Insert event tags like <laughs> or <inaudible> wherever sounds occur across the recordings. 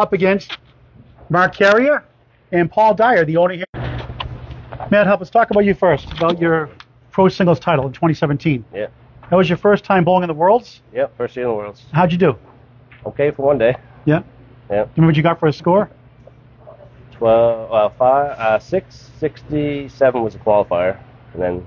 up against Marc Carrier and Paul Dyer, the owner here. Matt, help us talk about you first, about your pro singles title in 2017. Yeah. That was your first time bowling in the Worlds. Yeah, First year in the worlds. How'd you do? Okay for one day. Yeah. Yeah. You remember what you got for a score? Twelve. Uh, five. Uh, six. Sixty-seven was a qualifier, and then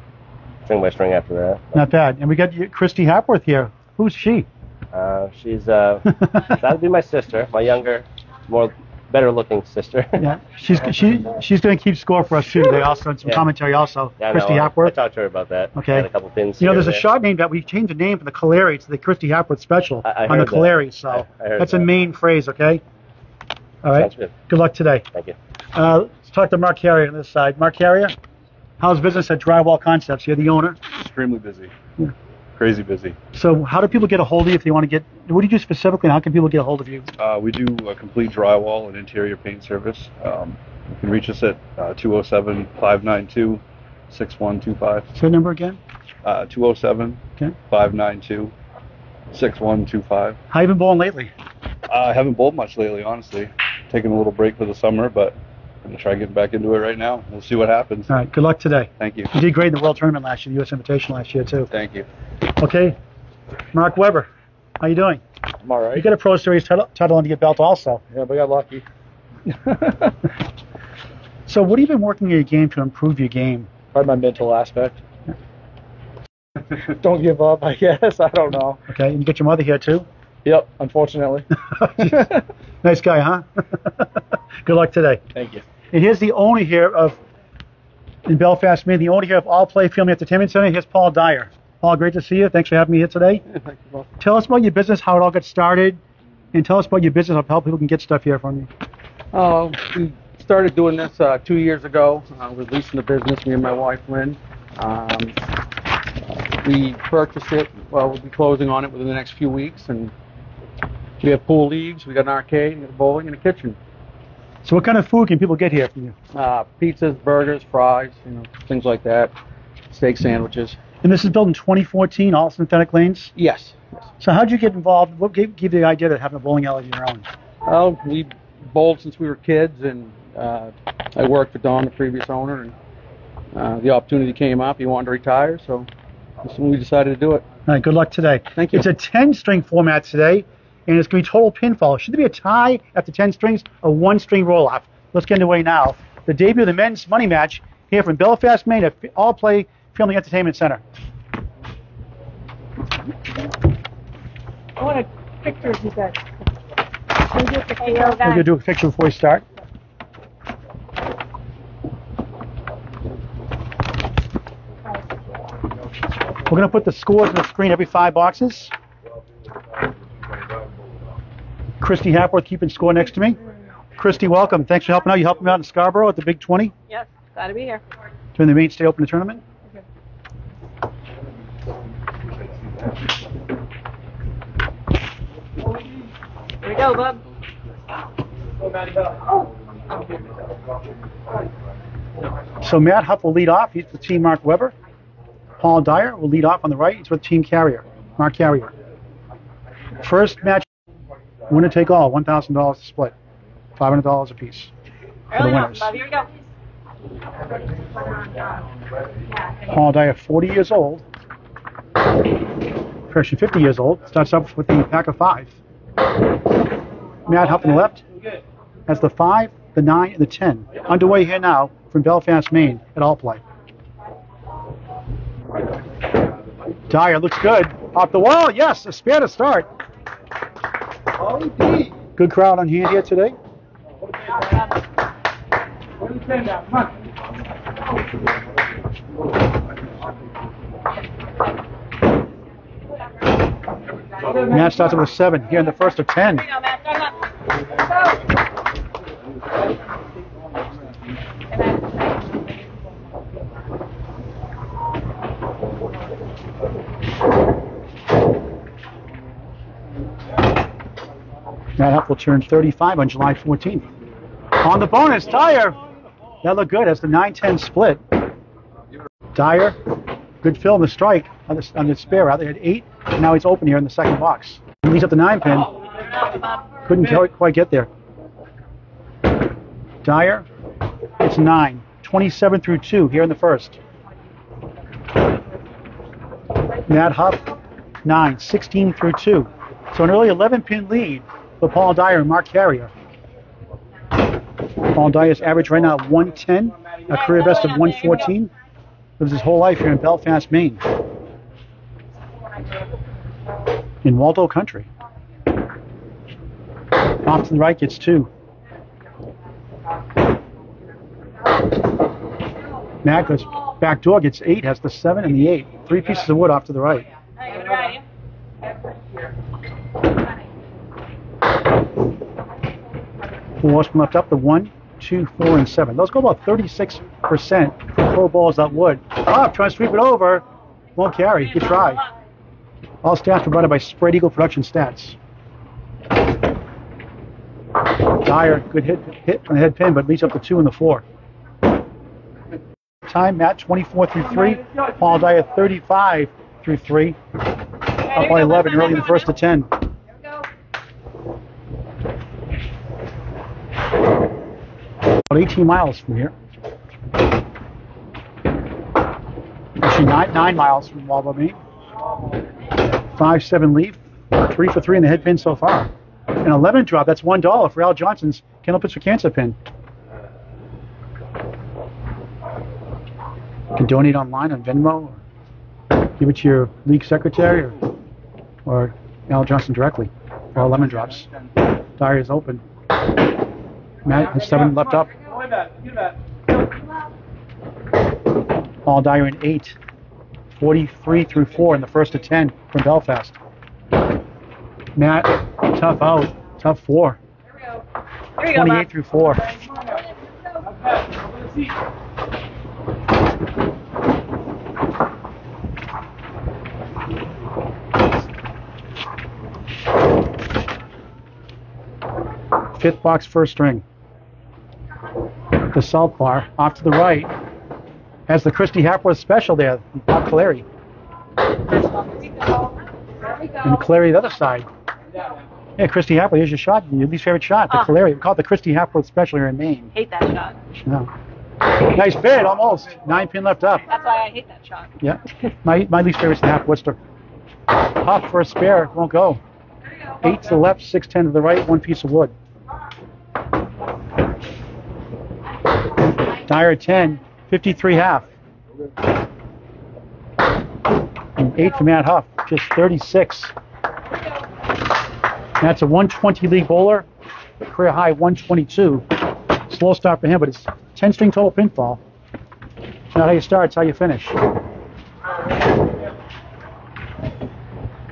string by string after that. Not bad. And we got Christy Hapworth here. Who's she? Uh, she's uh, <laughs> that'd be my sister, my younger, more better-looking sister. <laughs> Yeah, she's she she's going to keep score for us too. They also and some Yeah. commentary also. Yeah, I Christy know, I- I Hapworth. talked to her about that. Okay. Had a couple pins. You know, here there's a there. shot named that we changed the name from the Caleri to the Christy Hapworth special I- I on the heard that. Caleri. So I- I heard that's a main phrase. Okay. All right. Sounds good. Good luck today. Thank you. Uh, let's talk to Marc Carrier on this side. Marc Carrier, how's business at Drywall Concepts? You're the owner. extremely busy. Yeah. Crazy busy. So how do people get a hold of you if they want to get? What do you do specifically? How can people get a hold of you? Uh, we do a complete drywall and interior paint service. Um, you can reach us at uh, 207 592 6125. Say the number again. Uh, 207 Okay. 592 6125. How you been bowling lately? Uh, I haven't bowled much lately, honestly. Taking a little break for the summer, but I'm going to try getting back into it right now. We'll see what happens. All right. Good luck today. Thank you. You did great in the World Tournament last year, the U.S. Invitation last year too. Thank you. Okay. Mark Webber, how you doing? I'm all right. You got a Pro Series title, title under your belt also. yeah, we got lucky. <laughs> So what have you been working in your game to improve your game? Probably my mental aspect. <laughs> don't give up, I guess. I don't know. Okay, and you got your mother here too. Yep, unfortunately. <laughs> nice guy, huh? Good luck today. Thank you. And here's the owner here of in Belfast, Maine, the owner here of All Play Family Entertainment Center. Here's Paul Dyer. Paul, great to see you. Thanks for having me here today. <laughs> Thank you both. Tell us about your business, how it all got started, and tell us about your business, how people can get stuff here from you. Oh, we started doing this uh, two years ago. Uh, we're leasing the business, me and my wife Lynn. Um, we purchased it. Well, we'll be closing on it within the next few weeks, and we have pool leagues. We got an arcade, we got bowling, and a kitchen. So what kind of food can people get here from you? Uh, pizzas, burgers, fries, you know, things like that. Steak sandwiches. And this is built in 2014, all synthetic lanes. Yes. So how'd you get involved? What gave, gave you the idea to having a bowling alley of your own? Well, we bowled since we were kids, and uh, I worked for Don, the previous owner, and uh, the opportunity came up. He wanted to retire, so we decided to do it. All right, good luck today. Thank you. It's a 10 string format today, and it's going to be total pinfall. Should there be a tie after 10 strings or one string roll off? Let's get underway now. The debut of the men's money match here from Belfast, Maine at All Play Family Entertainment Center. I want a picture of you guys. Can we do a picture? We're going to do a picture before we start. We're going to put the scores on the screen every five boxes. Christy Hapworth keeping score next to me. Christy, welcome. Thanks for helping out. You helping me out in Scarborough at the Big 20 Yes, glad to be here. during the Mainstay Open the tournament. Here we go, bub. So Matt Huff will lead off. He's with Team Mark Webber. Paul Dyer will lead off on the right. He's with Team Carrier, Marc Carrier. First match, winner take all, $1,000 to split, $500 apiece for the Early on, winners. bub. Here we go. Paul Dyer, 40 years old. Actually, 50 years old. Starts off with the pack of five. Matt Huff on the left has the five, the nine, and the 10. Underway here now from Belfast, Maine at All Play. Dyer looks good. Off the wall, yes, a spare to start. Good crowd on hand here today. Matt starts with seven here in the first of ten. Matt. Up. Will turn 35 on July 14th. On the bonus, Dyer. That looked good. That's the 9-10 split. Dyer, good fill in the strike on the, on the spare. Rather, had eight. Now he's open here in the second box. He leads up the nine pin. Couldn't quite- get there. Dyer, it's nine. 27 through 2 here in the first. Matt Huff, 9. 16 through 2. So an early 11 pin lead for Paul Dyer and Marc Carrier. Paul Dyer's average right now 110, a career best of 114. Lives his whole life here in Belfast, Maine. In Waldo County. Off to the right gets two. Matt goes back door, gets eight, has the seven and the eight. Three pieces of wood off to the right. Four horsemen left up, the one, two, four, and seven. Those go about 36% for pro balls that would. Up, trying to sweep it over. Won't carry. Good try. All stats provided by Spread Eagle Production Stats. Dyer, good hit, hit on the head pin, but leads up to two and the four. Time, Matt 24 through 3. Paul Dyer 35 through 3. Up by 11 early in the first to 10. About 18 miles from here. Actually, nine, nine miles from Maine. 5 7 leaf. 3 for 3 in the head pin so far. An 11 drop, that's $1 for Al Johnson's Kendall Pitts for Cancer pin. You can donate online on Venmo or give it to your league secretary or, or Al Johnson directly all lemon drops. Dyer is open. Matt has seven left up. Paul Dyer in eight. 43 through 4 in the first to 10 from Belfast. Matt, tough out. Tough four. Here we go, 28 Bob. through 4. Fifth box, first string. The salt bar off to the right has the Christy Hapworth special there, Bob Clary. And Clary the other side. Yeah, Christy Hapworth, here's your shot, your least favorite shot, the Ah. Clary. We call it the Christy Hapworth special here in Maine. Hate that shot. No. Nice bid, almost. Nine pin left up. That's why I hate that shot. Yeah. My, my least favorite's the half Worcester. Huff for a spare, won't go. Eight to the left, six ten to the right, one piece of wood. Dyer 10, 53 half. And eight for Matt Huff, just 36. That's a 120 league bowler, career high 122. Slow start for him, but it's 10 string total pinfall. It's not how you start, it's how you finish.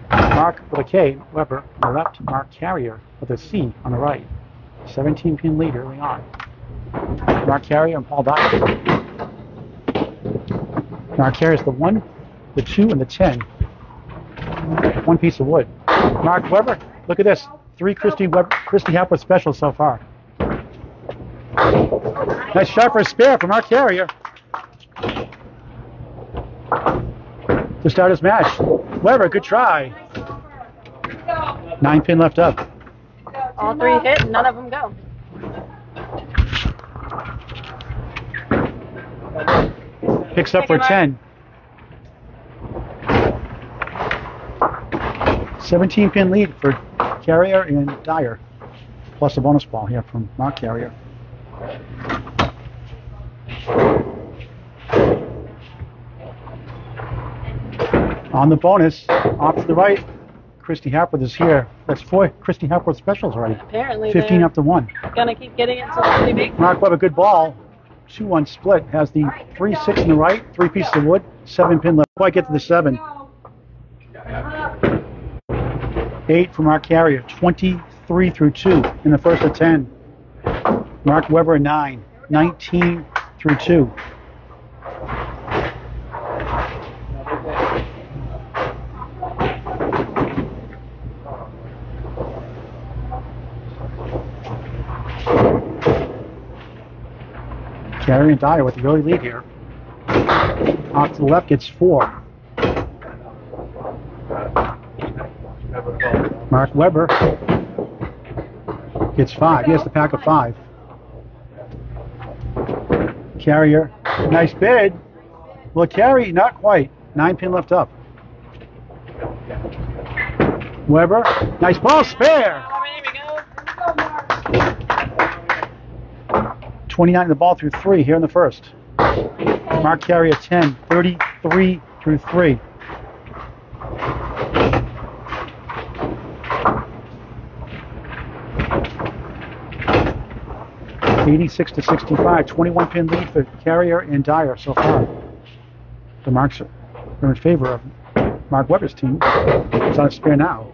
Mark with a K, Webber on the left, Marc Carrier with a C on the right. 17 pin lead early on. Marc Carrier and Paul Dyer. Marc Carrier is the 1, the 2, and the 10. One piece of wood. Mark Webber, look at this. Three Christy Weber, Christy Hapworth specials so far. Nice shot for a spare from Marc Carrier. To start his match. Webber, good try. Nine pin left up. All three hit, none of them go. Picks up for 10. 17 pin lead for Carrier and Dyer. Plus a bonus ball here from Marc Carrier. On the bonus, off to the right, Christy Hapworth is here. That's four Christy Hapworth specials already. Apparently, 15 up to one. gonna keep getting it until somebody makes Mark a good ball. 2 1 split. Has the 3 6 in the right, 3 pieces of wood, 7 pin left. Quite get to the 7. 8 from Marc Carrier. 23 through 2 in the first of 10. Mark Webber, 9. 19 through 2. Carrier and Dyer with the early lead here. Off to the left gets 4. Mark Webber gets 5. He has the pack of 5. Carrier, nice bid. Will it carry? Not quite. Nine pin left up. Webber, nice ball, spare. 29 the ball through three here in the first. Marc Carrier 10, 33 through three. Eighty-six to sixty-five, 21 pin lead for Carrier and Dyer so far. The marks are in favor of Mark Webber's team. It's on a spare now.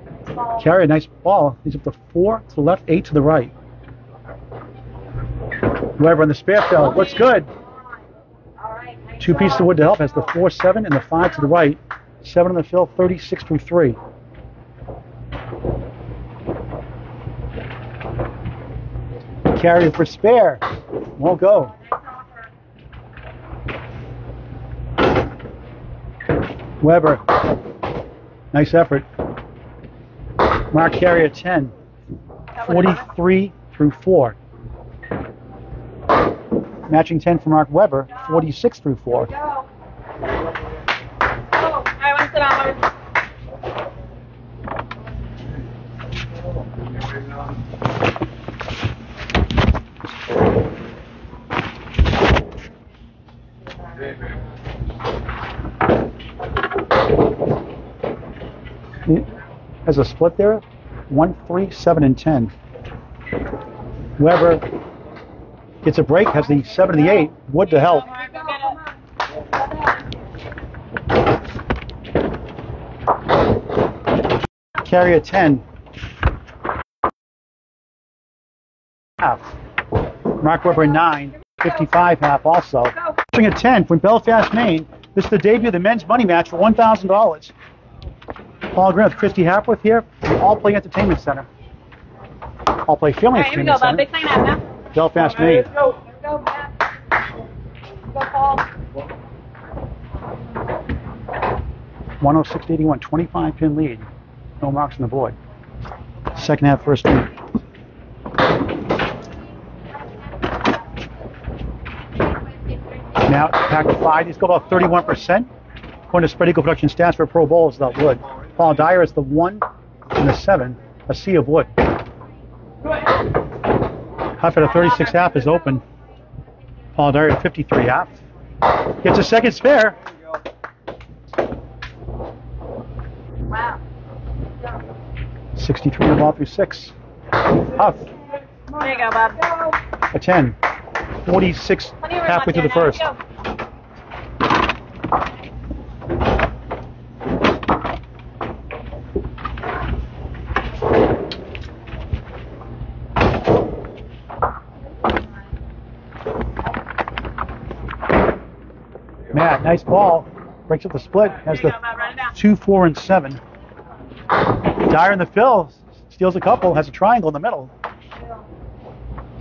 Carrier, nice ball. He's up to four to the left, eight to the right. Webber on the spare field. Looks good. Two pieces of wood to help. Has the four, seven, and the five to the right. Seven on the fill, 36 through three. Carrier for spare. Won't go. Webber. Nice effort. Marc Carrier 10. 43 through 4. Matching 10 for Mark Webber. 46 through 4. He has a split there. 1, 3, 7, and 10. Webber gets a break, has the 7 and the 8. Wood to help. Carrier 10. Half. Mark Webber 9. 55 half also. Watching a 10 from Belfast, Maine. This is the debut of the men's money match for $1,000. Paul Grant with Christy Hapworth here. All Play Entertainment Center. All Play Family All right, here we go, Entertainment. Big Center. Sign out now. Belfast, Maine. Here we go, Matt. Go, Paul. 106 to 81, 25 pin lead. No marks on the board. Second half, first team. Now, pack to five. These go about 31%. According to Spread Eagle Production stats for Pro Bowl is that wood. Paul Dyer is the one and the seven. A sea of wood. Huff at a 36 half is open. Paul Dyer at 53 half. Gets a second spare. Wow. 63 on ball through six. Huff, There you go, Bob. a 10. 46 Plenty of room halfway through the first. Nice ball. Breaks up the split. Has the two, four, and seven. Dyer in the fill. Steals a couple. Has a triangle in the middle.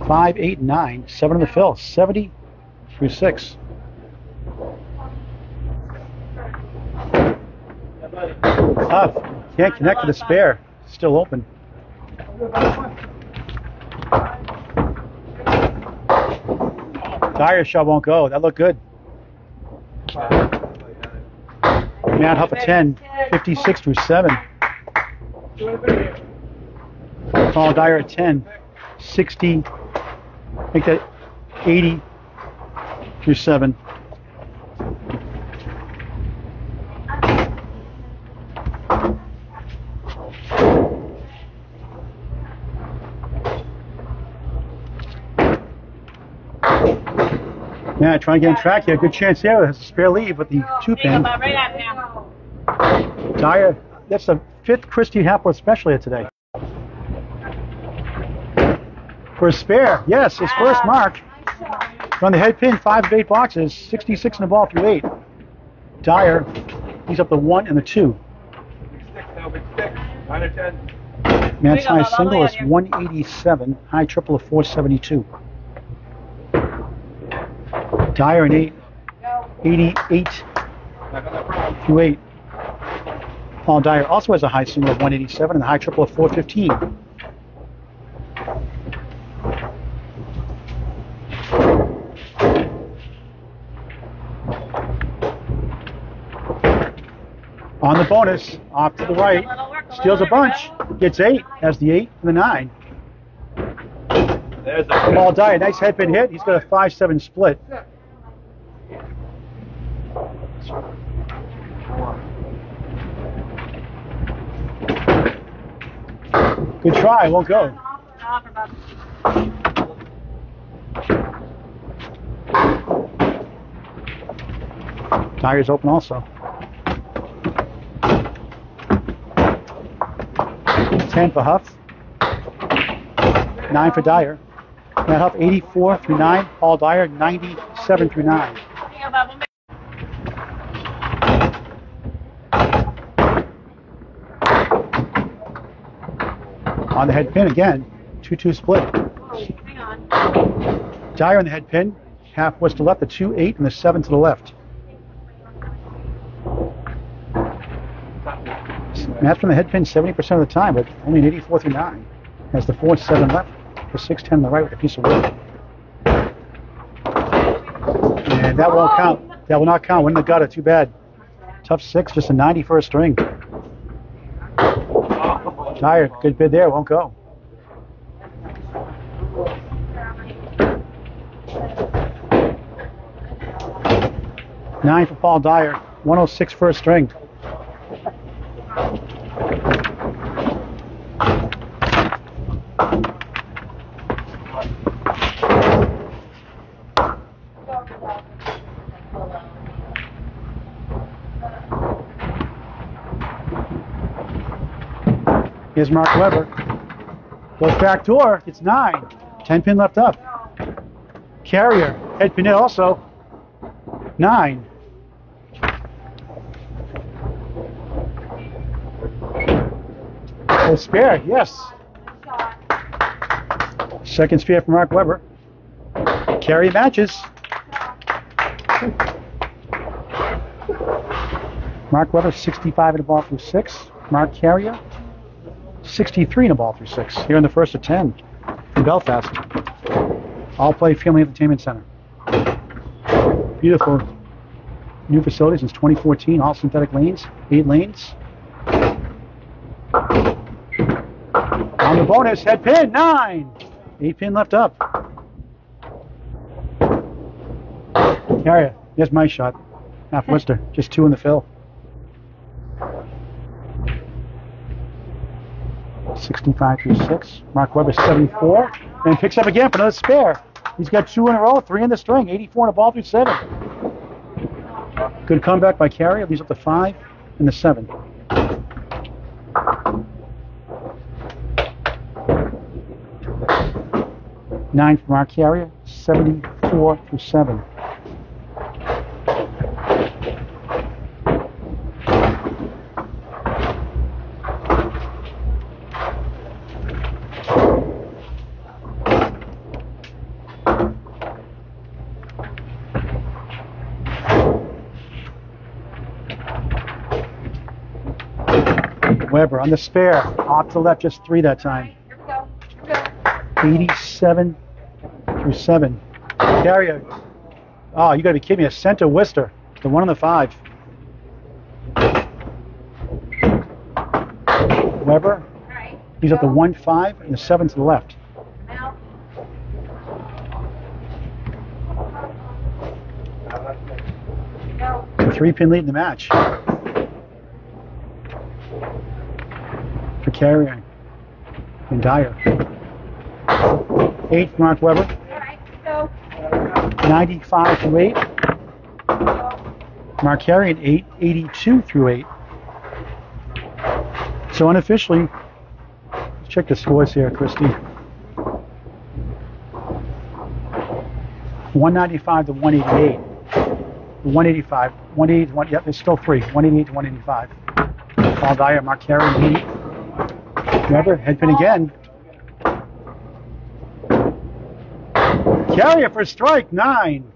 Five, eight, nine. Seven in the fill. 70 through six. Tough. Can't connect to the spare. Still open. Dyer shot won't go. That looked good. Huff a 10, 56 through 7. Paul Dyer at 10, 60, make that 80 through 7. Yeah, trying to get in track here. Good chance there. Has a spare lead with the two pin. Bob. Right out now. Dyer, that's the fifth Christy Hapworth special here today. For a spare, yes, his first mark. On the head pin, five of eight boxes, 66 in the ball through eight. Dyer, he's up the one and the two. Man's high Bob, all the single is 187, high triple of 472. Dyer an eight, 88 through eight. Paul Dyer also has a high single of 187 and a high triple of 415. On the bonus, off to the right, steals a bunch, gets eight, has the eight and the nine. There's the Paul Dyer, nice headpin hit. He's got a 5-7 split. Good try, won't go. Dyer's open also. 10 for Huff. 9 for Dyer. Matt Huff 84 through 9. Paul Dyer 97 through 9. On the head pin again. 2 2 split. Oh, hang on. Dyer on the head pin. Half was to the left, the 2 8 and the 7 to the left. Matt's from the head pin 70% of the time, but only an 84 through 9. Has the 4 7 left, the 6 10 on the right with a piece of wood. And that won't oh! count. That will not count. Win the gutter. Too bad. Tough six, just a 91st string. Dyer, good bid there. Won't go. Nine for Paul Dyer. 106 first string. Here's Mark Webber. Goes back door. It's nine. Ten pin left up. Carrier. Head pin in also. Nine. A spare, yes. Second spare from Mark Webber. Carry matches. Mark Webber 65 in the ball through six. Marc Carrier 63 in a ball through six here in the first of 10 in Belfast. All Play Family Entertainment Center. Beautiful new facility since 2014, all synthetic lanes, eight lanes. On the bonus, head pin, nine. Eight pin left up. Carrier, there's my shot. Half Worcester, just two in the fill. 65 through 6. Mark Webber 74. And picks up again for another spare. He's got two in a row, three in the string, 84 and a ball through 7. Good comeback by Carrier. Leaves up to 5 and the 7. Nine for Marc Carrier, 74 through 7. Webber on the spare, off to the left, just three that time. Here we go. Here we go. 87 through 7. Carrier. Oh, ah, you got to be kidding me. A center Worcester. The one on the five. Webber. He's at the 1 5 and the 7 to the left. Three pin lead in the match. And Dyer. 8 for Mark Webber. All right. Go. 95 through 8. Marc Carrier 8, 82 through 8. So unofficially, let's check the scores here, Christy. 195 to 188. 185. 180 1, yep, there's still three. 188 to 185. Paul Dyer, Marc Carrier 80. Remember, head pin again. Carrier for strike, nine.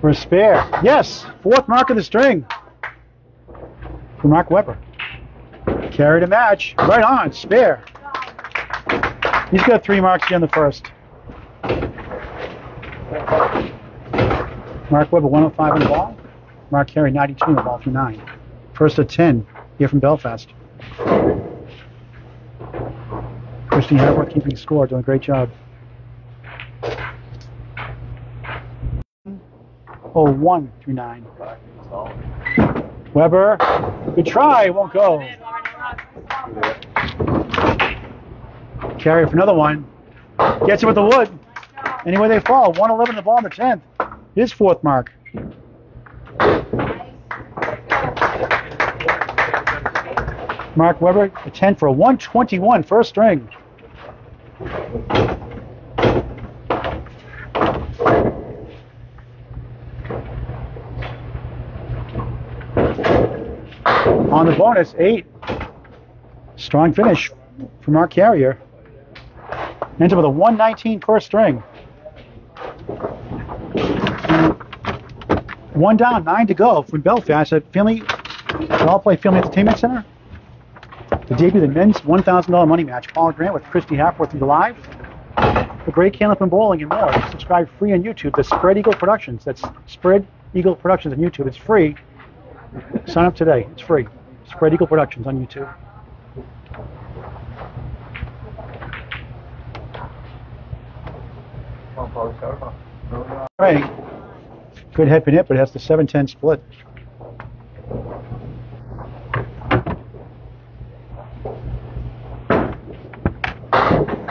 For a spare. Yes, fourth mark of the string. For Mark Webber. Carry to match. Right on, spare. He's got three marks here in the first. Mark Webber 105 on the ball. Marc Carrier 92 on the ball through nine. First at 10 here from Belfast. Christy Hapworth keeping score, doing a great job. Oh, one through nine. Webber, good try, won't go. Carry for another one. Gets it with the wood. Anyway they fall. 111 the ball in the 10th. His fourth mark. Mark Webber, a 10 for a 121, first string. On the bonus, eight. Strong finish for Marc Carrier. Ends up with a 119 first string. One down, nine to go from Belfast at Family, All Play Family Entertainment Center. To debut the men's $1,000 money match, Paul Grant with Christy Hapworth in the live. The Great Candlepin Bowling and more. Subscribe free on YouTube to Spread Eagle Productions. That's Spread Eagle Productions on YouTube. It's free. Sign up today. It's free. Spread Eagle Productions on YouTube. Right. Good head pin hit, but it has the 710 split.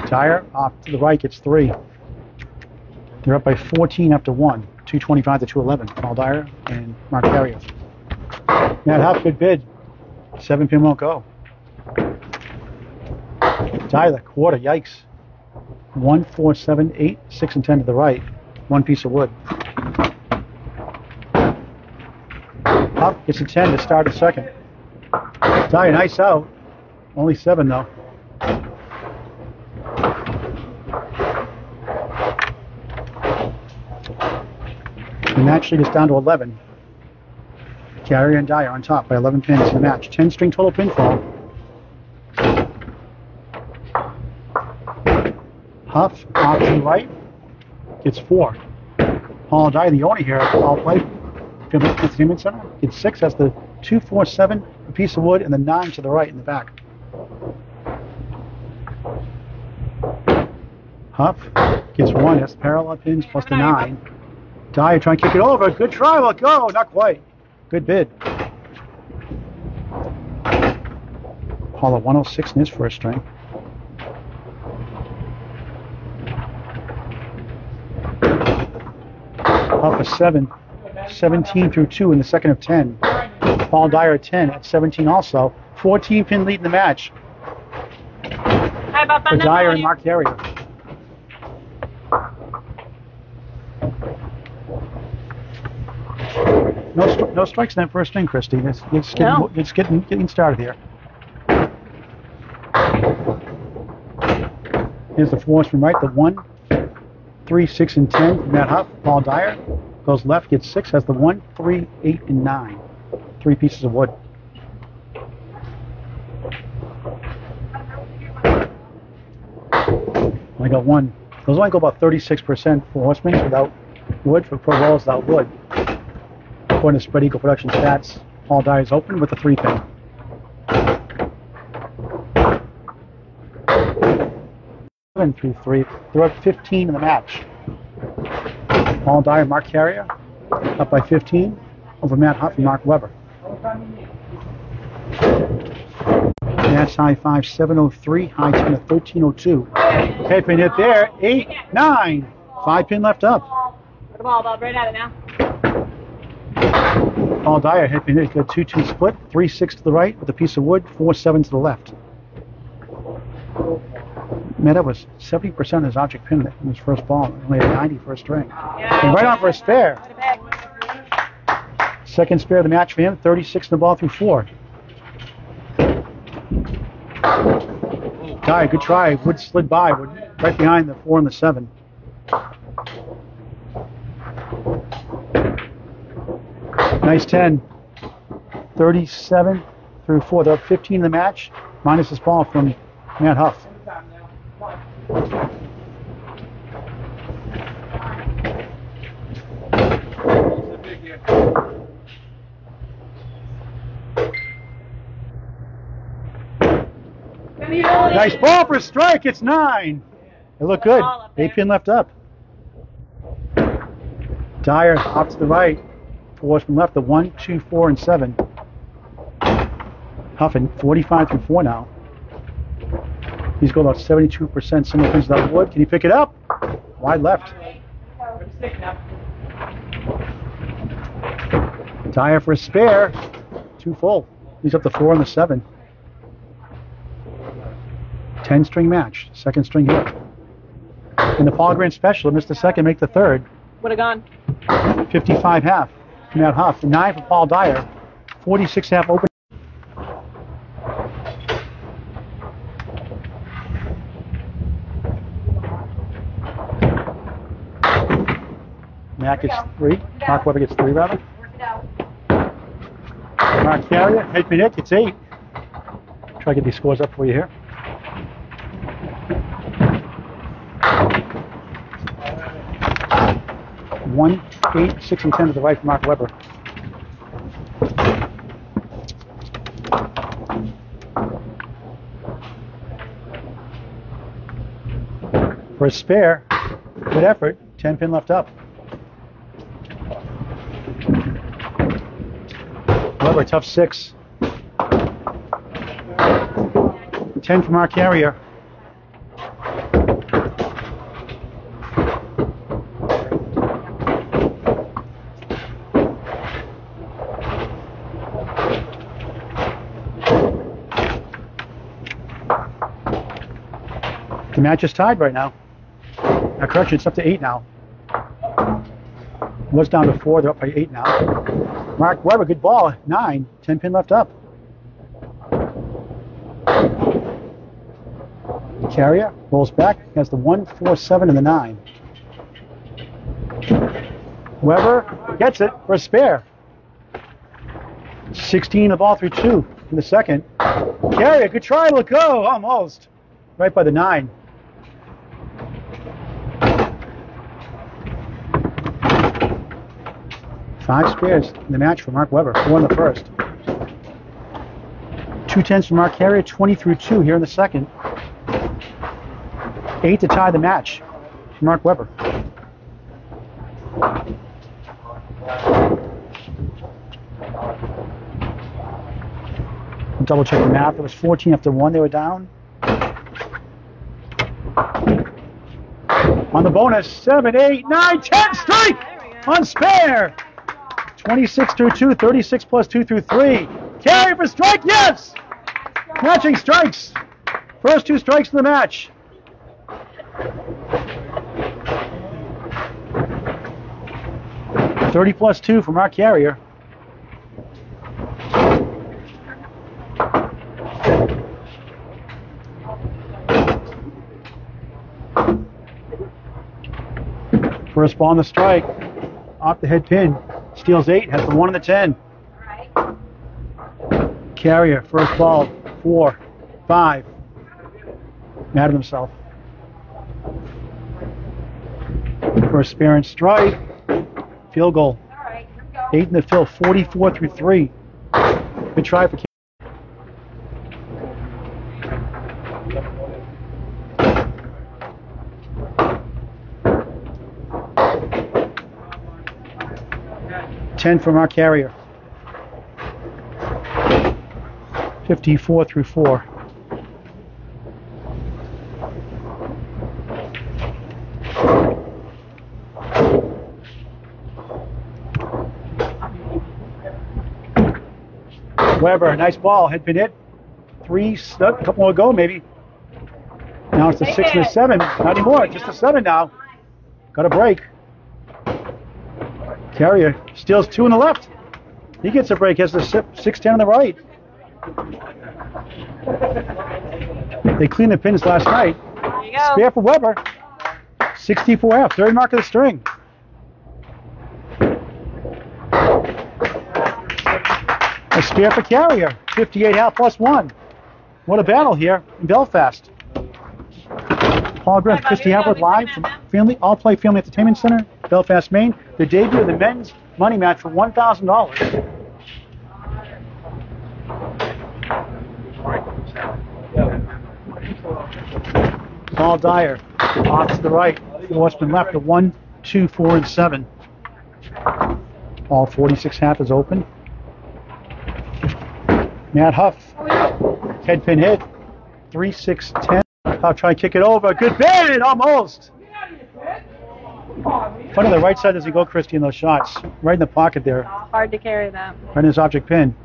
Dyer off to the right gets three. They're up by 14 after one. 225 to 211. Paul Dyer and Marc Carrier. Matt Huff, good bid. Seven pin won't go. Dyer, the quarter, yikes. One, four, seven, eight, six, and ten to the right. One piece of wood. Huff gets a 10 to start the second. Dyer, nice out. Only seven though. Match lead is down to 11. Carrier and Dyer on top by 11 pins in the match. 10 string total pinfall. Huff the right gets four. Paul Dyer, the owner here, all play. Entertainment Center gets six. That's the two, four, seven, a piece of wood, and the nine to the right in the back. Huff gets one. That's parallel pins plus the nine. Dyer trying to kick it over. Good try. Well, go. Not quite. Good bid. Paul at 106 in his first string. Huff a 7. 17 through 2 in the second of 10. Paul Dyer at 10 at 17 also. 14 pin lead in the match for Dyer and Marc Carrier. No, stri- no strikes in that first string, Christine. It's, it's, getting, No. it's getting, getting started here. Here's the fours from right. The one, three, six, and ten from Matt Huff. Paul Dyer goes left, gets six, has the one, three, eight, and nine. Three pieces of wood. I got one. Those only go about 36% for horsemen without wood, for pro bowlers without wood. According to Spread Eagle Production stats, Paul Dyer is open with a three pin. Seven through three. They're up 15 in the match. Paul Dyer, Marc Carrier, up by 15 over Matt Huff and Mark Webber. Match high 5, 703, high 10 of 1302. Head pin hit there, 8, 9. Five pin left up. Put the ball, Bob, right at it now. Paul Dyer head pin hit, got 2 2 split, 3 6 to the right with a piece of wood, 4 7 to the left. Man, that was 70% of his object pin in his first ball, only had 90 first string. And right on for a spare. Second spare of the match for him, 36 in the ball through 4. Dyer, good try. Wood slid by, Wood right behind the 4 and the 7. Nice 10. 37 through 4. They're up 15 in the match, minus this ball from Matt Huff. Nice ball for strike. It's nine. It looked good. Eight pin left up. Dyer off to the right. Four from left. The one, two, four, and seven. Huffin, 45 through four now. He's got about 72% single pins without wood. Can he pick it up? Wide left. Dyer for a spare. Two full. He's up the four and the seven. 10 string match. Second string here. And the Paul Grant special missed the second, make the third. Would have gone. 55 half. Matt Huff. Nine for Paul Dyer. 46 half open. Matt gets three. Mark Webber gets three, rather. Work it out. Marc Carrier, Head Minute gets eight. Try to get these scores up for you here. One, eight, six, and ten to the right for Mark Webber. For a spare, good effort, 10 pin left up. Webber, tough six. 10 from Marc Carrier. The match is tied right now. Now, correction, it's up to eight now. Was down to four, they're up by eight now. Mark Webber, good ball. Nine. Ten pin left up. Carrier rolls back, has the one, four, seven, and the nine. Webber gets it for a spare. 16 the ball through two in the second. Carrier, good try, let go, almost. Right by the nine. Five spares in the match for Mark Webber, four in the first. Two tens for Marc Carrier, 20 through two here in the second. Eight to tie the match for Mark Webber. Double check the math. It was 14 after one. They were down. On the bonus, seven, eight, nine, ten, strike on spare. 26 through 2, 36 plus 2 through 3. Carry for strike, yes! Matching strikes. First two strikes in the match. Thirty plus two from Marc Carrier. First ball on the strike. Off the head pin. Steals eight, has the one and the ten. Carrier, first ball, four, five. Mad at himself. First spare and strike. Field goal. Eight in the field, 44 through three. Good try for. Ten from Marc Carrier. 54 through four. Webber, nice ball. Had been hit. Three, a couple more ago maybe. Now it's a six and a seven. Not anymore. Just a seven now. Got a break. Carrier steals two on the left. He gets a break. Has the si- six ten on the right. They cleaned the pins last night. There you go. Spare for Webber. 64 F. Third mark of the string. A spare for Carrier. 58 half plus one. What a battle here in Belfast. Paul Bye-bye, Christy. Howard live from. Family All Play Family Entertainment Center, Belfast, Maine. The debut of the men's money match for $1,000. Paul Dyer. Off to the right. What's been left? The one, two, four, and seven. All 46 half is open. Matt Huff. Head pin hit. 3, 6, 10. I'll try and kick it over. Good bid! Almost! Front of the right side does he go, Christy, in those shots? Right in the pocket there. Hard to carry that. Right in his object pin.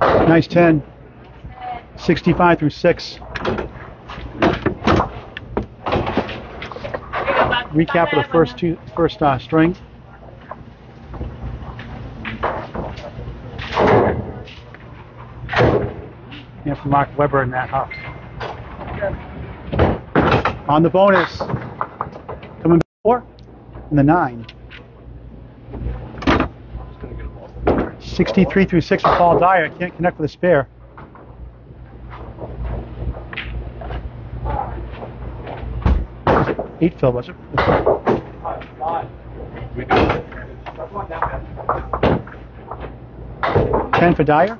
Nice 10. 65 through 6. Recap of the first two, first uh, string. And for Mark Webber and Matt Huff. On the bonus, coming back four and the nine. 63 through 6 for Paul Dyer. Can't connect with a spare. Eight fill, was it? Ten for Dyer.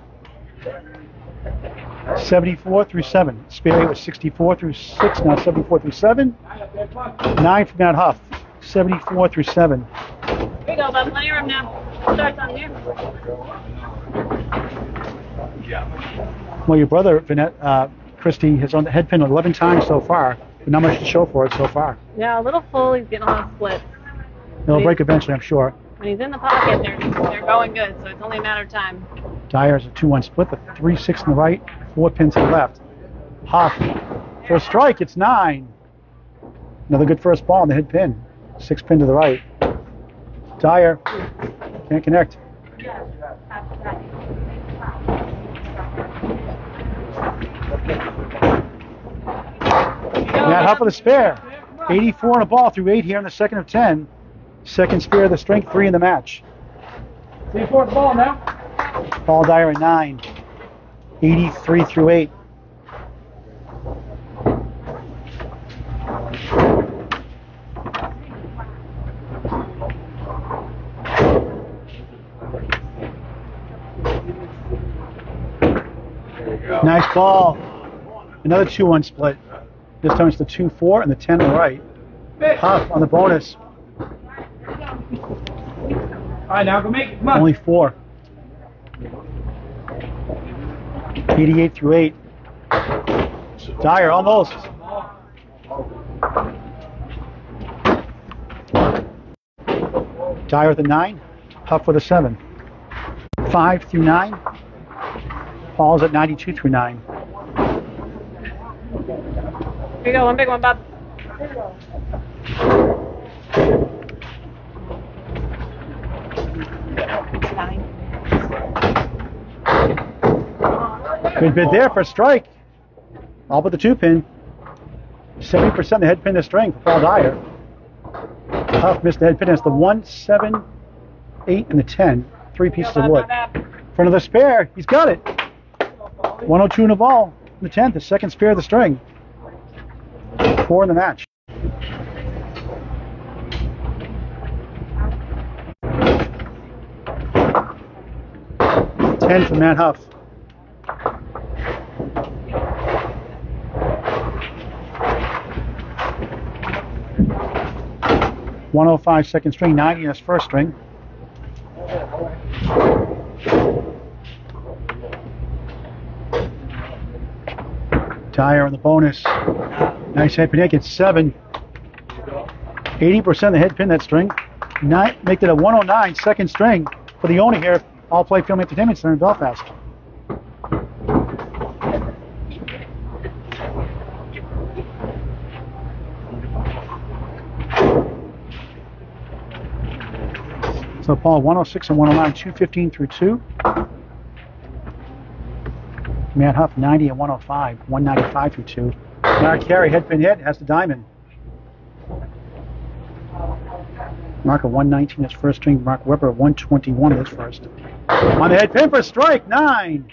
74 through 7. Spare was 64 through 6, now 74 through 7. 9 for Matt Huff. 74 through 7. Here you go, bud. Plenty of room now. Starts on you. Well, your brother, Vanette, uh, Christy, has on the head pin 11 times so far, but not much to show for it so far. Yeah, a little full. He's getting a lot of splits. It'll break eventually, I'm sure. When he's in the pocket, they're, they're going good, so it's only a matter of time. Dyer's a 2 1 split, the 3 6 in the right, 4 pins to the left. Huff for a strike, it's 9. Another good first ball on the head pin. 6 pin to the right. Dyer can't connect. Matt Huff with a spare. 84 on a ball through 8 here in the second of 10. Second spare of the strength 3 in the match. See fourth ball now. Paul Dyer at 9. 83 through 8. Nice ball. Another 2 1 split. This time it's the 2 4 and the 10 on the right. Huff on the bonus. All right, now go make it. Only 4. 88 through 8. Dyer almost. Dyer with a 9. Huff with a 7. 5 through 9. Paul's at 92 through 9. Here you go, one big one, bub. Nine. Good bid there for a strike. All but the two pin. 70% the head pin the string for Paul Dyer. Huff missed the head pin. It's the 1, 7, 8, and the 10. Three pieces of wood. Front of the spare. He's got it. 102 in the ball. The 10th, the second spare of the string. Four in the match. Ten for Matt Huff. One oh five second string, ninety in first string. Dyer on the bonus. Nice head pin. Gets seven. 80% of the head pin that string. Nine, make it a 109 second string for the owner here, All Play Family Entertainment Center in Belfast. So Paul, 106 and 109, 215 through 2. Matt Huff, 90 and 105, 195 through 2. Mark Carrier, head pin hit, has the diamond. Mark at 119 is first string. Mark Webber 121 is first. On the head pin for strike, 9.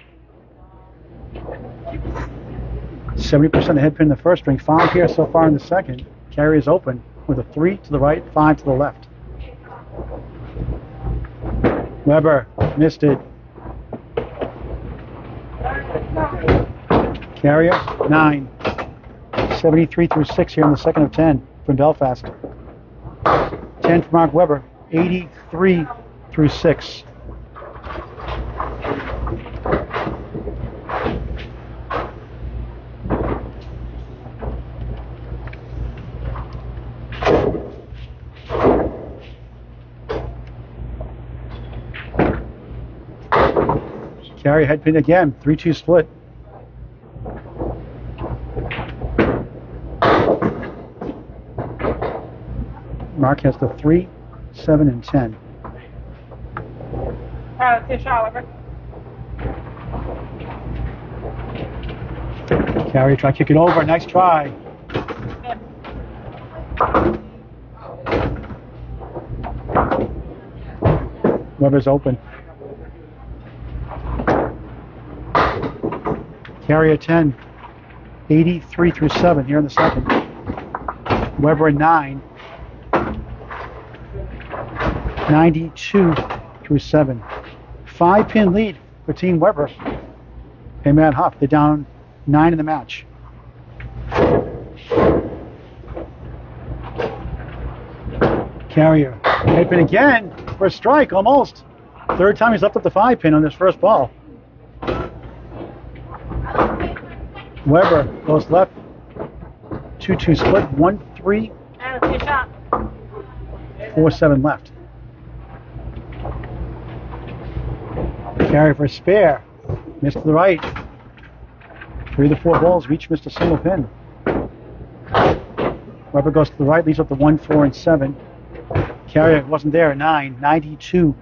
70% of the head pin in the first string. Five here so far in the second. Carrier is open with a 3 to the right, 5 to the left. Webber missed it. Carrier, 9. 73 through 6 here in the second of 10 from Belfast. 10 for Mark Webber, 83 through 6. Carrier head pin again, 3 2 split. Mark has the 3, 7, and 10. Uh, fish Oliver. Carrier try kick it over. Nice try. Webber's open. Carrier 10. 83 through 7 here in the second. Webber 9. 92 through 7. Five pin lead for Team Webber and Matt Huff. They're down 9 in the match. Carrier. Head pin again for a strike almost. Third time he's left up the five pin on this first ball. Webber goes left. 2 2 split. 1 3 And a fish up. 4 7 left. Carry for a spare. Missed to the right. Three of the four balls reach missed a single pin. Webber goes to the right, leaves up the 1, 4, and 7. Carrier wasn't there at 9. 92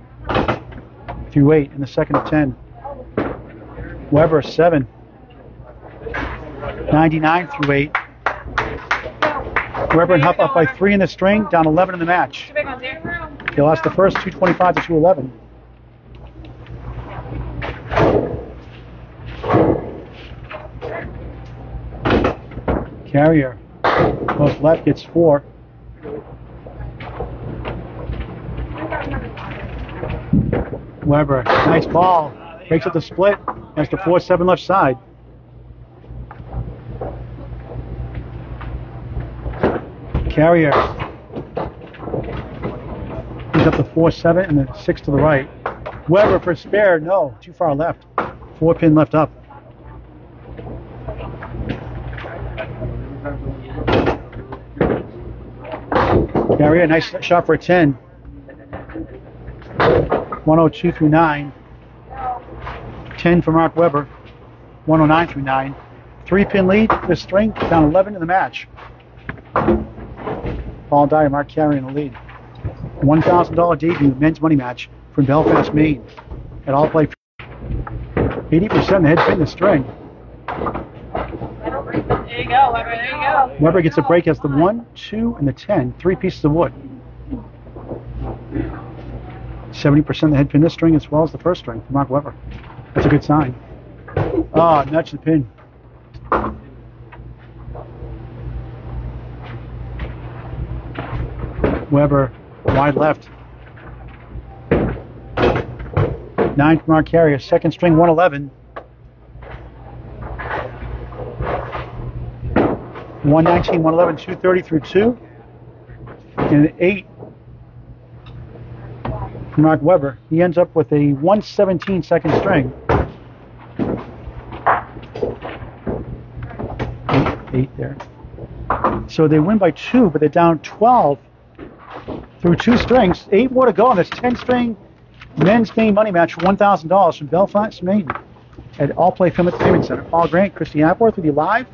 through 8 in the second of 10. Webber 7. 99 through 8. Webber and Huff up by 3 in the string, down 11 in the match. They lost the first 225 to 211. Carrier goes left, gets four. Webber, nice ball. Breaks up the split. Has the 4 7 left side. Carrier He's up the 4 7 and the 6 to the right. Webber for spare, no, too far left. Four pin left up. Carrier, nice shot for a 10. 102 through 9. 10 for Mark Webber. 109 through 9. Three pin lead, the string, down 11 in the match. Paul Dyer, Mark Carrier in the lead. $1,000 debut men's money match from Belfast, Maine. At all play 80% the head pin the string. There you go, Webber. There you go. Webber gets a break as the 1, 2, and the 10. Three pieces of wood. 70% the head pin this string as well as the first string for Mark Webber. That's a good sign. Ah, nudge the pin. Webber, wide left. Nine from Mark Carrier, second string 111. 119, 111, 230 through 2. And an 8 from Mark Webber. He ends up with a 117 second string. Eight, eight there. So they win by two, but they're down 12 through two strings. Eight more to go on this 10 string men's Maine money match for $1,000 from Belfast, Maine at All Play Family Entertainment Center. Paul Grant, Christy Hapworth with you live.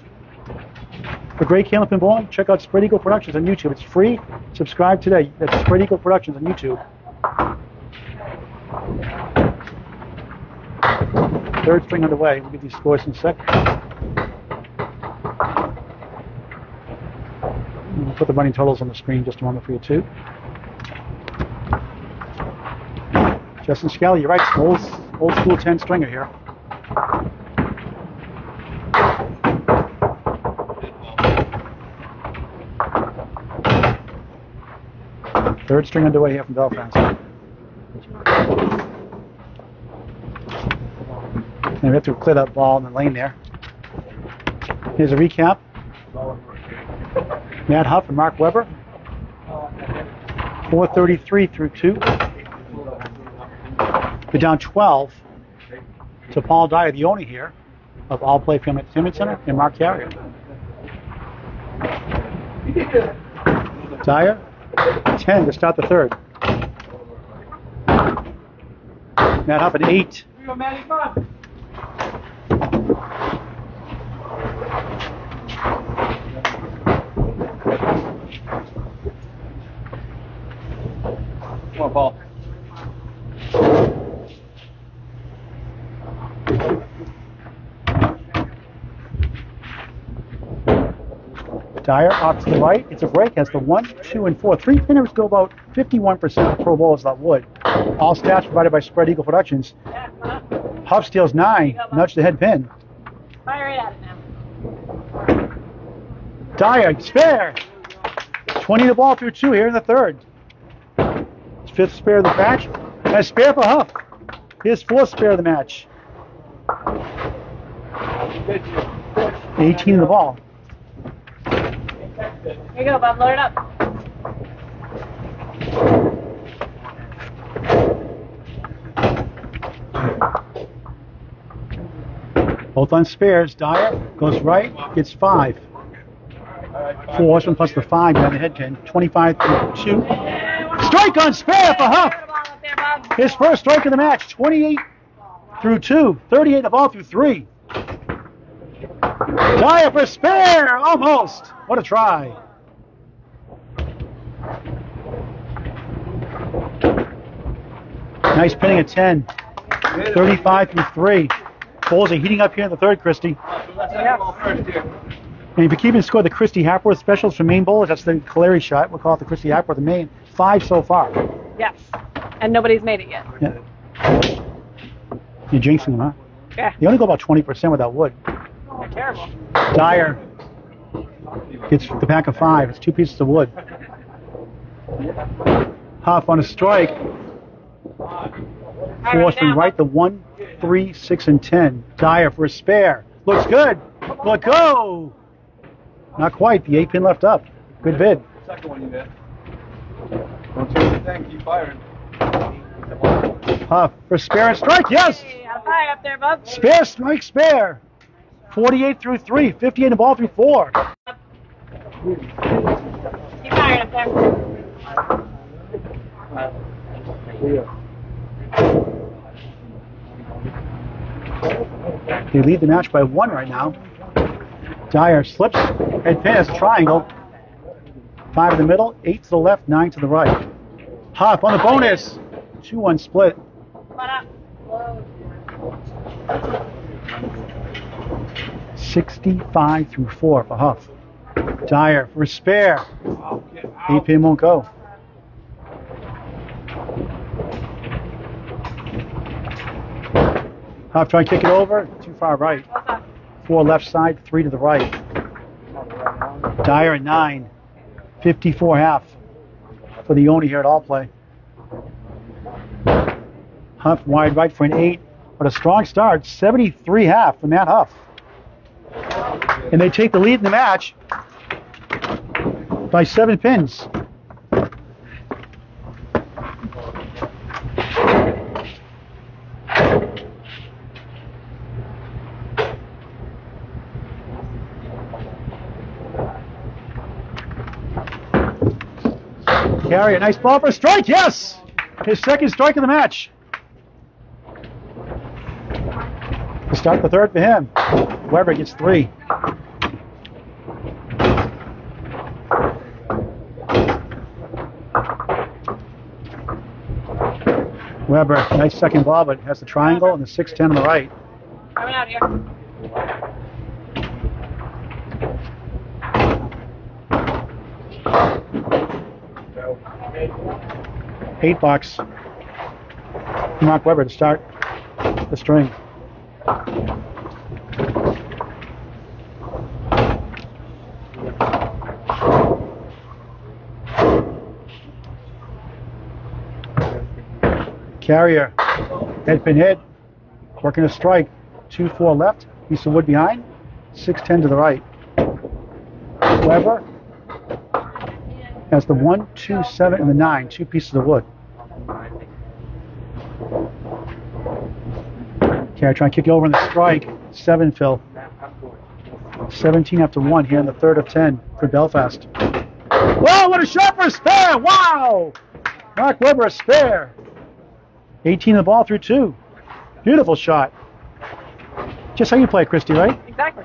For Greg Caleb and Bourne, check out Spread Eagle Productions on YouTube. It's free. Subscribe today. That's Spread Eagle Productions on YouTube. Third string underway. We'll get these scores in a sec. Put the running totals on the screen just a moment for you too. Justin Skelly, you're right. Old, old school 10 stringer here. Third string underway here from Belfast. And we have to clear that ball in the lane there. Here's a recap. Matt Huff and Mark Webber. 433 through 2. We're down 12 to Paul Dyer, the owner here of All Play Family Entertainment Center, and Mark Carrier. Dyer, 10 to start the third. Matt Huff at 8. Come on, Paul. Dyer off to the right. It's a break. Has the one, two, and four. Three pinners go about 51% of pro bowlers that would. All stats provided by Spread Eagle Productions. Huff steals nine. Nudge the head pin. Fire it now. Dyer, spare. 20 the ball through two here in the third. Fifth spare of the match. And a spare for Huff. His fourth spare of the match. 18 in the ball. Here you go, Bob. Load it up. Both on spares. Dyer goes right, gets five. Four horsemen plus the five behind the head pin. 25 through two. Strike on spare for Huff. His first strike of the match. 28 through two. 38 the ball through three. Dyer for spare. Almost. What a try. Nice pinning at 10. 35 through three. Bulls are heating up here in the third, Christy. And if you're keeping score, the Christy Hapworth specials for Maine Bowlers, that's the Caleri shot. We'll call it the Christy Hapworth of Maine. Five so far. Yes. And nobody's made it yet. Yeah. You're jinxing them, huh? Yeah. They only go about 20% without wood. They're terrible. Dyer gets the pack of five. It's two pieces of wood. Huff on a strike. Force from right the one, three, six, and ten. Dyer for a spare. Looks good. Let go. Not quite. The eight pin left up. Good bid. Second one you missed. Don't change the thing, keep firing. Huff for spare and strike. Yes. Hey, high up there, Bob. Spare, strike, spare. 48 through 3, 58 the ball through 4. Keep firing up there. They lead the match by one right now. Dyer slips and pin is triangle. Five in the middle, eight to the left, nine to the right. Huff on the bonus. 2 1 split. Come on up. 65 through 4 for Huff. Dyer for spare. Pin won't go. Huff trying to kick it over. Too far right. Four left side, three to the right. Dyer at nine. 54 half for the owner here at All Play. Huff wide right for an eight, but a strong start. 73 half for Matt Huff. And they take the lead in the match by seven pins. Carry a nice ball for a strike. Yes, his second strike of the match. Start the third for him. Webber gets three. Webber, nice second ball, but has the triangle and the 6-10 on the right. Coming out here. Eight bucks. Mark Webber to start the string. Carrier, head pin hit, working a strike, two four left, piece of wood behind, 610 to the right. Webber has the 1, 2, 7, and the 9, two pieces of wood. Okay, try and kick it over in the strike. 7, Phil. 17 after 1 here in the third of 10 for Belfast. Whoa, what a shot spare! Wow! Mark Webber, a spare. 18 the ball through 2. Beautiful shot. Just how you play, Christy, right? Exactly.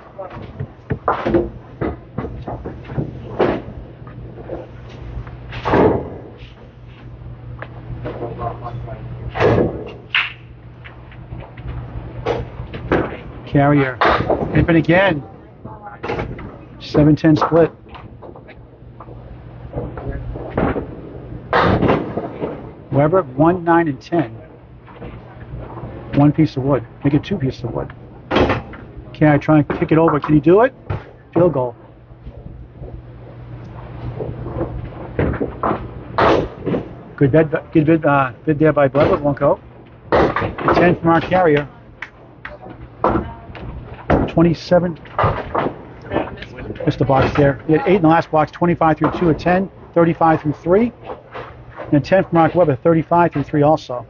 Carrier. Pippen again. 7-10 split. Webber, 1, 9, and 10. One piece of wood. Make it two pieces of wood. Can I try and kick it over? Can you do it? Field goal. Good bid, good bid, uh, bid there by Webber, won't go. The 10 from our carrier. 27. Missed the box there. He had 8 in the last box, 25 through 2 at 10, 35 through 3. And 10 from Mark Webber, 35 through 3 also.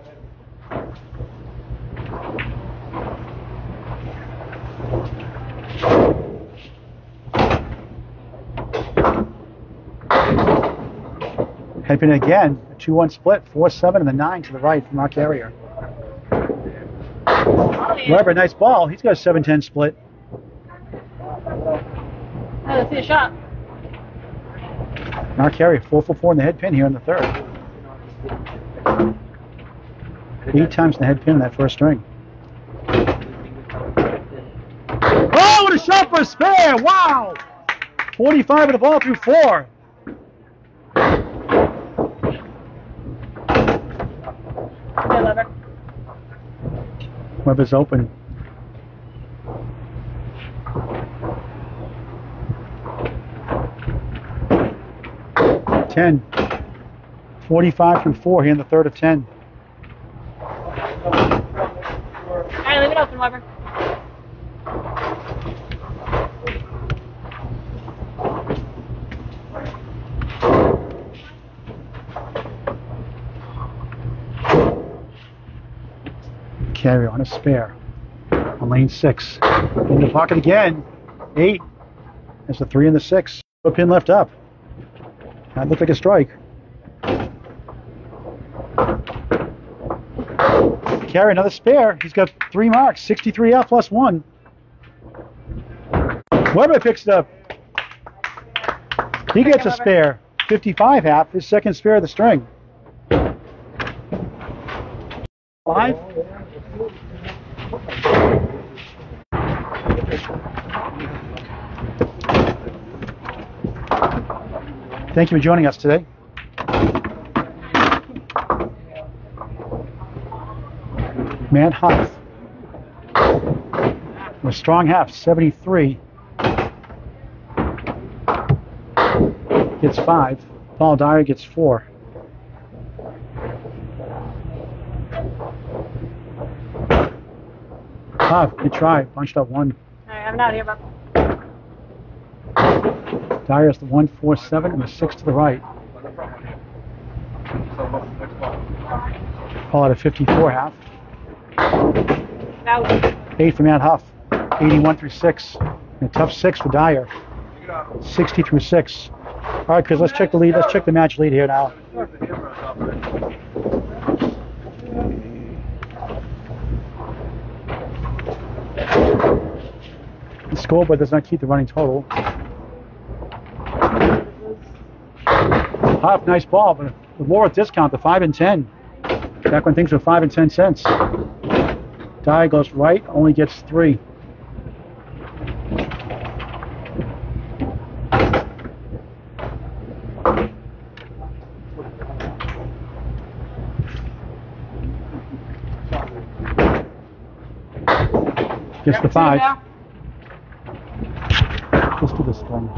Headpin again, a 2 1 split, 4 7 and the 9 to the right from our carrier. Webber, nice ball. He's got a 7 10 split. Hey, let's see a shot. Mark Carrier, 4 for 4 in the head pin here in the third. Eight times in the head pin in that first string. Oh, what a shot for a spare! Wow! 45 of the ball through four. Webber's open. Ten. 45 from four here in the third of 10. All right, leave it open, Webber. On a spare. On lane six. In the pocket again. Eight. That's the three and the six. A pin left up. That looked like a strike. Carry another spare. He's got three marks. 63 out plus one. Webber picks it up. He gets a spare. 55 half. His second spare of the string. Five. Thank you for joining us today. Matt Huff. A strong half, 73. Gets five. Paul Dyer gets four. Huff, good try. Bunched up one. All right, I'm out here, Bob. Dyer's the 147 and the 6 to the right. Paul at a 54 half. Out. 8 for Matt Huff. 81 through 6. And a tough 6 for Dyer. 60 through 6. All right, Chris, let's check the lead. Let's check the match lead here now. The scoreboard does not keep the running total. Nice ball, but with more with discount, the 5 and 10. Back when things were 5 and 10 cents. Dye goes right, only gets 3. Gets the 5. Let's do this one.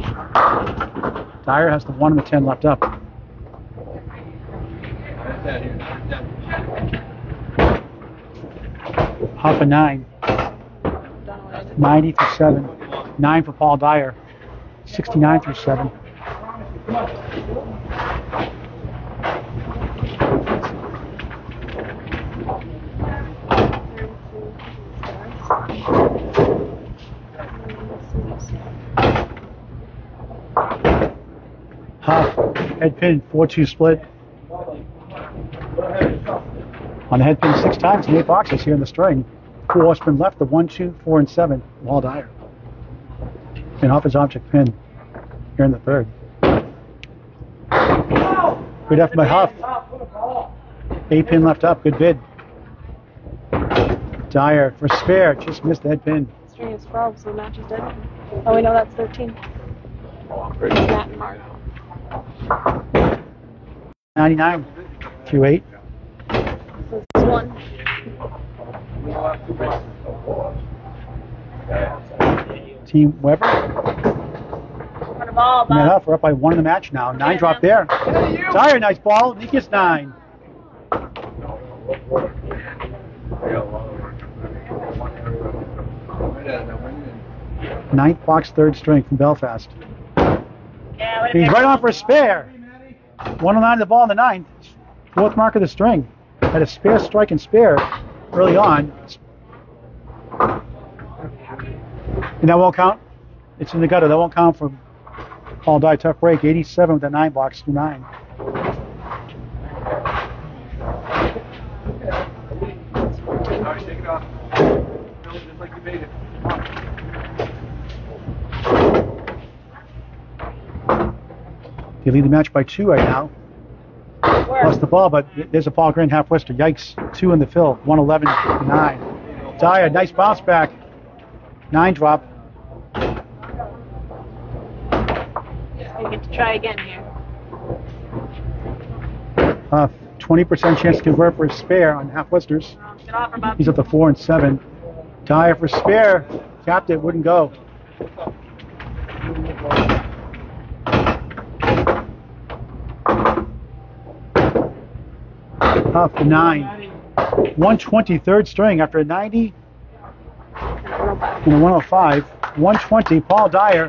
Dyer has the 1 and the 10 left up. A 9. 90 to 7. Nine for Paul Dyer. 69 through seven. Huff, head pin, 4-2 split. On the head pin six times in eight boxes here in the string. Four horsemen left, the one, two, four, and 7, Paul Dyer. And off his object pin here in the third. Good effort by Huff. Eight pin left up, good bid. Dyer for spare, just missed the head pin. String is 12, so the match is dead. Oh, we know that's 13. Matt and Mark. 99 through 8. So it's one. Team Webber. Ball, Bob. Huff, we're up by one in the match now. Nine drop there. Dyer, nice ball. Gets nine. Ninth box, third string from Belfast. Yeah, He's right on for a spare. 109 the ball in the ninth. Fourth mark of the string. Had a spare strike and spare early on. And that won't count? It's in the gutter. That won't count for Paul Die tough break. 87 with the nine box to nine. just like you made it They lead the match by two right now. Lost the ball, but there's a Paul Grant half Worcester. Yikes. Two in the fill. 111 to 9. Dyer, nice bounce back. Nine drop. We get to try again here. Uh, 20% chance to convert for a spare on half Worcesters. Get off her, Bob. He's up to four and seven. Dyer for spare. Tapped it, wouldn't go. Up to nine. 120 third string after a 90 and a 105. 120 Paul Dyer.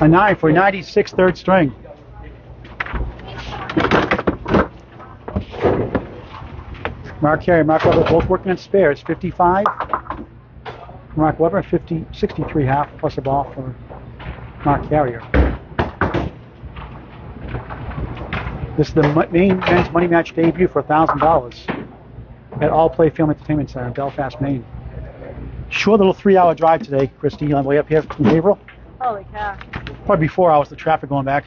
A nine for a 96 third string. Mark Carrier, Mark Webber both working on spares. 55. Mark Webber 50, 63 half plus a ball for Mark Carrier. This is the Maine men's money match debut for $1,000 at All Play Family Entertainment Center in Belfast, Maine. Short little three-hour drive today, Christy, on the way up here from Haverhill. Holy cow. Probably four hours, the traffic going back.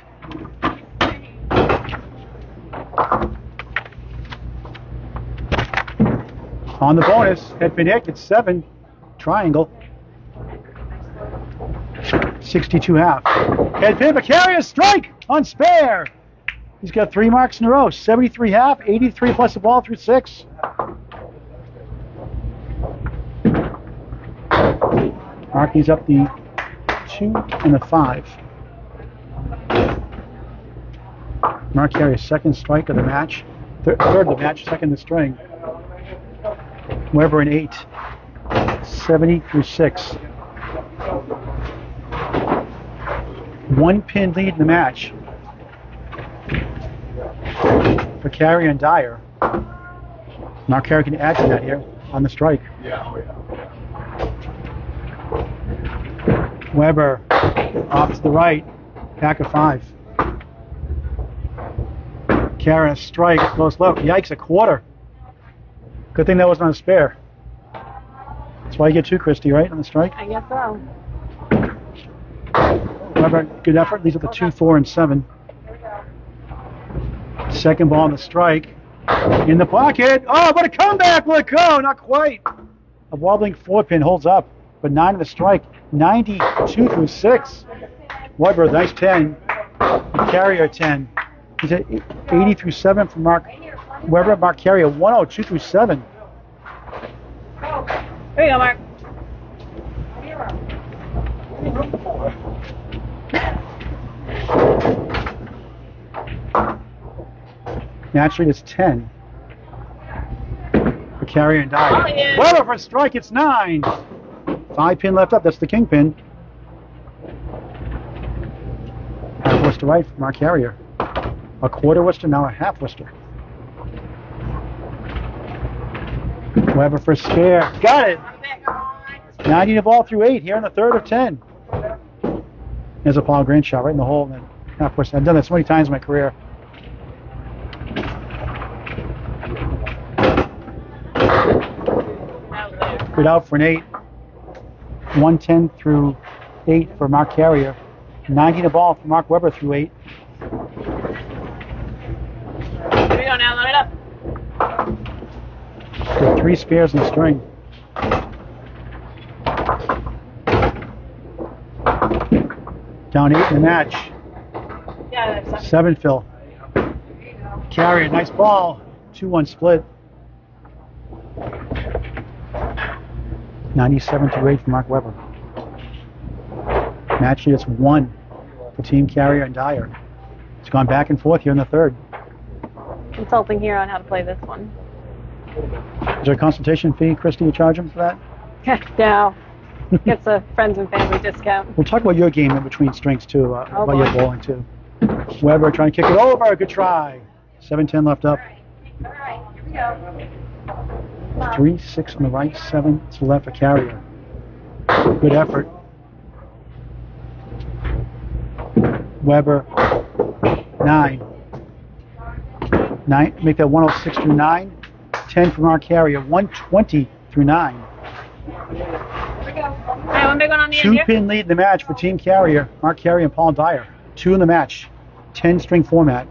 On the bonus, head pin hit, it's seven, triangle. 62 half. Head pin, Macarius, strike on spare. He's got three marks in a row, 73 half, 83 plus the ball through six. Marky's up the two and the five. Mark Carrier's second strike of the match, thir- third of the match, second the string. Webber in eight, 70 through six. One pin lead in the match for Carrier and Dyer. Mark Carrier can add to that here on the strike. Oh Webber off to the right, pack of five. Karen strike goes low. Yikes, a quarter. Good thing that wasn't on a spare. That's why you get two, Christy, right, on the strike? I guess so. Webber, good effort. Leads up to two, four, and seven. Second ball on the strike. In the pocket. Oh, but a comeback will it go? Not quite. A wobbling four pin holds up, but nine in the strike. 92 through six. Webber, nice 10. Carrier 10. He's at 80 through seven for Mark Webber. Mark Carrier 102 through seven. There you go, Mark. Naturally, it's 10 for Carrier and Dyer. Oh. Webber for strike, it's nine. Five pin left up. That's the kingpin. Half Worcester right for Mark Carrier. A quarter Worcester, now a half Worcester. Webber for spare. Got it. 90 to ball through eight here in the third of 10. There's a Paul Grant shot right in the hole. And half Worcester. I've done that so many times in my career. Good out for an eight. 110 through 8 for Mark Carrier. 90 to ball for Mark Webber through 8. Here we go now. Load it up. With three spares in the string. Down 8 in the match. Yeah, that's 7 Phil. Carrier, nice ball. 2 1 split. 97 to 8 for Mark Webber. Match is 1 for Team Carrier and Dyer. It's gone back and forth here in the third. consulting here on how to play this one. Is there a consultation fee, Christy, you charge him for that? <laughs> no. Gets a friends and family discount. We'll talk about your game in between strings too, uh, Oh, about your bowling too. Webber trying to kick it over. Good try. 7-10 left up. All right, here we go. 3 6 on the right, 7 to the left for Carrier. Good effort. Webber, 9. 9 make that 106 through 9. 10 for Mark Carrier, 120 through 9. Hey, one big one on the end Two pin lead in the match for Team Carrier, Mark Carrier and Paul Dyer. Two in the match, 10 string format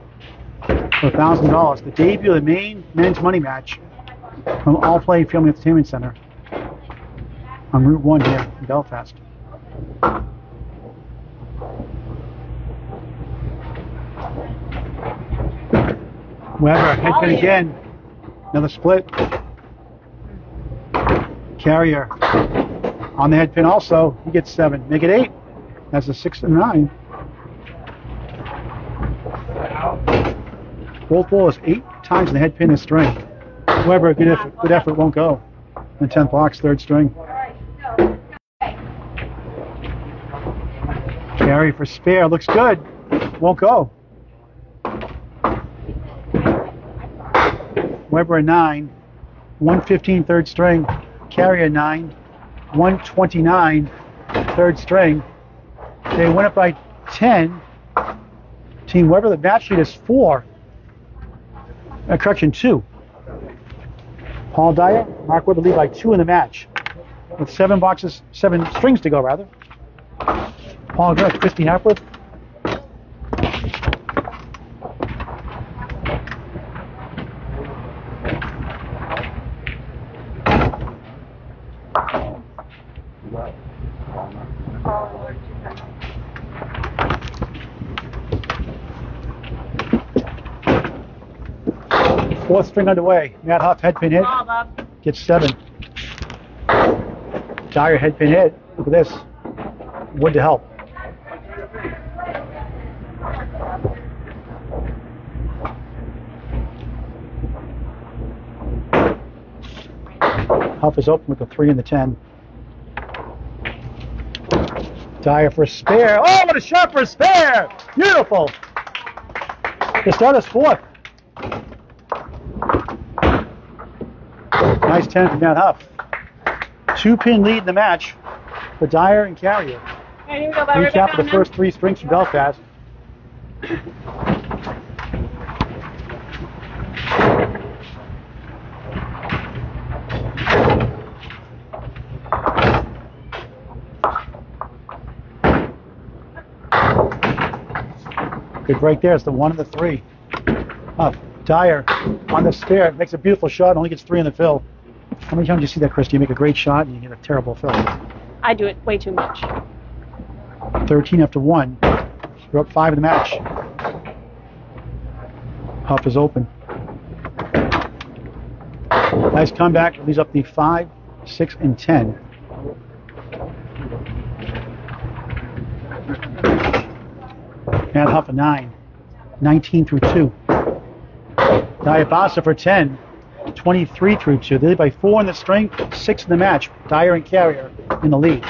for $1,000. The debut of the Maine men's money match from All Play Family Entertainment Center on Route 1 here in Belfast. Webber, head pin again. Another split. Carrier on the head pin also. He gets seven. Make it eight. That's a six and nine. Both balls eight times the head pin and string. Webber, good effort. Good effort. Won't go. The tenth box, third string. Carry for spare. Looks good. Won't go. Webber a nine. 115 third string. Carry a nine. 129 third string. They went up by 10. Team Webber, the match lead is four. Uh, correction, two. Paul Dyer, Mark Webber lead by two in the match. With seven boxes, seven strings to go, rather. Paul Grant, Christy Hapworth. Fourth string underway. Matt Huff head pin hit. Gets seven. Dyer head pin hit. Look at this. Wood to help. Huff is open with the three and the ten. Dyer for spare. Oh, what a shot for spare! Beautiful. The start is fourth. Nice 10 from Matt Huff. Two pin lead in the match for Dyer and Carrier. Hey, here we go, Recap of the first three strings from Belfast. Good break there. It's the one and the three. Up. Dyer on the spare makes a beautiful shot. Only gets three in the fill. How many times do you see that, Christy? You make a great shot and you get a terrible fill. I do it way too much. 13 after one. You're up five in the match. Huff is open. Nice comeback. Leaves up the five, six, and ten. Matt Huff a nine. 19 through two. Diabasa for 10. 23 through 2. They lead by four in the string, six in the match. Dyer and Carrier in the lead.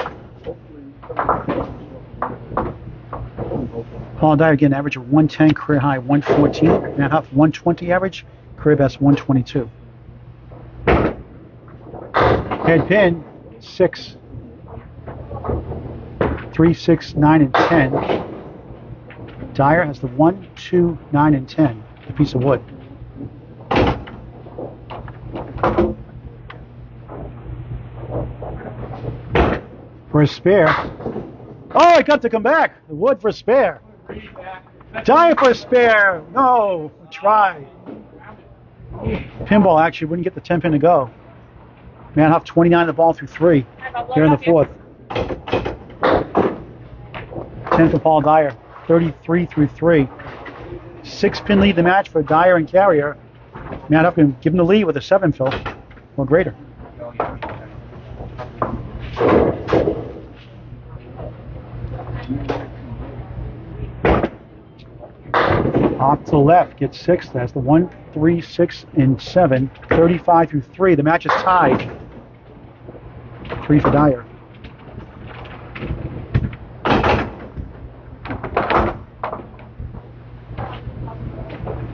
Paul Dyer again, average of 110, career high 114. Matt Huff 120 average, career best 122. Head pin six, three, six, nine, and ten. Dyer has the one, two, nine, and ten. The piece of wood. For a spare. Oh, I got to come back. Wood for spare. Dyer for spare. No, try. Pinball actually wouldn't get the 10 pin to go. Matt Huff 29 the ball through three here in the fourth. 10 for Paul Dyer, 33 through three. Six pin lead the match for Dyer and Carrier. Matt Huff can give him the lead with a seven fill or greater. Off to the left, gets six. That's the one, three, six, and seven. 35 through three. The match is tied. Three for Dyer.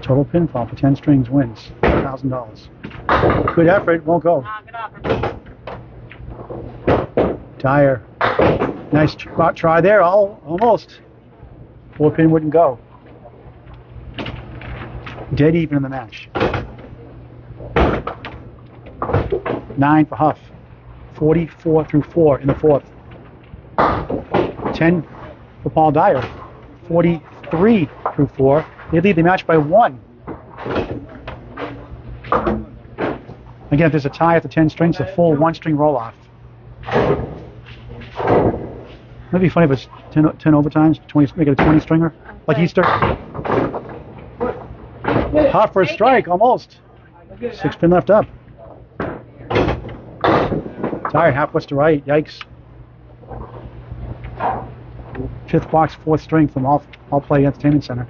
Total pinfall for 10 strings wins $1,000. Good effort, won't go. Dyer. Nice tr- try there, all, almost. Four pin wouldn't go. Dead even in the match. Nine for Huff. 44 through 4 in the fourth. 10 for Paul Dyer. 43 through 4. They lead the match by one. Again, if there's a tie at the 10 strings, a full one string roll off. That'd be funny if it's 10, 10 overtimes, 20, make it a 20 stringer, like. Easter. Hot for a strike, almost. Six pin left up. Tired, half Worcester to right, yikes. Fifth box, fourth string from All, All Play Entertainment Center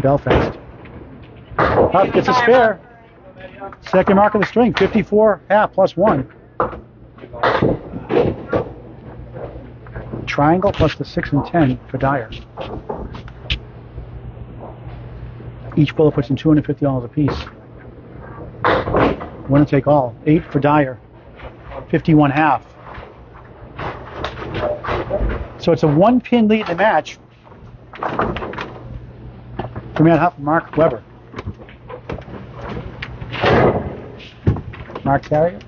Belfast. Huff gets a spare. Second mark of the string, 54 half plus one. Triangle plus the 6 and 10 for Dyer. Each bullet puts in $250 apiece. Winner take all. 8 for Dyer. 51 half. So it's a one pin lead in the match for Matt Huff Mark Webber. Marc Carrier.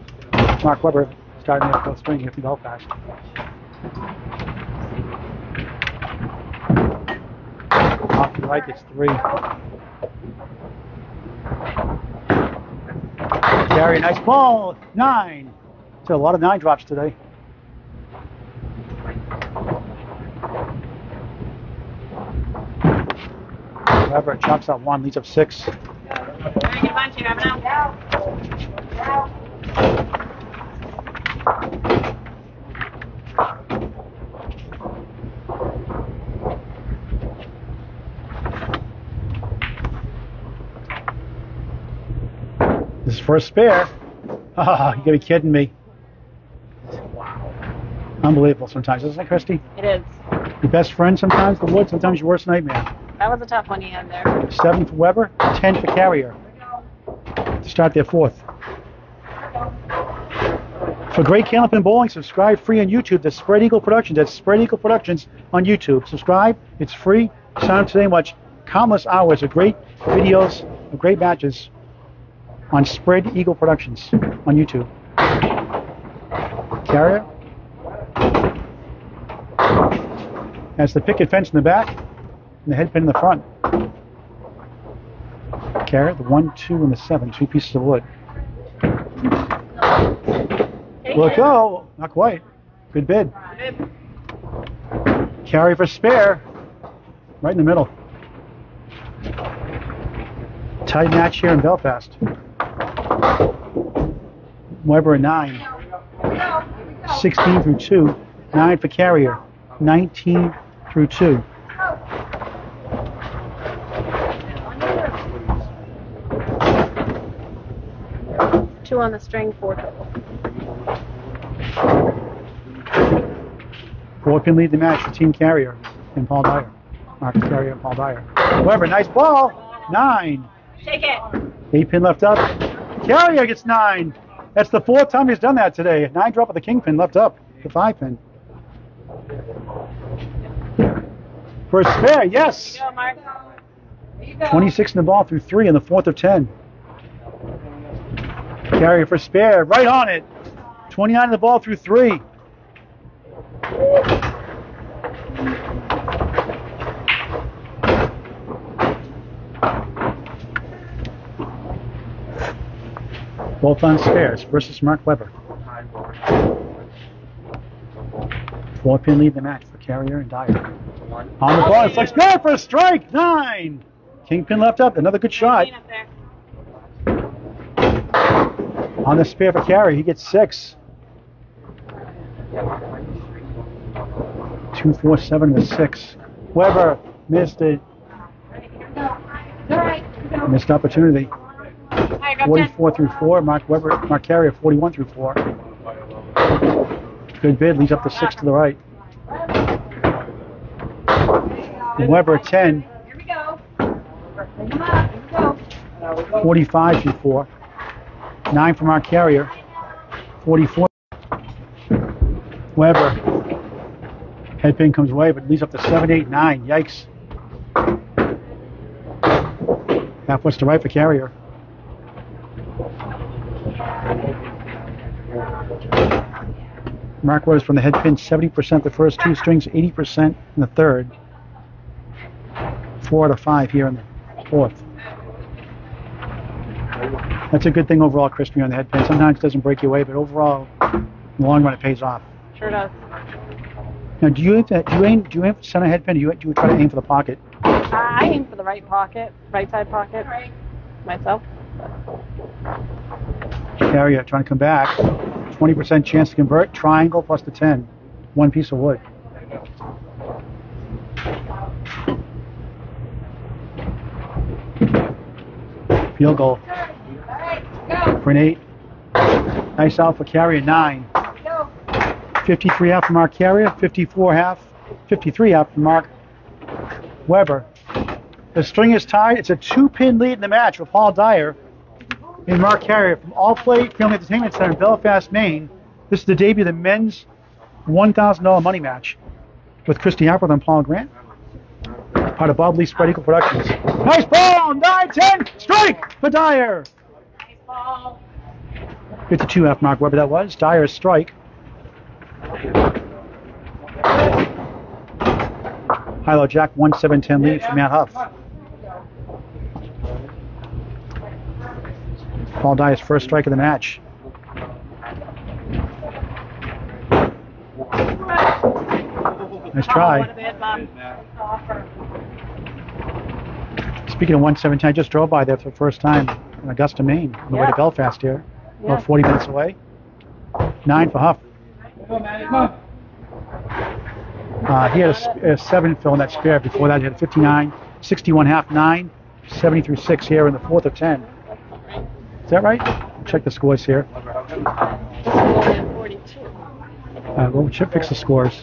Mark Webber starting at fourth string if you fast. Off to the right gets three. Carrier, nice ball. Nine. So a lot of nine drops today. Webber chops out one, leads up six. Very good bunch you have now. This is for a spare. <laughs> Ah, you gotta be kidding me. Wow. Unbelievable sometimes, isn't it, Christy? It is. Your best friend sometimes, the wood, sometimes your worst nightmare. That was a tough one you had there. Seventh for Webber, ten for Carrier. To start their fourth. For great candlepin bowling, subscribe free on YouTube to Spread Eagle Productions. That's Spread Eagle Productions on YouTube. Subscribe, it's free. Sign up today and watch countless hours of great videos, of great matches on Spread Eagle Productions on YouTube. Carrier. Has the picket fence in the back and the head pin in the front. Carrier, the one, two, and the seven, two pieces of wood. Look, oh, not quite. Good bid. Carry for spare. Right in the middle. Tight match here in Belfast. Webber a nine. 16 through two. Nine for Carrier. 19 through two. Two on the string, four total. Four pin lead the match for Team Carrier and Paul Dyer. Marcus Carrier and Paul Dyer. However, nice ball. Nine. Take it. Eight pin left up. Carrier gets nine. That's the fourth time he's done that today. Nine drop of the kingpin left up. The five pin. For a spare, yes. Go, Mark. There you go. 26 in the ball through three in the fourth of 10. Carrier for spare, right on it. 29 in the ball through three. Both on spares versus Mark Webber. Four pin lead the match for Carrier and Dyer. On the ball, it flicks good for a strike. Nine. Kingpin left up. Another good shot. Clean up there. On the spare for Carrier, he gets six. Two, four, seven with six. Webber missed it. Missed opportunity. Hi, drop 44 through four. Mark Webber, Marc Carrier, 41 through four. Good bid. Leads up to six to the right. And Webber 10, Here we go. Come on. Here we go. 45 through four. Nine from Marc Carrier. 44. Webber. Headpin comes away, but leads up to seven, eight, nine. Yikes. Half Worcester to right for Carrier. Mark was from the head pin 70% the first two strings, 80% in the third. Four out of five here in the fourth. That's a good thing overall, Chris. Crispy, on the head pin. Sometimes it doesn't break you away, but overall, in the long run, it pays off. Sure does. Now, do you do you aim do you aim for center head pin? Or do you do you try to aim for the pocket? Uh, I aim for the right pocket, right side pocket, myself. Carrier trying to come back. 20% chance to convert. Triangle plus the 10. One piece of wood. Field goal. For an eight. Nice out for Carrier, nine. 53 half for Marc Carrier, 54 half, 53 half for Mark Webber. The string is tied. It's a two-pin lead in the match with Paul Dyer and Marc Carrier from All Play Family Entertainment Center in Belfast, Maine. This is the debut of the men's $1,000 money match with Christy Hapworth and Paul Grant. Part of Bob Lee Spread Eagle Productions. Nice ball! 9 10! Strike for Dyer! Nice ball. 52 half Mark Webber that was. Dyer's strike. Hilo Jack 1 7 10 lead for Matt Huff. Paul Dyer's first strike of the match. Nice a try. Speaking of 117, I just drove by there for the first time in Augusta, Maine, on the way to Belfast here, Yeah. about 40 minutes away. Nine for Huff. Uh, he had a seven fill in that spare. Before that, he had a 59, 61 half, nine, 70 through six here in the fourth of 10. Is that right? Check the scores here. This is 42. Uh, we'll fix the scores.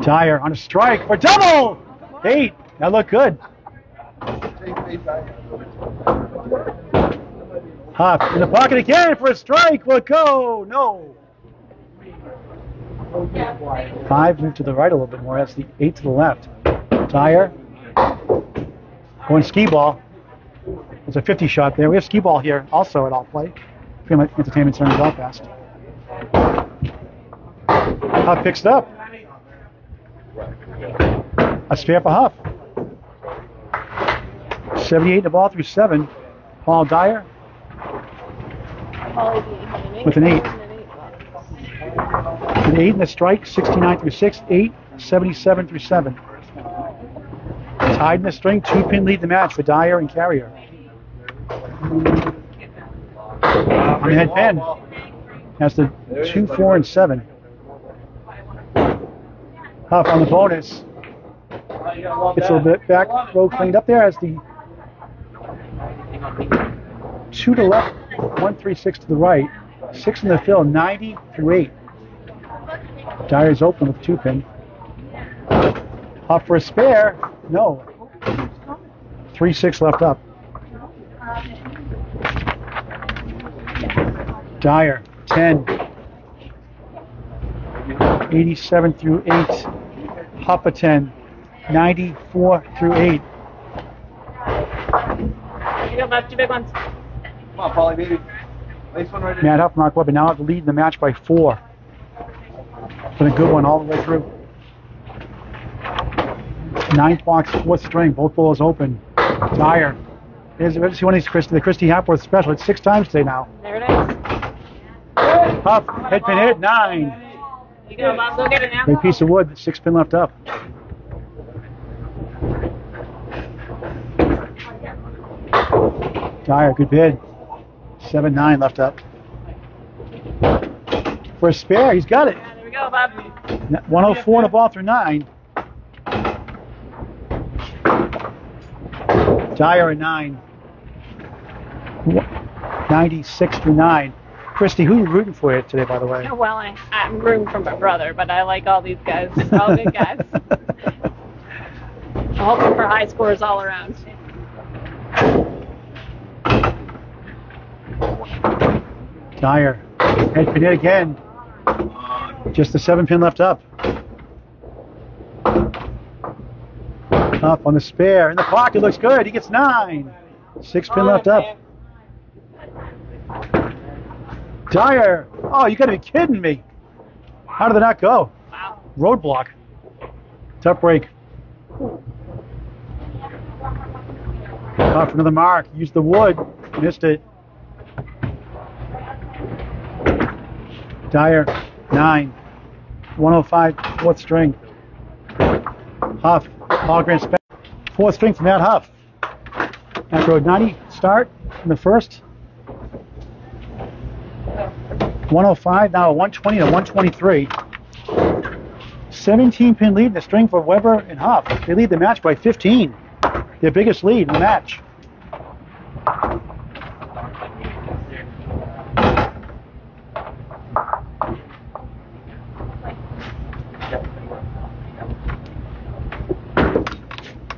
Dyer on a strike for double! Eight. That looked good. Huff in the pocket again for a strike. Will go? No. Five moved to the right a little bit more. That's the eight to the left. Dyer going skee ball. There's a 50 shot there. We have skee ball here also at All Play. Family Entertainment Center in Belfast. Huff picks it up. A spare for Huff. 78 in the ball through seven. Paul Dyer With an eight. an eight box. with eight in the strike, 69 through six, eight, 77 through seven. Tied in the string, two pin lead the match for Dyer and Carrier. On the head pin. has the two, four, and seven. Huff on the bonus. Gets a little bit back row cleaned up there as the two to left one three six to the right, six in the fill, 90 through eight. Dyer's open with two pin. Up for a spare. No. Three six left up. Dyer, 10. 87 through 8. Hopper, 10. 94 through 8. You go, Bob. Two big ones. Come on, Polly, baby. Nice one right there. Matt Huff, Mark Webber now have the lead in the match by four. Been a good one all the way through. Ninth box, fourth string, both bowls open. Dyer. Here's, let's see one of these Christy, the Christy Hapworth special. It's six times today now. There it is. Huff, head pin hit, nine. You go, get it now. Piece of wood, six pin left up. Dyer, good bid. Seven nine left up. For a spare, he's got it. Yeah, there we go, Bob. 104 and a ball through nine. Dyer a nine. 96 through nine. Christy, who are you rooting for here today, by the way? Well, I, I'm rooting for my brother, but I like all these guys. All good guys. <laughs> I'm hoping for high scores all around. Dyer. Head pin hit again. Just the seven pin left up. Up on the spare. In the pocket looks good. He gets nine. Six pin oh, left up. Dyer. Oh, you gotta be kidding me. How did that not go? Wow. Roadblock. Tough break. Off another mark. Use the wood. Missed it. Dyer, nine. 105, fourth string. Huff, Paul Grant Fourth string from Matt Huff. After a 90 start in the first. 105, now a 120 to 123. 17 pin lead in the string for Webber and Huff. They lead the match by 15. Their biggest lead in the match.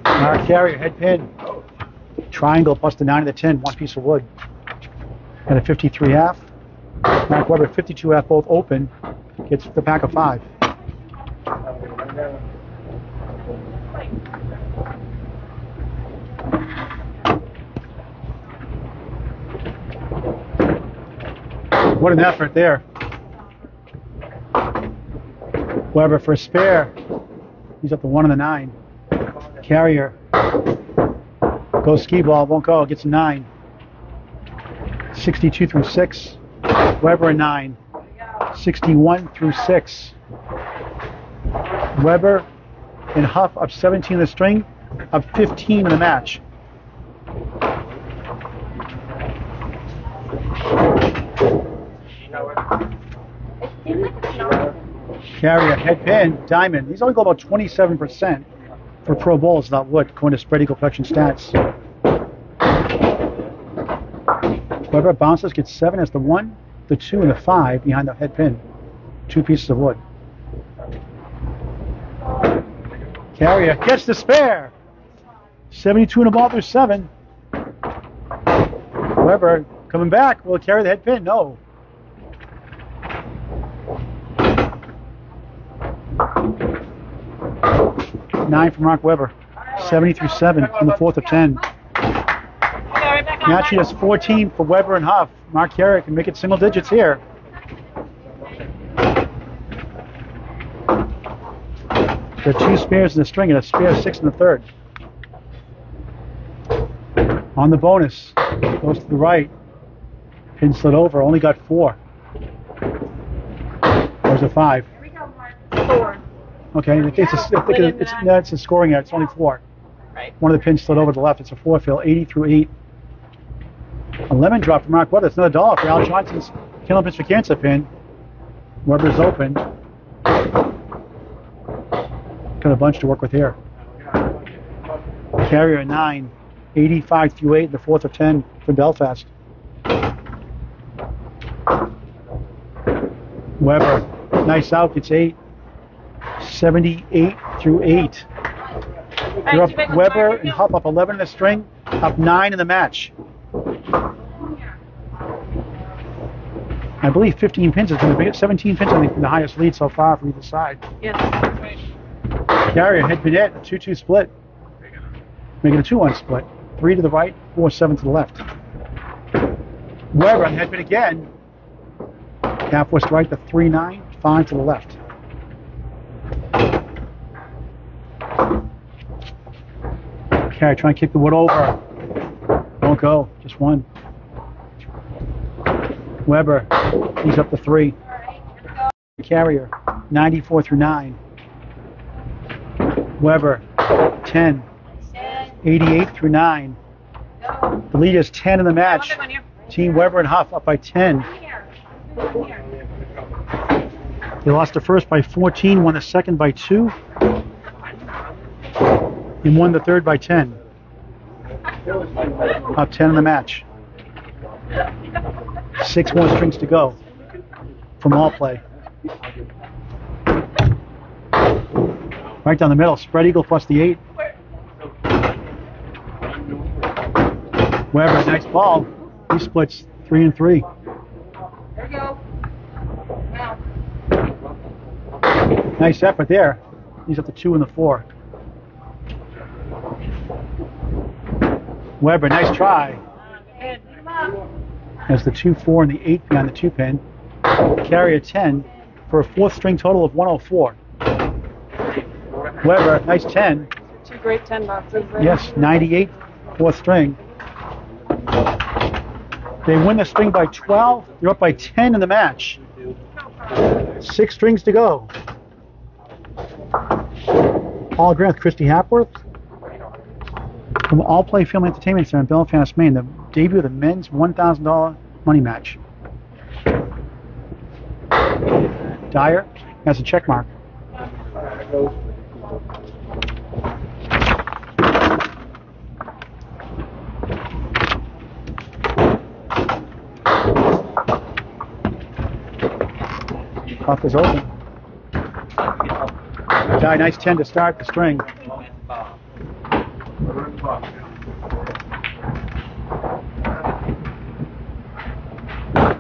Marc Carrier, head pin. Triangle plus the 9 to the 10, one piece of wood. And a 53 half. Mark Webber, 52 half, both open. Gets the pack of five. What an effort there. Webber for a spare. He's up to one on the nine. Carrier. Goes skee ball, won't go, gets a nine. 62 through six. Webber a nine. 61 through six. Webber and Huff up 17 in the string, up 15 in the match. Carrier, head pin, diamond. These only go about 27% for pro bowls not wood, according to Spread Eagle Collection stats. Whoever bounces gets seven as the one, the two, and the five behind the head pin. Two pieces of wood. Carrier gets the spare. 72 in the ball through seven. Webber coming back. Will carry the head pin? No. Nine from Mark Webber. 70 through seven in the fourth of 10. You go right back on. Matchy has 14 for Webber and Huff. Marc Carrier can make it single digits here. There are two spares in the string and a spare six in the third. On the bonus, goes to the right. Pin slid over, only got four. There's a five. Four. Okay, it's, a, I think it- it's, no, it's a scoring error. It's only four. Right. One of the pins slid over to the left. It's a four fill, 80 through 8. A lemon drop for Mark Webber. It's another dollar for Al Johnson's Killing Pins for Cancer pin. Webber's open. Got a bunch to work with here. Carrier 9, 85 through 8, the fourth of 10 for Belfast. Webber, nice out, gets eight. 78 through 8. You're up Webber and Huff up 11 in the string, up 9 in the match. I believe 15 pins is going to be 17 pins, I think, the highest lead so far for either side. Yes. Carrier head pin a 2 2 split. Making a 2 1 split. 3 to the right, 4 7 to the left. Webber on head pin again. Half Worcester right, the 3 9, 5 to the left. Carrier trying to kick the wood over. Don't go, just one. Webber, he's up to 3. Carrier, 94 through 9. Webber, 10. 88 through 9. The lead is 10 in the match. Team Webber and Huff up by 10. They lost the first by 14, won the second by 2, and won the third by 10. Up 10 in the match. Six more strings to go from all play. Right down the middle, spread eagle plus the 8. Webber, nice ball. He splits 3 and 3. There we go. Nice effort there. He's at the 2 and the 4. Webber, nice try. Good. Pick 'em up. Has the 2 4 and the 8 behind the 2 pin. Carry a 10 for a fourth string total of 104. Webber, nice 10. Two great 10 boxes. There. Yes, 98, fourth string. They win the string by 12. They're up by 10 in the match. Six strings to go. Paul Grant, Christy Hapworth. From All Play Family Entertainment Center in Belfast, Maine, the debut of the men's $1,000 money match. Dyer has a check mark. Huff is open. Dyer, nice 10 to start the string.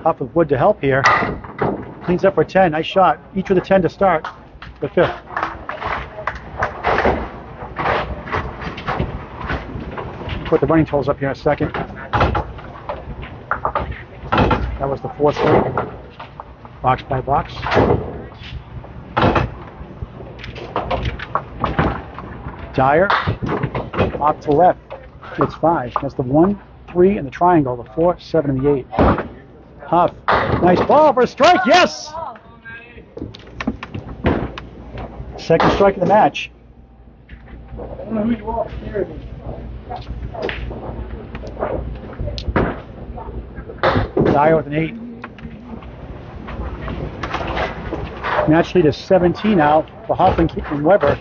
Huff with wood to help here. Cleans up for 10. Nice shot. Each with a 10 to start the fifth. Put the running totals up here in a second. That was the fourth string. Box by box. Dyer, off to left, gets five. That's the one, three, and the triangle, the four, seven, and the eight. Huff, nice ball for a strike, yes! Second strike of the match. Dyer with an eight. Match lead is 17 now for Huff and, and Webber.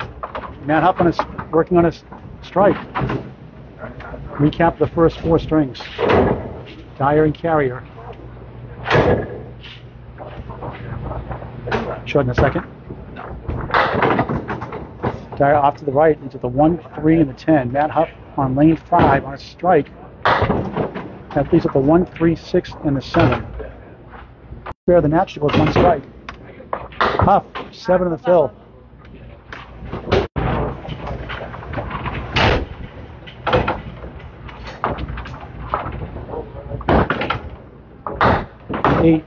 Matt Huff is working on his strike. Recap the first four strings. Dyer and Carrier. Short in a second. Dyer off to the right into the 1, 3, and the 10. Matt Huff on lane 5 on a strike. That leaves at the 1, 3, 6, and the 7. Spare the match with one strike. Huff, 7 in the fill. Eight.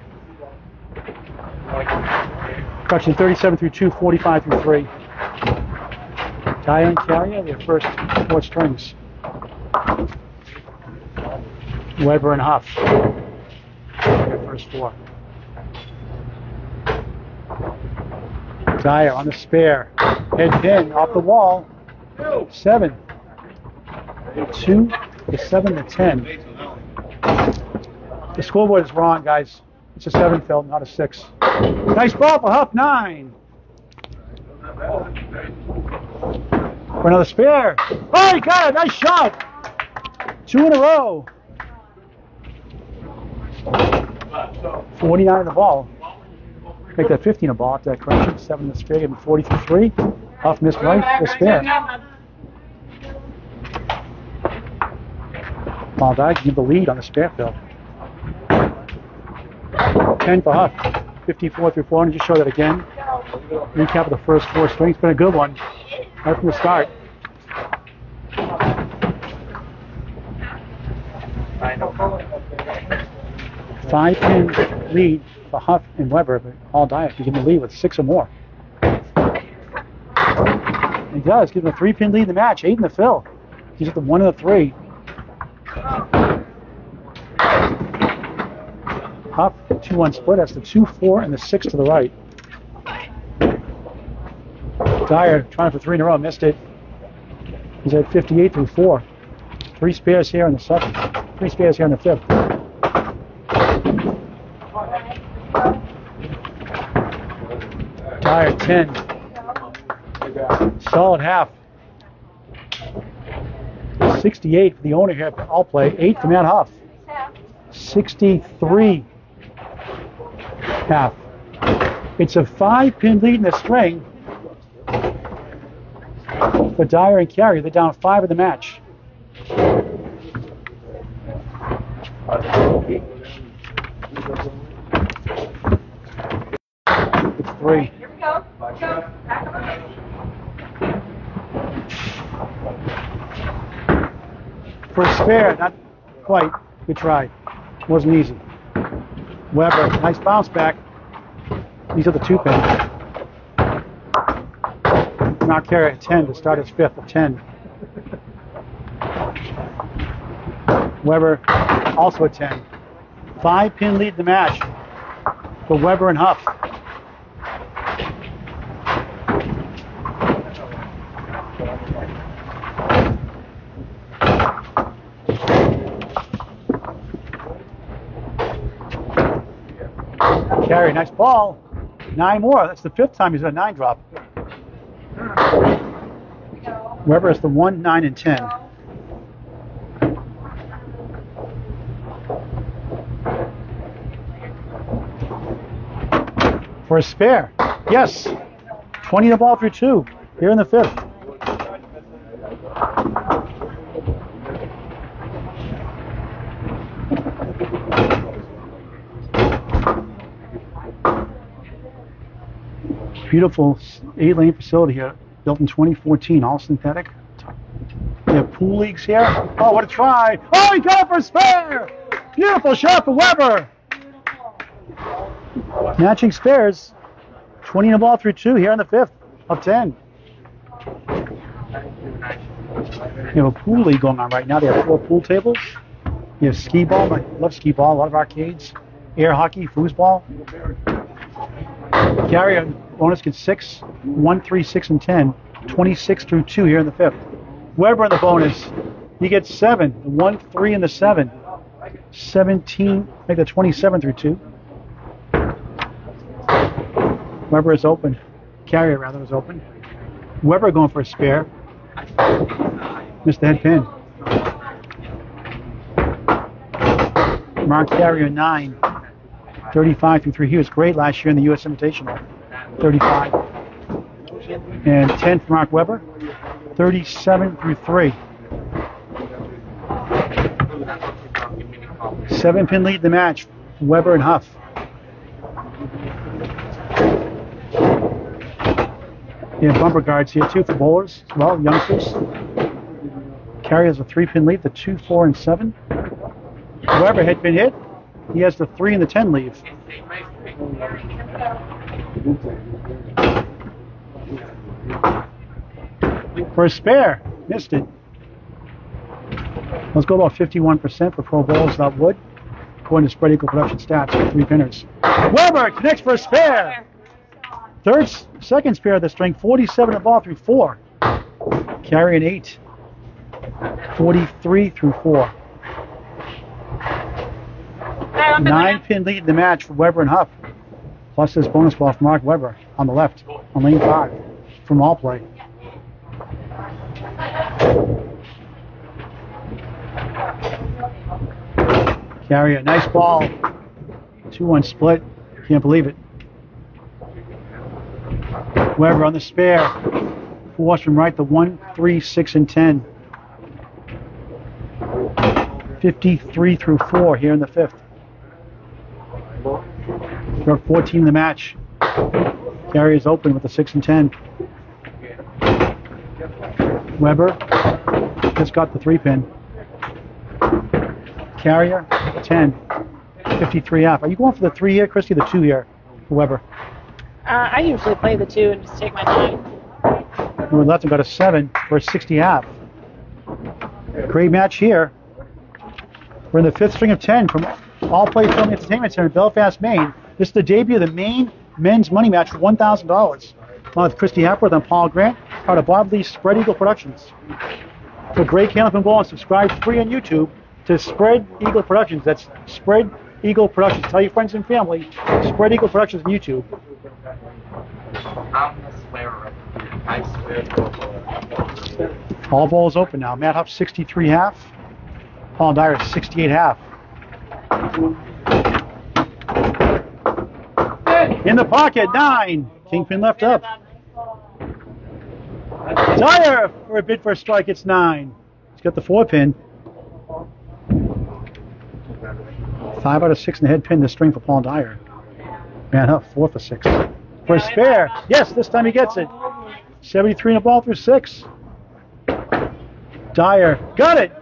Production 37 through 2, 45 through 3. Dyer and Carrier, their first four strings. Webber and Huff, their first four. Dyer on the spare. Head pin off the wall. Seven. The Two to seven to ten. The scoreboard is wrong, guys. It's a seven, fill, not a six. Nice ball for Huff, nine. For another spare. Oh, he got it. Nice shot. Two in a row. 49 in the ball. Make that 15 a ball after that correction. 7 in the him 40 for 3. Huff missed right. Paul Dyer can give the lead on the spare field. 10 for Huff. 54 through 4. And just show that again. Recap of the first four strings. Been a good one. Right from the start. Five pin lead for Huff and Webber, but Paul Dyer can give him the lead with six or more. He does, give him a three pin lead in the match, eight in the fill. He's at the one of the three. Huff, 2 1 split. That's the 2 4 and the 6 to the right. Dyer trying for three in a row, missed it. He's at 58 through 4. Three spares here in the second. Three spares here in the fifth. Dyer 10. Solid half. 68 for the owner here. All play. 8 for Matt Huff. 63 half. It's a five pin lead in the string for Dyer and Carrier. They're down five in the match. It's three. Here we go. Go. Back. For a spare, not quite. Good try. Wasn't easy. Webber, nice bounce back. These are the two pins. Marc Carrier at 10 to start his fifth of 10. Webber also at 10. Five pin lead the match for Webber and Huff. Carrier, nice ball. Nine more. That's the fifth time he's had a nine drop. Webber is the one, nine, and ten. For a spare. Yes. 20 the ball through two. Here in the fifth. Beautiful eight lane facility here, built in 2014, all synthetic. They have pool leagues here. Oh, what a try! Oh, he got it for a spare! Beautiful shot for Webber. Matching spares. 20 in the ball through two here in the fifth of 10. You have a pool league going on right now. They have four pool tables. You have skee ball. I love skee ball. A lot of arcades. Air hockey, foosball. Gary, bonus gets six, one, three, six, and ten. 26 through two here in the fifth. Webber in the bonus. He gets seven, the one, three, and the seven. 17, make that 27 through two. Webber is open. Carrier, rather, is open. Webber going for a spare. Missed the head pin. Marc Carrier, 9. 35 through 3. He was great last year in the U.S. Invitational. 35. And 10 for Mark Webber. 37 through 3. Seven pin lead the match. Webber and Huff. Yeah, bumper guards here too for bowlers as well, youngsters. Carry has a three pin lead, the two, four, and seven. Webber had been hit. He has the three and the ten leave. For a spare, missed it. Let's go about 51% for pro bowls without wood, according to Spread Eagle Production stats for three pinners. Webber connects for a spare. Third, second spare of the string, 47 the ball through four. Carry an eight. 43 through four. Nine pin lead in the match for Weber and Huff. Plus this bonus ball from Mark Webber on the left on lane five from all play. Carry a nice ball. Two one split. Can't believe it. Webber on the spare. Force from right to one, three, six, and ten. 53 through 4 here in the fifth. We're 14 in the match. Carrier's open with the 6 and 10. Webber just got the 3 pin. Carrier, 10. 53 off. Are you going for the 3 here, Christy, the 2 here for Weber? Uh, I usually play the two and just take my nine. Number left and got a 7 for a 60 half. Great match here. We're in the fifth string of 10 from All Play Family Entertainment Center in Belfast, Maine. This is the debut of the Maine men's money match for $1,000. Along with Christy Hapworth and Paul Grant, part of Bob Lee's Spread Eagle Productions. For Greg Ball and subscribe free on YouTube to Spread Eagle Productions. That's Spread Eagle Productions. Tell your friends and family, Spread Eagle Productions on YouTube. I'm the swearer. I swear. All balls open now. Matt Huff 63 half. Paul Dyer 68 half. In the pocket, nine. Kingpin left up. Dyer for a bid for a strike. It's nine. He's got the four pin. Five out of six in the head pin. The string for Paul Dyer. Man up, four for six. For a spare. Yes, this time he gets it. 73 in the ball through six. Dyer got it.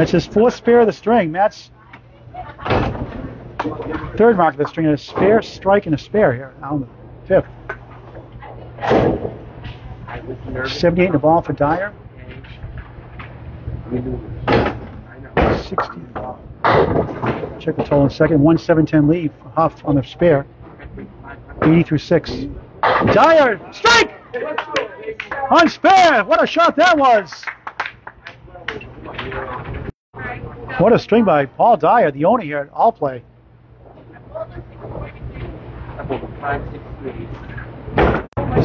That's his fourth spare of the string. Matt's third mark of the string. A spare, strike, and a spare here. On the fifth. 78 in the ball for Dyer. 60. Check the total in second. 1 7 10 lead for Huff on the spare. 80 through 6. Dyer, strike! On spare! What a shot that was! What a string by Paul Dyer, the owner here at All Play.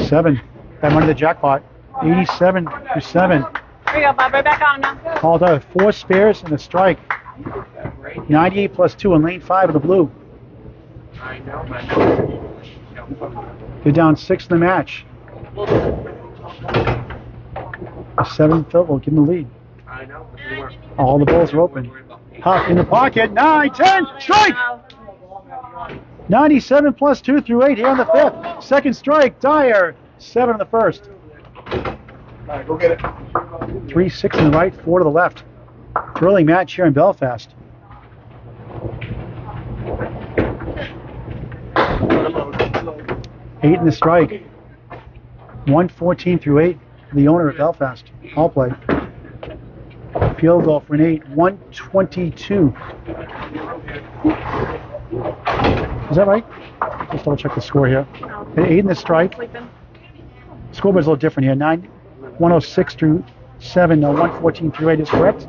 Seven. That money the jackpot. 87 to 7. Here you go, Bob. Right back on now. Paul Dyer, four spares and a strike. 98 plus 2 in lane 5 of the blue. I know, but They're down 6 in the match. A 7 fill will give them the lead. I know. but you weren't- All the balls are open. Huff in the pocket. 9, 10, strike! 97 plus 2 through 8 here in the fifth. Second strike, Dyer. 7 in the first. Go get it. 3, 6 in the right, 4 to the left. Thrilling match here in Belfast. Eight in the strike. 114 through 8. The owner of Belfast. All play. Field goal for an 8. 122. Is that right? Let's double check the score here. An 8 in the strike. Scoreboard's a little different here. 9, 106 through 7. No, 114 through 8 is correct.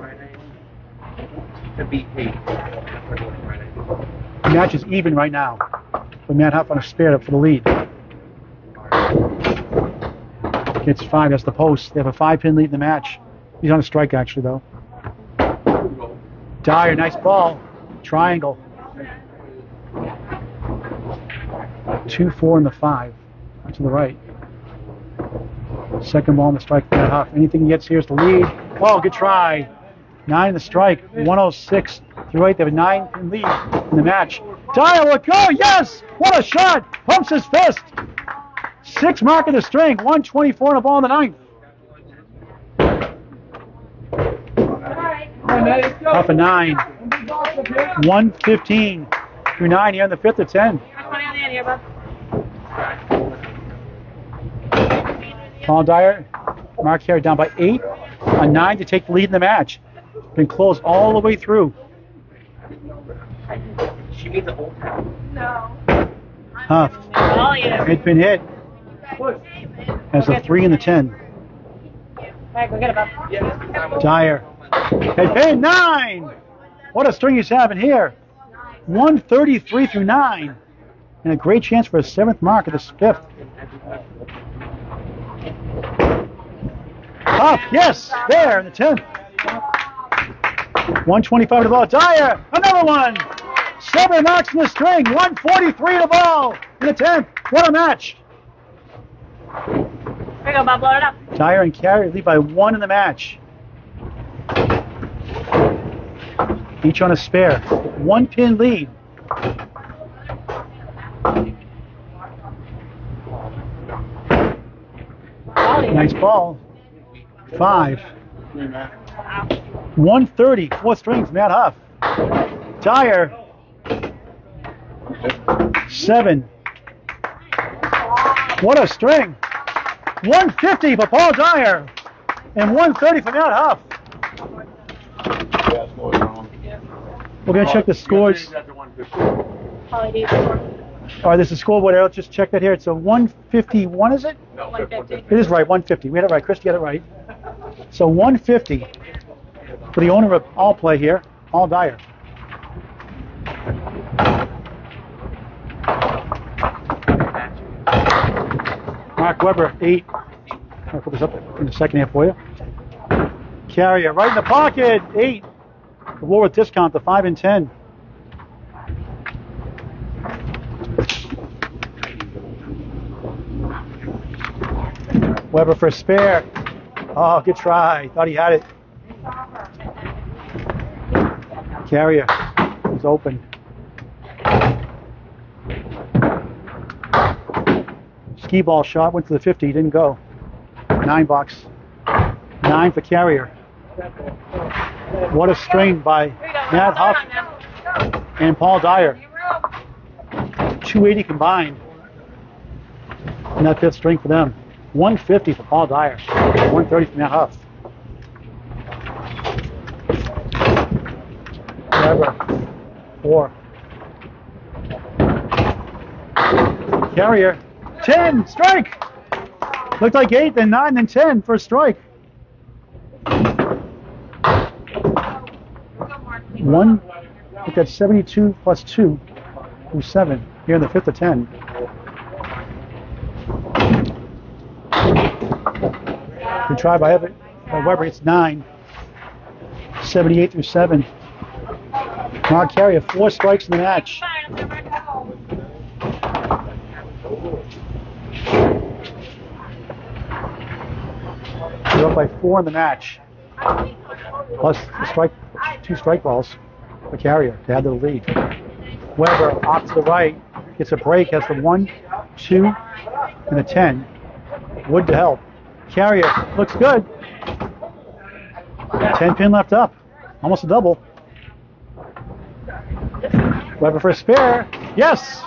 The match is even right now. But Matt Huff on a spare up for the lead. Gets five. That's the post. They have a five pin lead in the match. He's on a strike actually though. Dyer, nice ball. Triangle. Two, four, and the five. To the right. Second ball in the strike for Huff. Anything he gets here is the lead. Oh, good try. Nine in the strike. 106 through eight. They have a nine pin lead in the match. Dyer will go. Yes! What a shot! Pumps his fist. Six mark of the string. 124 and a ball in the ninth. Off a nine. 115 through nine here in the fifth of 10. How much money on the end here, Bob? Paul Dyer, Marc Carrier down by eight, a nine to take the lead in the match. Been close all the way through. She means the whole town. No. You. had been hit as a three and the ten. All right, go get it, Bob. Dyer had been nine. What a string he's having here. 133 through nine. And a great chance for a seventh mark of this fifth. Up, yes, there in the 10th. 125 to the ball. Dyer, another one. Seven knocks in the string. 143 to the ball in the 10th. What a match. Here you go, Bob. Load it up. Dyer and Carrier lead by one in the match. Each on a spare. One pin lead. Nice ball. Five. 130, four strings, Matt Huff. Dyer. Seven. What a string. 150 for Paul Dyer. And 130 for Matt Huff. We're going to check the oh, scores. Holly D. All right, there's a scoreboard there. Let's just check that here. It's a 151, is it? No, 150. It is right, 150. We had it right. Chris, you got it right. So 150 for the owner of All Play here, All Dyer. Mark Webber, eight. I'll put this up in the second half for you. Carrier, right in the pocket, eight. The Woolworth discount, the five and ten. Webber for a spare. Oh, good try. Thought he had it. Carrier is open. Skee ball shot went to the 50. Didn't go. Nine box. Nine for Carrier. What a string by. Matt Huff and Paul Dyer. 280 combined. And that fifth string for them. 150 for Paul Dyer. 130 for Matt Huff. Webber. Four. Carrier. 10. Strike. Looked like 8, then 9, then 10 for a strike. One. Look at 72 plus 2 who's 7. Here in the fifth of 10. Good try by, Evan, by Webber. It's 9. 78 through 7. Marc Carrier, four strikes in the match. They're up by four in the match. Plus strike, two strike balls for Carrier to add the lead. Webber off to the right, gets a break, has the one, two, and a 10. Wood to help. Carrier looks good. 10 pin left up. Almost a double. Webber for a spare. Yes!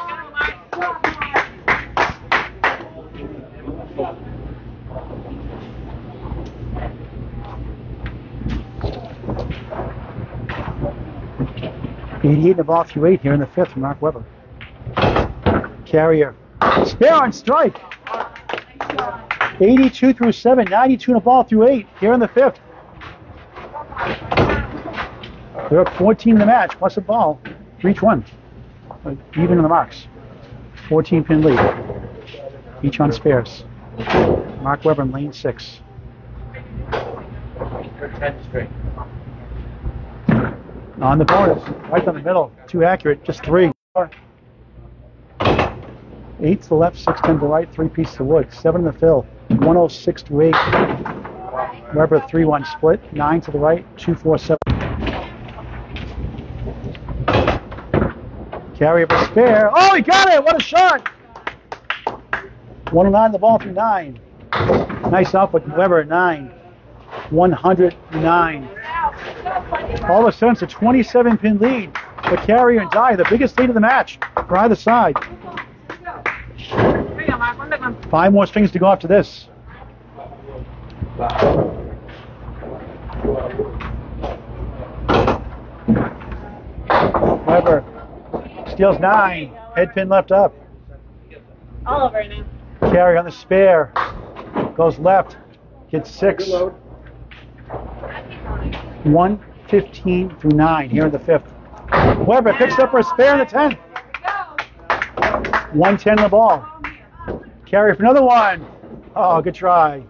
Eighty-eight in the ball through eight here in the fifth from Mark Webber. Carrier. Spare on strike. 82 through 7, 92 in the ball through 8 here in the fifth. They're up 14 in the match, plus a ball for each one. Even in the marks. 14 pin lead. Each on spares. Mark Webber in lane 6. On the bonus, right down the middle. Too accurate, just three. Eight to the left, six ten to the right, three pieces of wood. Seven in the fill, 106 to eight. Webber three one split, nine to the right, two four seven. Carrier a spare. Oh, he got it! What a shot! 109 the ball through nine. Nice output, Webber nine. 109. All of a sudden, it's a 27 pin lead for Carrier and Dyer, the biggest lead of the match for either side. Here you go, Mark. One big one. Five more strings to go after this. Webber steals nine. Head pin left up. All over now. Carry on the spare. Goes left. Gets six. 115 through 9 here in the fifth. Webber picks up her spare in the 10th. 110 in the ball. Carry for another one. Oh, good try.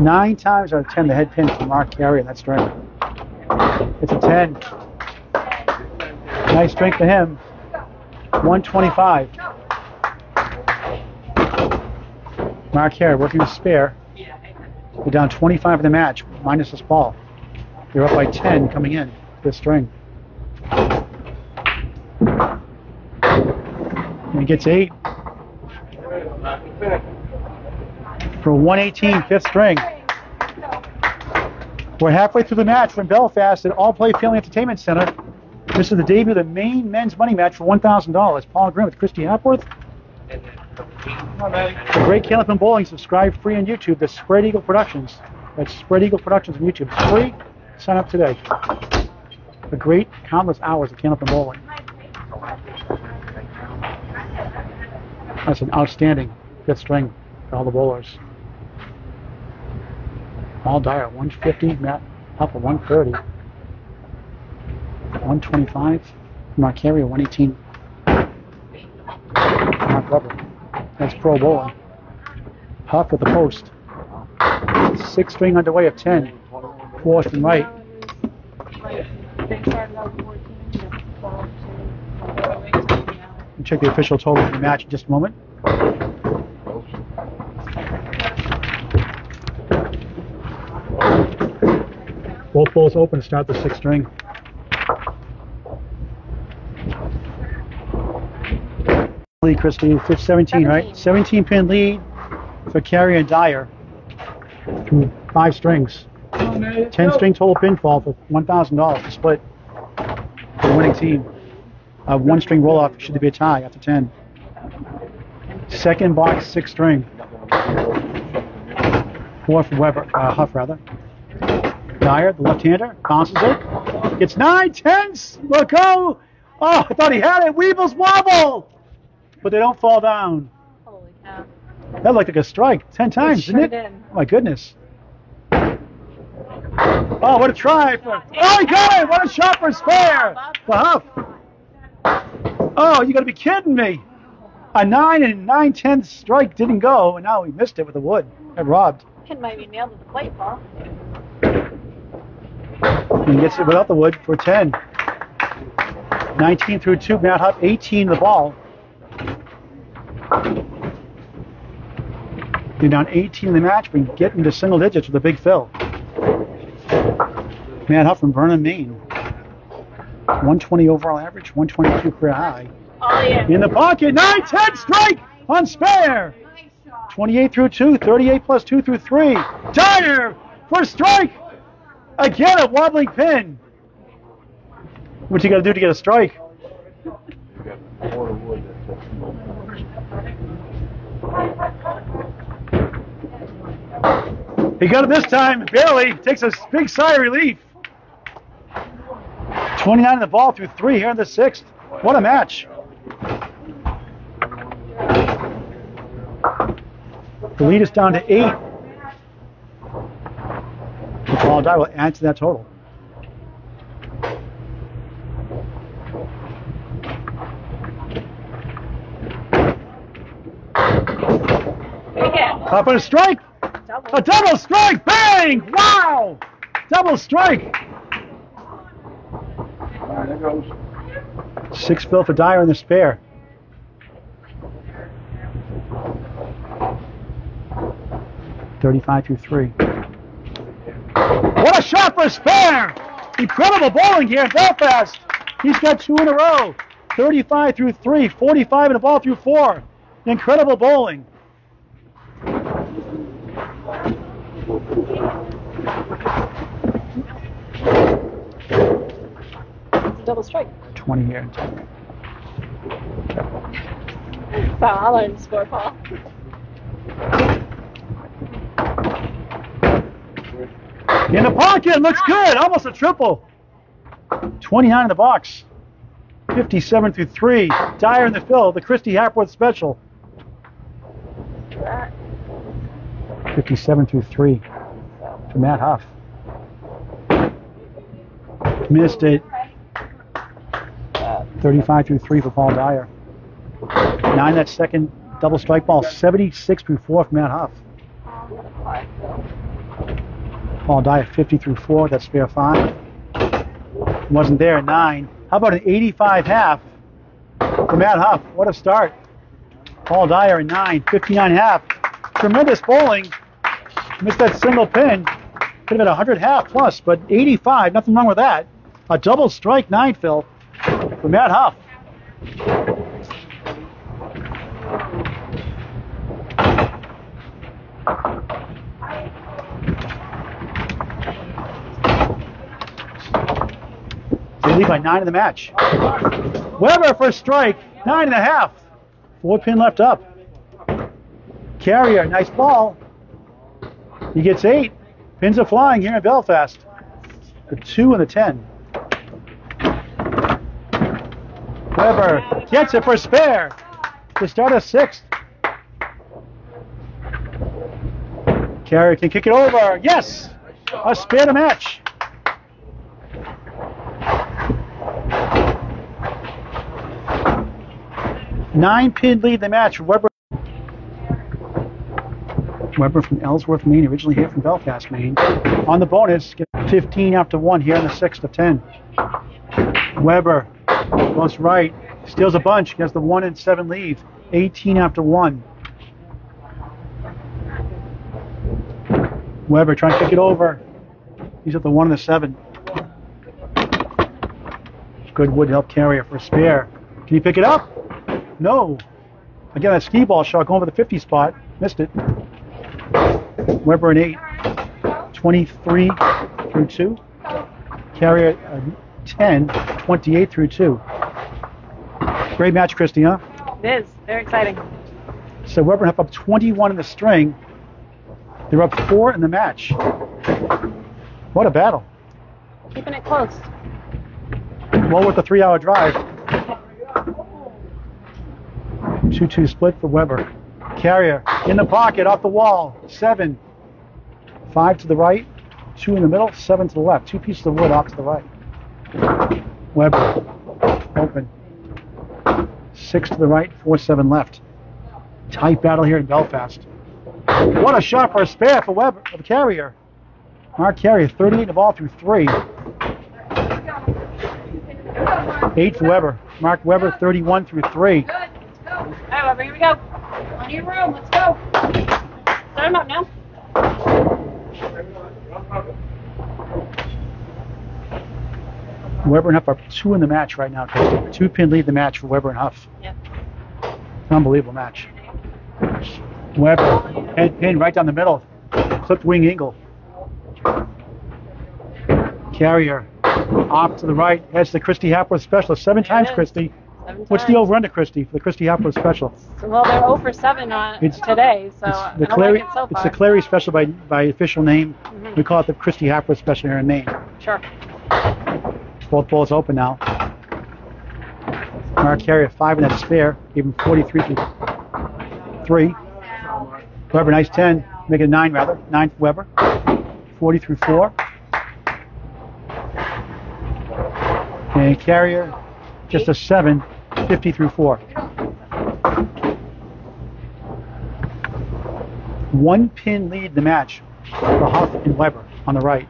Nine times out of ten, the head pin for Marc Carrier in that string. It's a 10. Nice string for him. 125. Marc Carrier working the spare. You're down 25 in the match, minus this ball. You're up by 10 coming in this string. And he gets eight for 118 fifth string. We're halfway through the match from Belfast at All Play Family Entertainment Center. This is the debut of the Maine men's money match for $1,000. Paul Grant with Christy Hapworth. The Great Candlepin Bowling. Subscribe free on YouTube. The Spread Eagle Productions. That's Spread Eagle Productions on YouTube. Free. Sign up today. The great countless hours of Candlepin Bowling. That's an outstanding fifth string for all the bowlers. All Dyer, 150. Matt Huff, 130. 125. Marc Carrier, 118. Mark Webber. That's pro bowling. Huff with the post. Six string underway of 10. Fourth and right. They started out 14 to 12 to We'll check the official total for the match in just a moment. Both balls open start the sixth string. Lead, Christy, fifth 17, right? 17 pin lead for Carrier and Dyer. Five strings. 10 string total pinfall for $1,000 to split for the winning team. A one string roll off should there be a tie after 10. Second box, six string. Four for Webber, uh, Huff rather. Dyer, the left hander, bounces it. Gets nine tenths. Look, oh! Oh, I thought he had it. Weebles wobble! But they don't fall down. Holy cow. That looked like a strike. Ten times, sure didn't it? did. Oh my goodness. Oh, what a try for. Oh, he got it! What a shot for spare! For Huff. Oh, you gotta be kidding me. A nine and nine tenths strike didn't go, and now he missed it with the wood. Got robbed. Kid maybe be nailed to the plate, Paul. He gets it without the wood for 10. 19 through 2, Matt Huff, 18 the ball. They're down 18 in the match, but get into single digits with a big fill. Matt Huff from Vernon, Maine. 120 overall average, 122 career high. In the pocket, 9 10 strike on spare. 28 through 2, 38 plus 2 through 3. Dyer for strike. Again, a wobbling pin. What you got to do to get a strike? He got it this time, barely. Takes a big sigh of relief. 29 in the ball through three here in the sixth. What a match. The lead is down to eight. The Paul Dyer will add to that total. Yeah. Up on a strike. Double. A double strike. Bang! Wow! Double strike. All right, there goes. Six bill for Dyer in the spare. Thirty-five through three. What a shot for spare! Incredible bowling here in Belfast. He's got two in a row. 35 through three, 45 in a ball through four. Incredible bowling. Double strike. 20 here. Wow, I learned to score, Paul. In the pocket, looks good. Almost a triple. 29 in the box. 57 through 3. Dyer in the fill. The Christy Hapworth special. 57 through 3 for Matt Huff. Missed it. 35 through 3 for Paul Dyer. 9 that second double strike ball. 76 through 4 for Matt Huff. Paul Dyer 50 through 4, that's spare 5. Wasn't there at 9. How about an 85 half for Matt Huff? What a start. Paul Dyer at 9, 59 half. Tremendous bowling. Missed that single pin. Could have been 100 half plus, but 85, nothing wrong with that. A double strike 9 fill for Matt Huff. They lead by nine in the match. Webber first strike, nine and a half. Four pin left up. Carrier, nice ball. He gets eight. Pins are flying here in Belfast. The two and the ten. Webber gets it for spare to start a sixth. Carrier can kick it over. Yes! A spare to match. Nine pin lead the match Webber. Webber from Ellsworth, Maine, originally here from Belfast, Maine. On the bonus, get 15 after one here in the sixth of 10. Webber goes right, steals a bunch, gets the one and seven lead. 18 after one. Webber trying to kick it over. He's at the one and the seven. good Goodwood help carrier for a spare. Can he pick it up? No. Again, that skee ball shot going for the 50 spot. Missed it. Webber an 8. 23 through 2. Carrier uh, 10. 28 through 2. Great match, Christy, huh? It is. Very exciting. So Webber have up 21 in the string. They're up 4 in the match. What a battle. Keeping it close. Well worth the three hour drive. 2 2 split for Webber. Carrier in the pocket, off the wall. Seven. Five to the right, two in the middle, seven to the left. Two pieces of wood off to the right. Webber. Open. Six to the right, four, seven left. Tight battle here in Belfast. What a shot for a spare for Webber, for the Carrier. Marc Carrier, 38 of all through three. Eight for Webber. Mark Webber, 31 through three. All right, Webber, here we go. On your room. Let's go. Start him up now. Webber and Huff are two in the match right now. Two pin lead the match for Webber and Huff. Yep. Unbelievable match. Webber, head pin right down the middle. Clipped wing angle. Carrier off to the right. To the Christy Hapworth special. Seven There times, is. Christy. Seven What's the times. over under, Christy, for the Christy Hapworth special? Well, they're 0 for 7 on It's- today, so It's the Clary, like it so it's the Clary special by, by official name. Mhm. We call it the Christy Hapworth special here in Maine. Sure. Both bowls open now. Marc Carrier, five in that spare, gave him 43 to three. Webber, nice 10, make it a nine rather, nine Webber. 40 through four. And Carrier, just a seven, 50 through four. One pin lead the match for Huff and Webber on the right.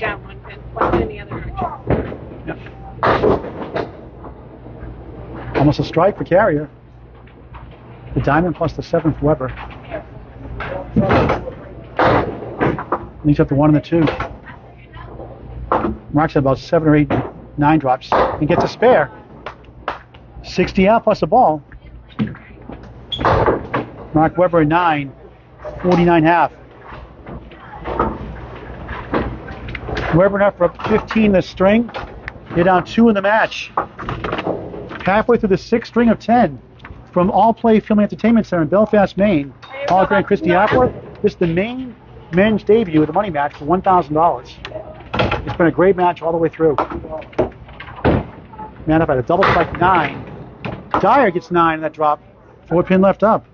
Down one pin. One pin in the other direction. Yep. Almost a strike for Carrier. The diamond plus the seventh Webber. Leads up to one and the two. Marks at about seven or eight, nine drops and gets a spare. 60 out plus a ball. Mark Webber at nine, 49 half. Webber enough for up 15 in the string. You're down two in the match. Halfway through the sixth string of 10 from All Play Family Entertainment Center in Belfast, Maine. Paul Grant Christy Hapworth. This is the Maine men's debut of the money match for $1,000. It's been a great match all the way through. Man up at a double strike nine. Dyer gets nine in that drop. Four pin left up.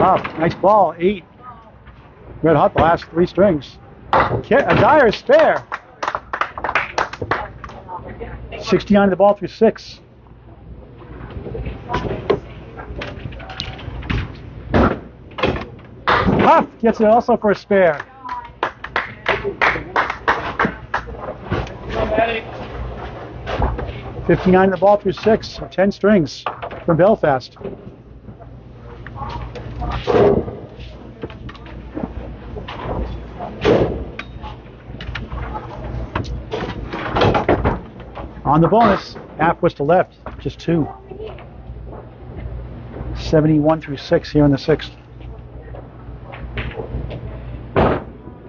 Up. Nice ball. Eight. Red hot the last three strings. Ca- A Dyer spare. 69 to the ball through six. Huff gets it also for a spare. Fifty-nine to the ball through six, ten strings from Belfast. On the bonus, half was to left, just two. 71 through 6 here in the sixth.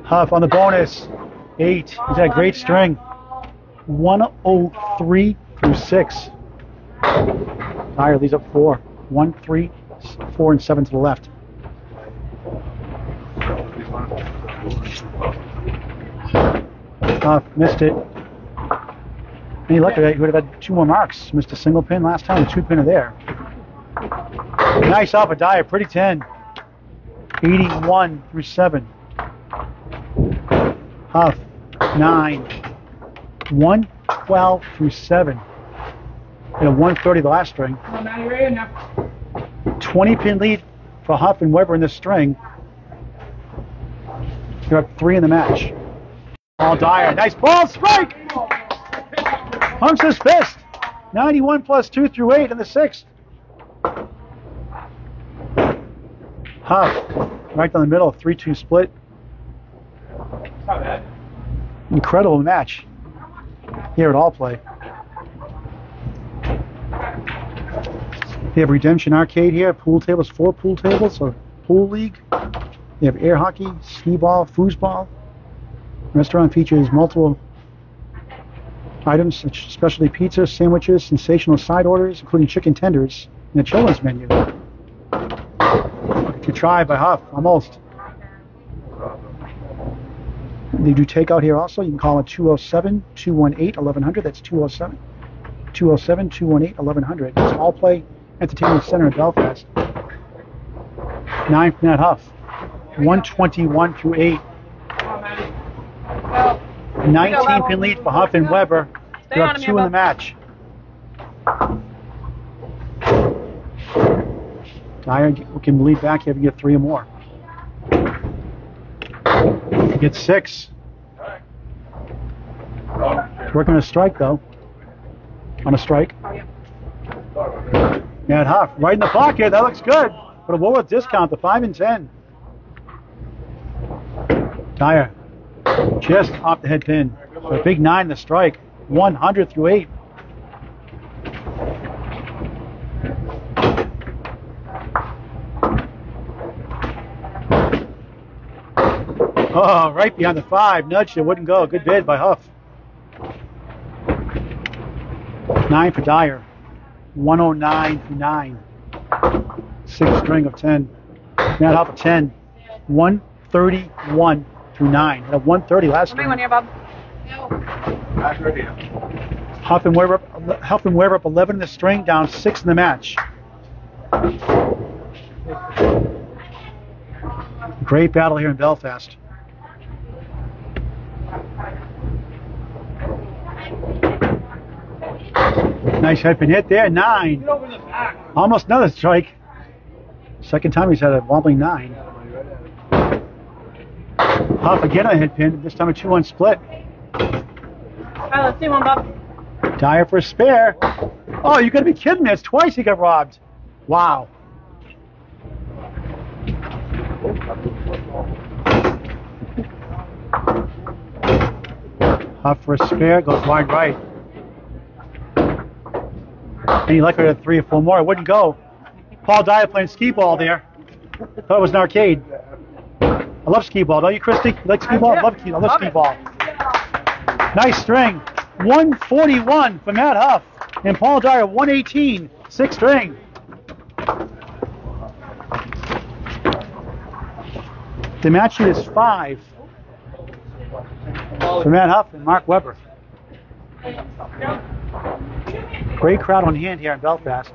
Huff on the bonus, 8. He's had a great string. 103 through 6. Dyer leads up 4. 1, 3, 4, and 7 to the left. Huff missed it. Any luck he would have had two more marks. Missed a single pin last time, a two pinner there. Nice off a Dyer, pretty 10. 81 through 7. Huff, 9. 112 through 7. And a 130 the last string. 20 pin lead for Huff and Webber in this string. You're up three in the match. Paul Dyer, nice ball strike! Hunks his fist. 91 plus 2 through 8 in the sixth. Huff, right down the middle, 3 2 split. Incredible match here at All Play. They have Redemption Arcade here, pool tables, four pool tables, so pool league. They have air hockey, skee ball, foosball. Restaurant features multiple items such as specialty pizzas, sandwiches, sensational side orders, including chicken tenders, and a children's menu. To try by Huff, almost. They do takeout here also. You can call it 207 218 1100. That's 207 207 218 1100. It's All Play Entertainment Center in Belfast. Nine from that Huff. 121 through 8. 19 pin lead for Huff and Webber. They're up two in the match. Dyer can lead back here if you get three or more. Get six. Working on a strike though. On a strike. Matt Huff, right in the pocket. That looks good. But a Woolworth discount, the five and ten. Dyer, just off the head pin. A big nine in the strike. 100 through 8. Oh, right behind the five. Nudged it, wouldn't go. Good bid by Huff. Nine for Dyer. 109 through 9. Six string of 10. Matt Huff a 10. 131 through 9. Had a 130 last Big one string. here, Bob. Back. Huff and Webber up, Huff and Webber up 11 in the string, down six in the match. Great battle here in Belfast. Nice head pin hit there, nine. Almost another strike. Second time he's had a wobbling nine. Huff again on a head pin, this time a 2 1 split. All right, let's see one, Bob. Dyer for a spare. Oh, you gotta be kidding me. It's twice he got robbed. Wow. Huff for a spare, goes wide right. Any lucky at three or four more, it wouldn't go. Paul Dyer playing skee ball there. Thought it was an arcade. I love skee ball, don't you, Christy? You like skee ball? I love, I love Love skee ball. Nice string. 141 for Matt Huff. And Paul Dyer, 118. Six string. The match sheet is five for Matt Huff and Mark Webber. Great crowd on hand here in Belfast.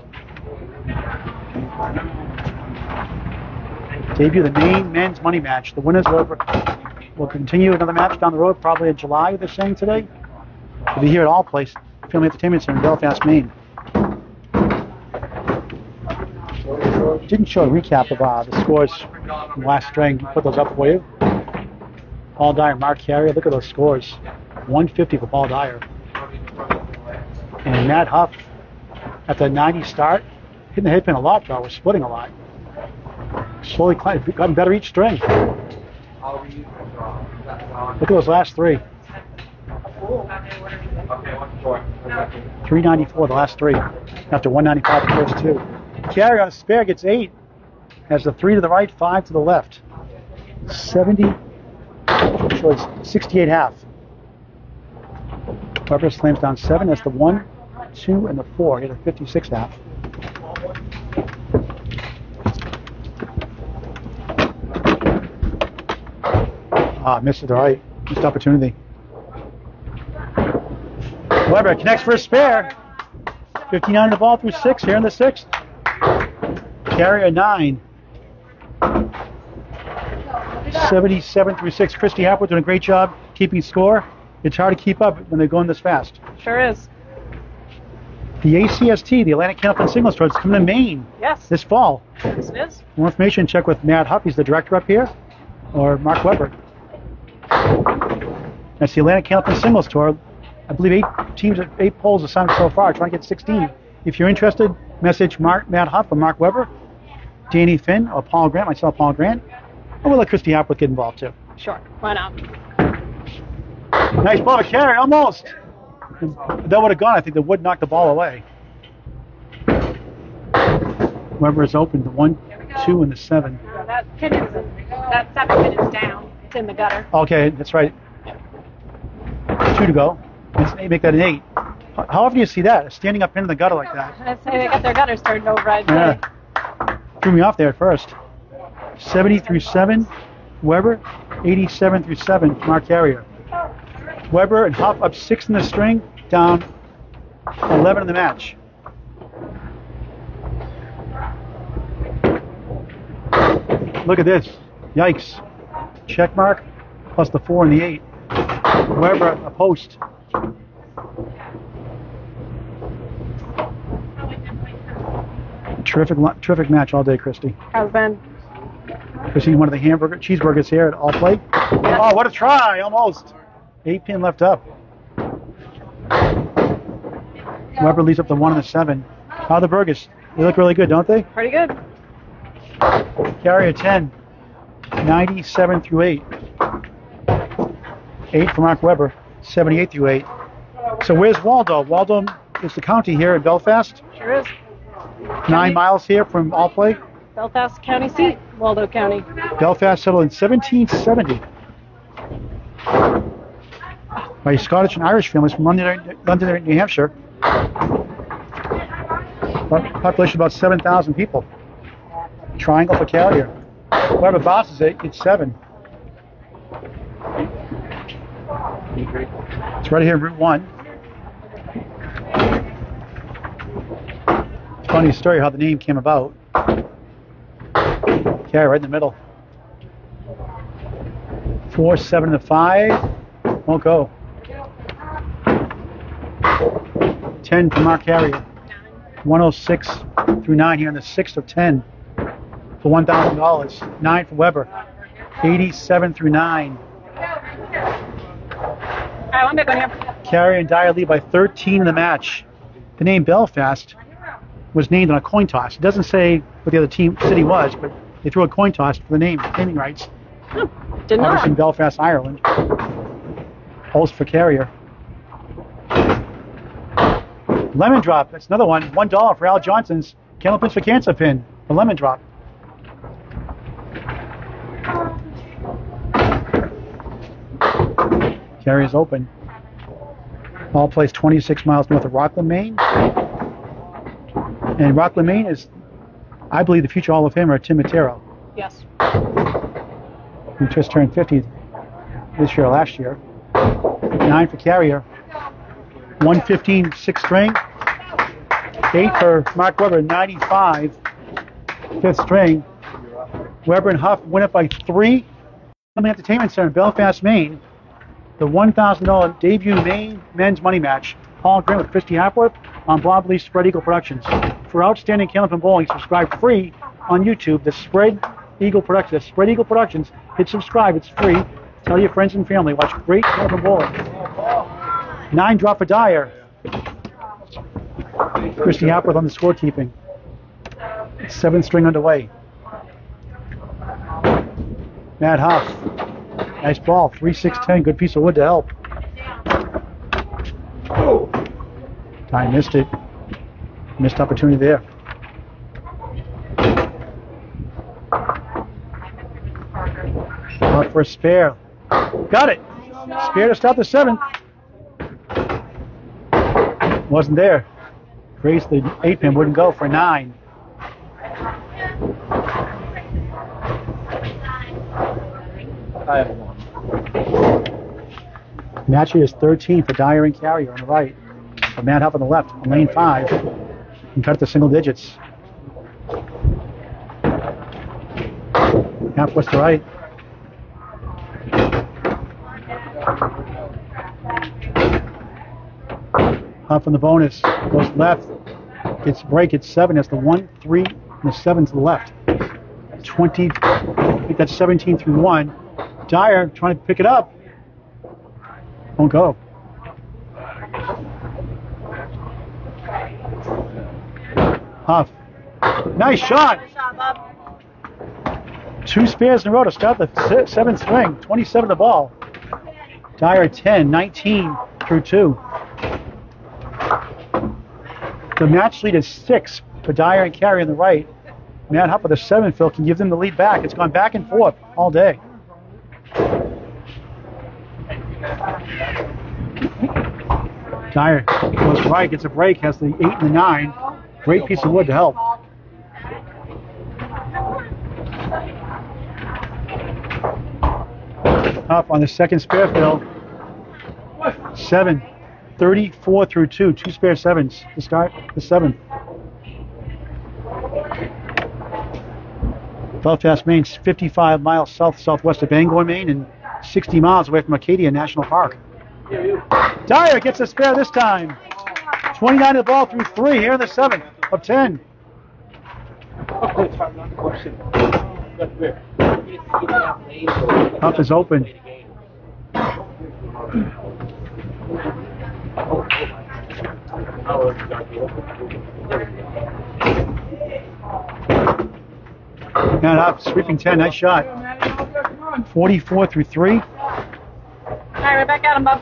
Debut the Maine men's money match. The winners will, will continue another match down the road, probably in July, they're saying today. We'll be here at All Play Family Entertainment Center in Belfast, Maine. Didn't show a recap of uh, the scores from last string. Put those up for you. Paul Dyer, Marc Carrier. Look at those scores. 150 for Paul Dyer. And Matt Huff at the 90 start, hitting the head pin a lot, though. Was splitting a lot. Slowly climbing, gotten better each string. Look at those last three. 394 the last three. After 195 the first two. Carry on spare gets eight. Has the three to the right, five to the left. 70, so it's 68 half. Webber slams down seven. That's the one, two, and the four. Hit a 56 half. Ah, missed it the right. Missed opportunity. Webber connects for a spare. 59 in the ball through six here in the sixth. Carry a nine. 77 through six. Christy Hapworth doing a great job keeping score. It's hard to keep up when they're going this fast. Sure is. The ACST, the Atlantic Candlepin Singles Tour, is coming to Maine Yes. this fall. Yes, it is. More information, check with Matt Huff. He's the director up here, or Mark Webber. That's the Atlantic Candlepin Singles Tour. I believe eight teams, eight polls are signed so far, trying to get 16. If you're interested, message Mark, Matt Huff or Mark Webber, Danny Finn, or Paul Grant, myself, Paul Grant. And we'll let Christy Hapworth get involved too. Sure. Why not? Nice ball to carry, almost. That would have gone. I think the wood knocked the ball away. Webber is open The one, two, and the seven. No, that pin is that seven pin is down. It's in the gutter. Okay, that's right. Two to go. Let's make that an eight. How often do you see that? Standing up in the gutter like that? They got their gutters turned over. I'd. Yeah. Threw me off there at first. 70 through 7, Webber. 87 through 7, Marc Carrier. Webber and Huff up 6 in the string, down 11 in the match. Look at this. Yikes. Check mark plus the 4 and the 8. Webber a post. Terrific, terrific match all day, Christy. How's been? Christy, one of the hamburger cheeseburgers here at All Play. Oh, what a try! Almost. Eight pin left up. Webber leads up to one and the seven. How are the burgers? They look really good, don't they? Pretty good. Carry a 10. 97 through 8. 8 for Mark Webber. 78 through 8. So where's Waldo? Waldo is the county here in Belfast. Sure is. Nine miles here from All Play. Belfast County seat, Waldo County. Belfast settled in 1770 by Scottish and Irish families from London, London New Hampshire. Population about 7,000 people. Triangle for Carrier. Whoever bosses it, it's seven. It's right here, Route 1. Funny story how the name came about. Okay, right in the middle. Four, seven, and five. Won't go. Ten for Marc Carrier. 106 through nine here on the sixth of ten for one thousand dollars. Nine for Webber. 87 through nine. All right, one big one here. Carrier and Dyer lead by 13 in the match. The name Belfast was named on a coin toss. It doesn't say what the other team city was, but they threw a coin toss for the name, naming rights. Did Obviously in. Belfast, Ireland. Host for Carrier. Lemon drop. That's another one. One dollar for Al Johnson's Candlepins for Cancer pin. A lemon drop. Carrier's open. All placed 26 miles north of Rockland, Maine. And Rockland, Maine is, I believe, the future Hall of Famer Tim Matero Yes. who just turned 50 this year or last year. Nine for Carrier. 115 six string. Eight for Mark Webber, 95 fifth string. Webber and Huff win it by three. Family Entertainment Center in Belfast, Maine. The $1,000 debut Maine men's money match. Paul Grant with Christy Hapworth on Bob Lee Spread Eagle Productions. For outstanding Candlepin bowling, subscribe free on YouTube. The Spread Eagle Productions. The Spread Eagle Productions. Hit subscribe. It's free. Tell your friends and family. Watch great Candlepin bowling. Nine drop for Dyer. Christy Hapworth on the scorekeeping. Seventh string underway. Matt Huff. Nice ball. 3 6 10. Good piece of wood to help. Ty missed it. Missed opportunity there. Out for a spare. Got it. Spare to stop the seventh. Wasn't there. Grace, the eight pin wouldn't go for nine. I have one. Matchy is 13 for Dyer and Carrier on the right. For Matt Huff on the left. On lane five. And cut it to single digits. Half west to right. Huff on the bonus. Goes left. Gets break. It's seven. That's the one, three, and the seven to the left. 20. I think that's 17 through one. Dyer trying to pick it up. Won't go. Huff. Nice shot. Good shot, Bob. Two spares in a row to start the seventh swing. 27 the ball. Dyer at 10, 19 through two. The match lead is six for Dyer and Carrier on the right. Matt Huff with a seven, fill, can give them the lead back. It's gone back and forth all day. Dyer goes right, gets a break, has the eight and the nine. Great piece of wood to help. Up on the second spare, fill. Seven. 34 through two. Two spare sevens to start the seventh. Belfast, Maine's 55 miles south southwest of Bangor, Maine, and 60 miles away from Acadia National Park. Dyer gets a spare this time. 29 to the ball through three here in the seventh of 10. Huff is open. And up, sweeping 10, nice shot. 44 through 3. All right, right back at him, Bob.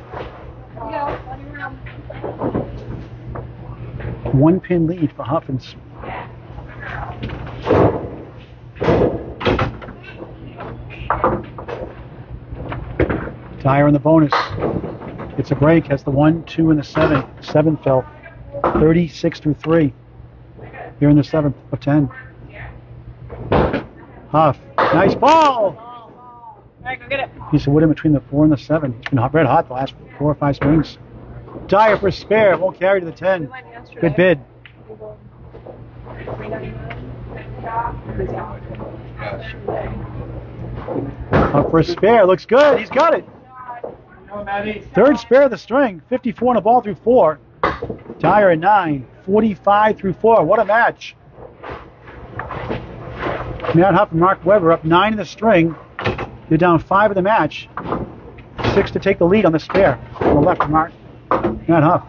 One pin lead for Huffins. Dyer in the bonus. It's a break, has the one, two, and the seven. Seven fell. 36 through three. Here in the seventh of 10. Huff. Nice ball! All right, go get it. Piece of wood in between the four and the seven. It's been hot- red hot the last four or five swings. Dyer for spare. Won't carry to the 10. Good bid. Up for a spare. Looks good. He's got it. Third spare of the string. 54 and a ball through four. Dyer at nine. 45 through four. What a match. Matt Huff and Mark Webber up nine in the string. You're down five of the match. Six to take the lead on the spare. On the left, Mark. Matt Huff.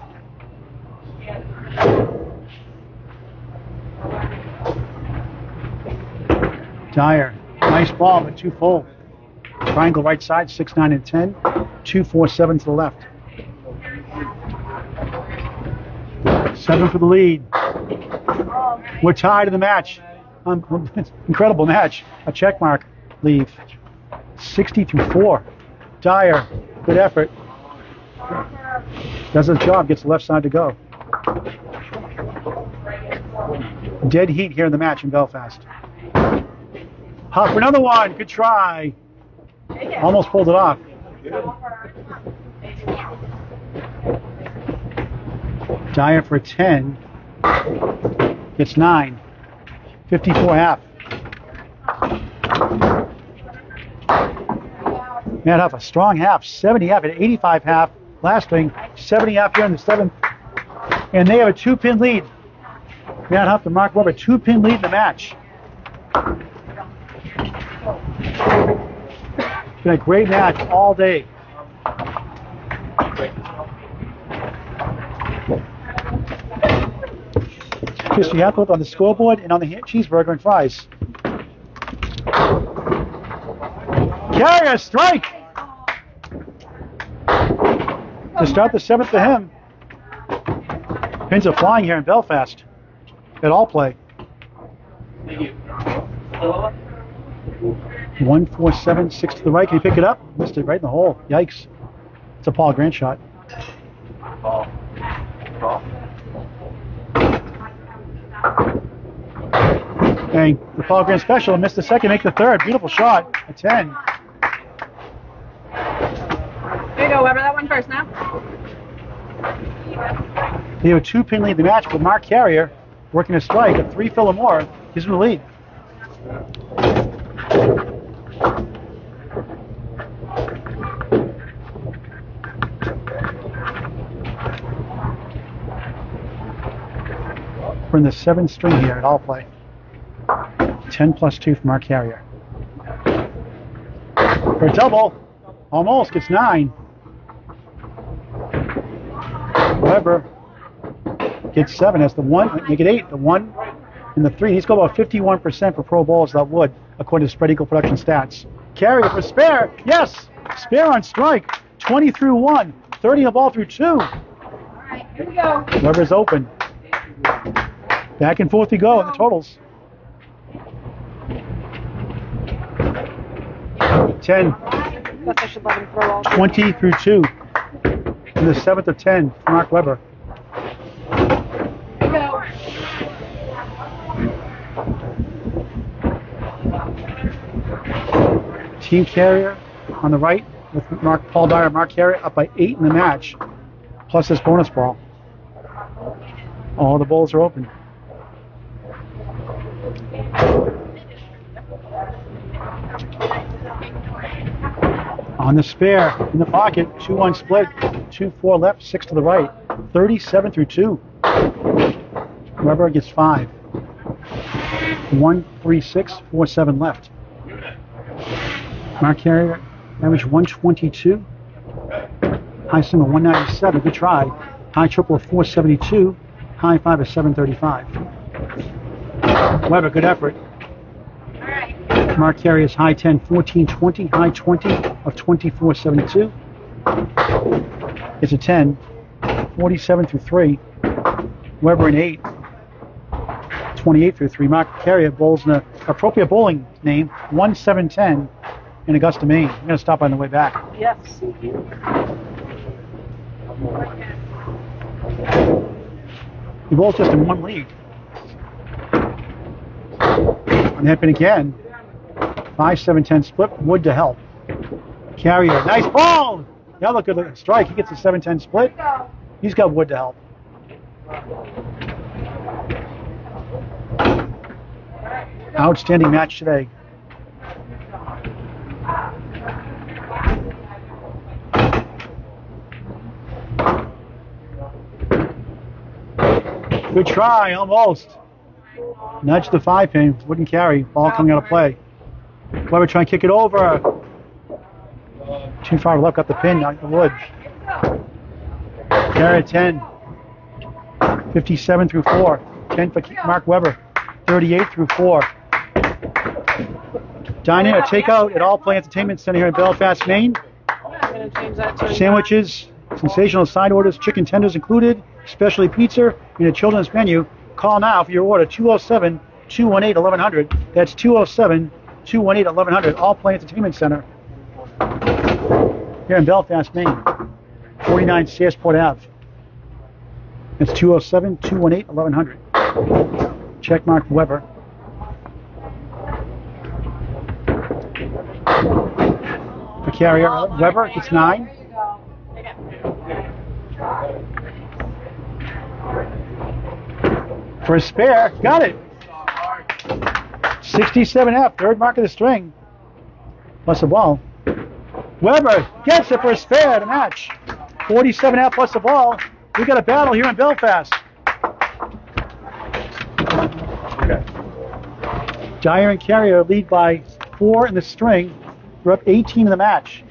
Dyer. Nice ball, but two full. Triangle right side, 6, 9, and 10. 2, 4, 7 to the left. 7 for the lead. We're tied in the match. Um, <laughs> incredible match. A check mark leave. 60 through 4. Dyer, good effort. Does his job, gets the left side to go. Dead heat here in the match in Belfast. Huff for another one. Good try. Almost pulled it off. Dyer for 10. Gets 9. 54 half. Matt Huff, a strong half. 70 half at 85 half. Last swing, 70 half here in the seventh And they have a two-pin lead. Matt Huff and Mark Webber, two-pin lead in the match. It's been a great match all day. Christy Hapworth on the scoreboard and on the cheeseburger and fries. Carrier strike to start the seventh for him. Pins are flying here in Belfast at all play. One four seven six to the right. Can you pick it up? Missed it right in the hole. Yikes! It's a Paul Grant shot. Call. Call. And the Paul Grant special missed the second, make the third. Beautiful shot. A ten. There you go, Webber. That one first now. They have a two pin lead in the match, but Marc Carrier working a strike, a three fill or more, gives him the lead. We're in the seventh string here at all play. 10 plus 2 from Marc Carrier. For a double, almost gets 9. Webber gets 7. That's the 1, make it 8. The 1 and the 3. He's got about 51% for pro bowls that would, according to Spread Eagle Production stats. Carrier for spare. Yes! Spare on strike. 20 through 1. 30 a ball through 2. All right, here we go. Webber's open. Back and forth we go in the totals. 10, Guess I should let him throw all. 20 through 2. In the seventh of 10, for Mark Webber. Team Carrier on the right with Mark Paul Dyer, Marc Carrier up by 8 in the match, plus this bonus ball. All the bowls are open. On the spare, in the pocket, 2 1 split, 2 4 left, 6 to the right, 37 through 2. Webber gets 5. 1 3 6, 4 7 left. Marc Carrier, average 122. High single 197. Good try. High triple of 472. High five of 735. Webber, good effort. All right. Marc Carrier's high 10, 1420. High 20 of 2472. It's a 10. 47 through 3. Webber an 8. 28 through 3. Marc Carrier bowls in an appropriate bowling name, one 1710 in Augusta, Maine. I'm going to stop on the way back. Yes. He bowls just in one league. And happen again. 5 7 10 split. Wood to help. Carrier. Nice ball! Now look at the strike. He gets a 7 10 split. He's got wood to help. Outstanding match today. Good try, almost. Nudge the five pin, wouldn't carry. Ball coming out of play. Webber trying to kick it over. Too far left, got the pin, not the wood. Carry 10. 57 through 4. 10 for Mark Webber. 38 through 4. Dine in or take out at All Play Entertainment Center here in Belfast, Maine. Sandwiches, sensational side orders, chicken tenders included, specialty pizza, and a children's menu. Call now for your order 207 218 1100. That's 207 218 1100. All Play Entertainment Center here in Belfast, Maine. 49 Searsport Ave. That's 207 218 1100. Check mark Webber. The carrier, Webber, it's nine. There you go. Take it. For a spare, got it. 67F, third mark of the string. Plus the ball. Webber gets it for a spare to match. 47F plus the ball. We got a battle here in Belfast. Okay. Dyer and Carrier lead by four in the string. We're up 18 in the match.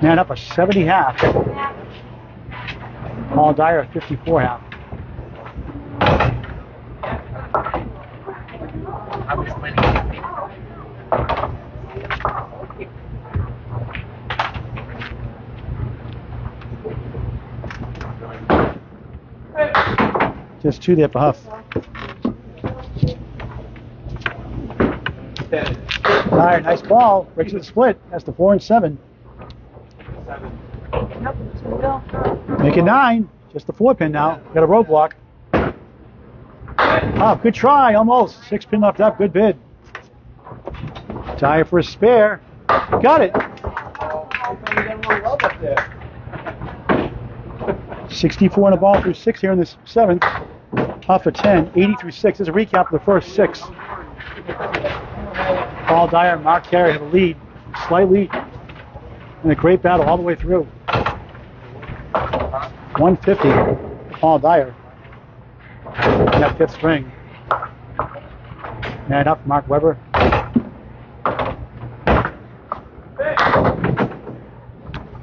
Man up a 70 half. Paul Dyer a 54 half. Just two there for Huff. Right, nice ball. Breaks the split. That's the four and seven. Make it nine. Just the four pin now. Got a roadblock. Oh, good try. Almost. Six pin left up. Good bid. Tie for a spare. Got it. 64 in the ball through six here in this seventh. Off of 10, 80 through six. This is a recap of the first six. Paul Dyer and Marc Carrier have a lead, slight lead, in a great battle all the way through. 150, Paul Dyer. In that fifth string. Man up, Mark Webber.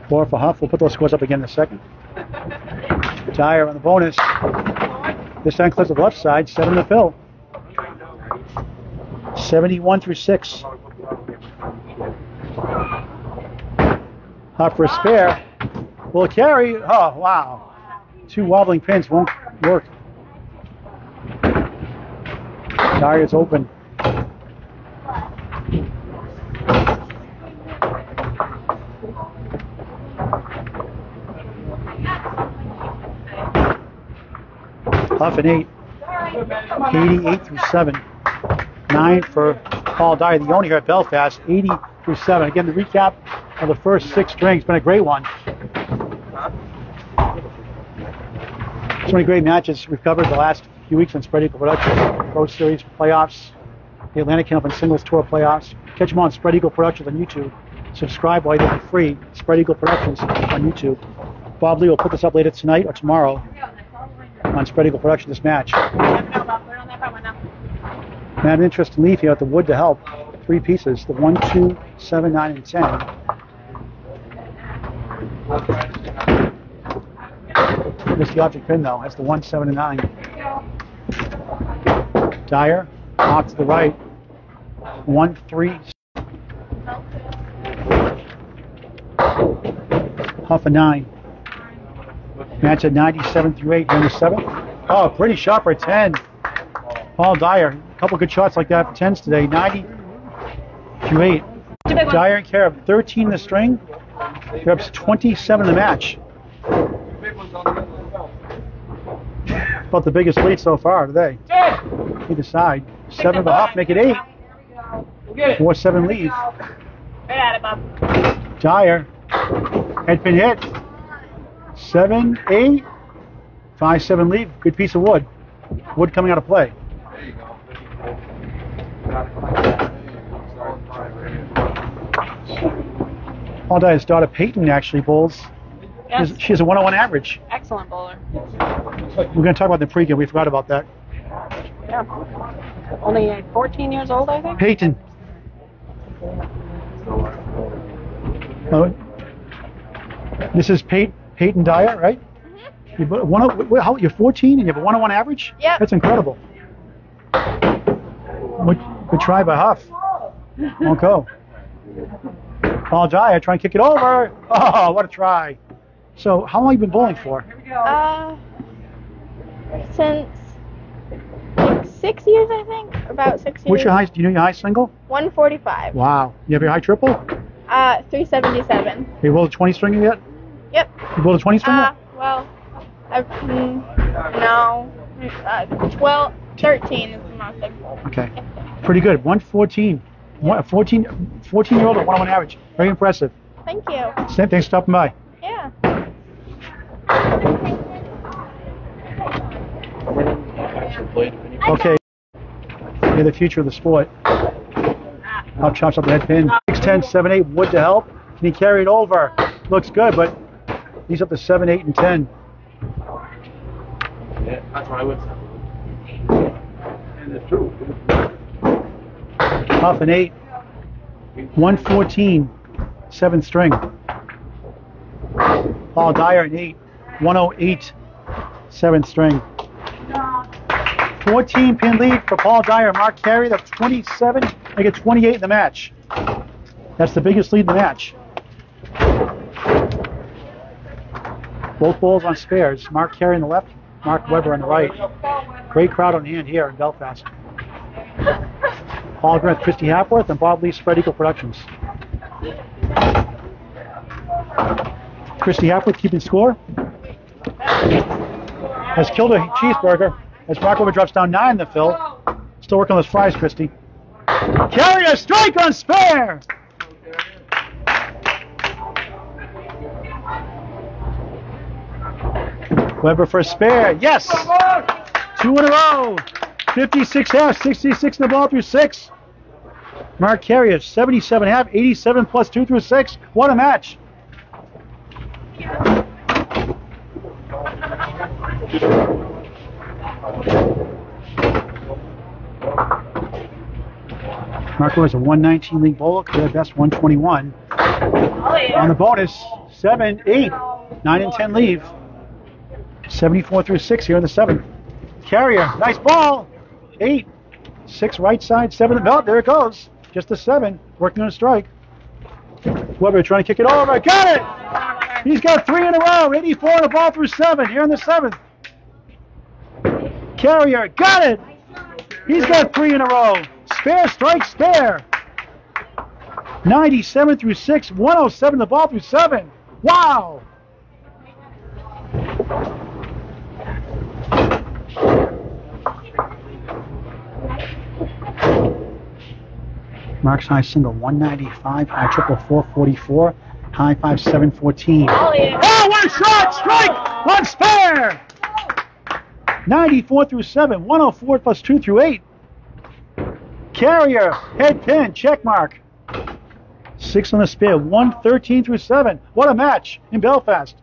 Four for Huff. We'll put those scores up again in a second. Dyer on the bonus. This time clips the left side, seven to fill. 71 through 6. Huff for spare. Will carry? Oh, wow. Two wobbling pins won't work. Dyer's open. Huff an 8. 88 through 7. 9 for Paul Dyer, the owner here at Belfast. 80 through 7. Again, the recap of the first six strings. Been a great one. So many great matches we've covered the last few weeks on Spread Eagle Productions. Pro Series playoffs, the Atlantic and Singles Tour playoffs. Catch them on Spread Eagle Productions on YouTube. Subscribe while you're free. Spread Eagle Productions on YouTube. Bob Lee will put this up later tonight or tomorrow on Spread Eagle Productions. this match. Man, interest in leaf here at the wood to help. Three pieces, the one, two, seven, nine, and ten. Missed the object pin though. That's the one, seven, and nine. Dyer, off to the right. One, three. Huff a nine. Match at 97 through 8 here in the. Oh, pretty sharp right 10. Paul Dyer, a couple good shots like that for 10s today. 90 through 8. Dyer and Care 13 in the string. Perhaps 27 in the match. About the biggest lead so far today. Either side. Seven of the make it eight. Four seven leave. Right at it, Bob. Dyer had been hit. Seven, eight, five, seven leave. Good piece of wood. Wood coming out of play. Paul Dyer's daughter Peyton actually bowls. Yes. She has a 101 average. Excellent bowler. We're going to talk about the pregame. We forgot about that. Yeah. Only uh, 14 years old, I think. Peyton. Oh, this is Pey- Peyton Dyer, right? You bu- one, oh- how, you're 14 and you have a 101 average? Yeah. That's incredible. Good, good try by Huff. Won't go. Paul Dyer trying to kick it over. Oh, what a try. So, how long have you been bowling for? Uh, since like six years, I think. About six years. What's your high? Do you know your high single? 145. Wow. You have your high triple? Uh, 377. Have you bowled a 20 stringer yet? Yep. You bowled a 20 stringer? Uh, well, I've, mm, no. Uh, 12, 13 is the most I've bowled. Okay. Pretty good. 114. One, 14, 14 year old at 101 average. Very impressive. Thank you. Sam, thanks for stopping by. Yeah. Okay. You're the future of the sport. Up chops up the head pin. 6'10, 7'8, wood to help. Can he carry it over? Looks good, but He's up to seven, eight, and ten. Yeah, that's what I would say. And it's true. Off an eight. 114, seventh string. Paul Dyer an eight. 108, seventh string. 14 pin lead for Paul Dyer. Marc Carrier, that's 27. They get 28 in the match. That's the biggest lead in the match. Both balls on spares. Marc Carrier on the left, Mark Webber on the right. Great crowd on hand here in Belfast. Paul Grant, Christy Hapworth, and Bob Lee, Spread Eagle Productions. Christy Hapworth keeping score. Has killed a cheeseburger. As Webber drops down nine in the fill. Still working on those fries, Christy. Carry a strike on spare. Webber for spare. Yes. Two in a row. 56 half, 66 in the ball through six. Marc Carrier, 77 half, 87 plus two through six. What a match. Mark was a 119 league bowler, career best 121. On the bonus, 7, 8, 9, and 10 leave. 74 through 6 here in the 7th. Carrier, nice ball. 8, 6 right side, 7 belt. There it goes. Just a 7, working on a strike. Webber trying to kick it over. Got it! He's got three in a row. 84 on the ball through 7 here in the 7th. Carrier, got it! He's got three in a row. Spare, strike, spare. 97 through 6, 107 the ball through 7. Wow! Mark's high single 195, high triple 444, high five 714. Oh, yeah. Oh, one shot, strike, one spare. 94 through 7, 104 plus 2 through 8. Carrier, head pin, check mark. Six on the spare, 113 through 7. What a match in Belfast.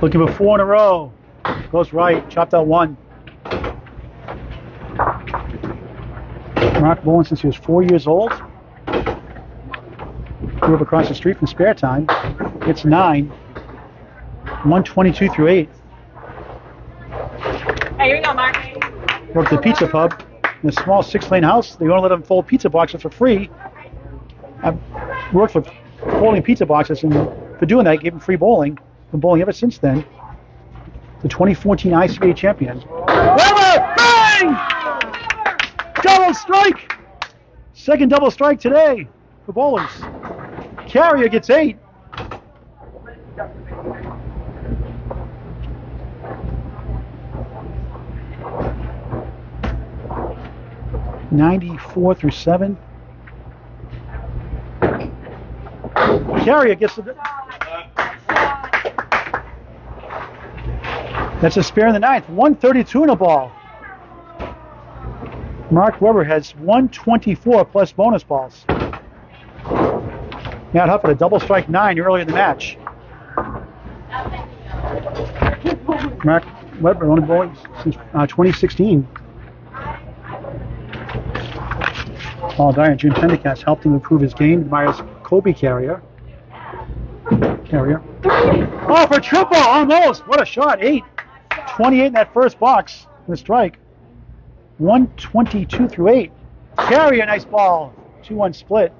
Looking for four in a row. Goes right, chopped out one. Mark bowling since he was four years old. Up across the street from spare time. It's nine. 122 through 8. Hey, here we go, Mark. Worked at the pizza pub in a small six lane house. They only let them fold pizza boxes for free. I've worked for folding pizza boxes, and for doing that, I gave them free bowling. Been bowling ever since then. The 2014 ICA champion. Webber! Bang! Double strike! Second double strike today for bowlers. Carrier gets eight. Ninety-four through seven. Carrier gets the. That's a spare in the ninth. 132 in a ball. Mark Webber has 124 plus bonus balls. Matt Huff a double strike nine earlier in the match. Mark Webber only bowling since uh, 2016. Paul Dyer and Jim Pendergast helped him improve his game. Myers Kobe carrier. Carrier. Oh, for triple! Almost! What a shot! Eight. 28 in that first box the strike. 122 through 8. Carrier, nice ball. 2 1 split.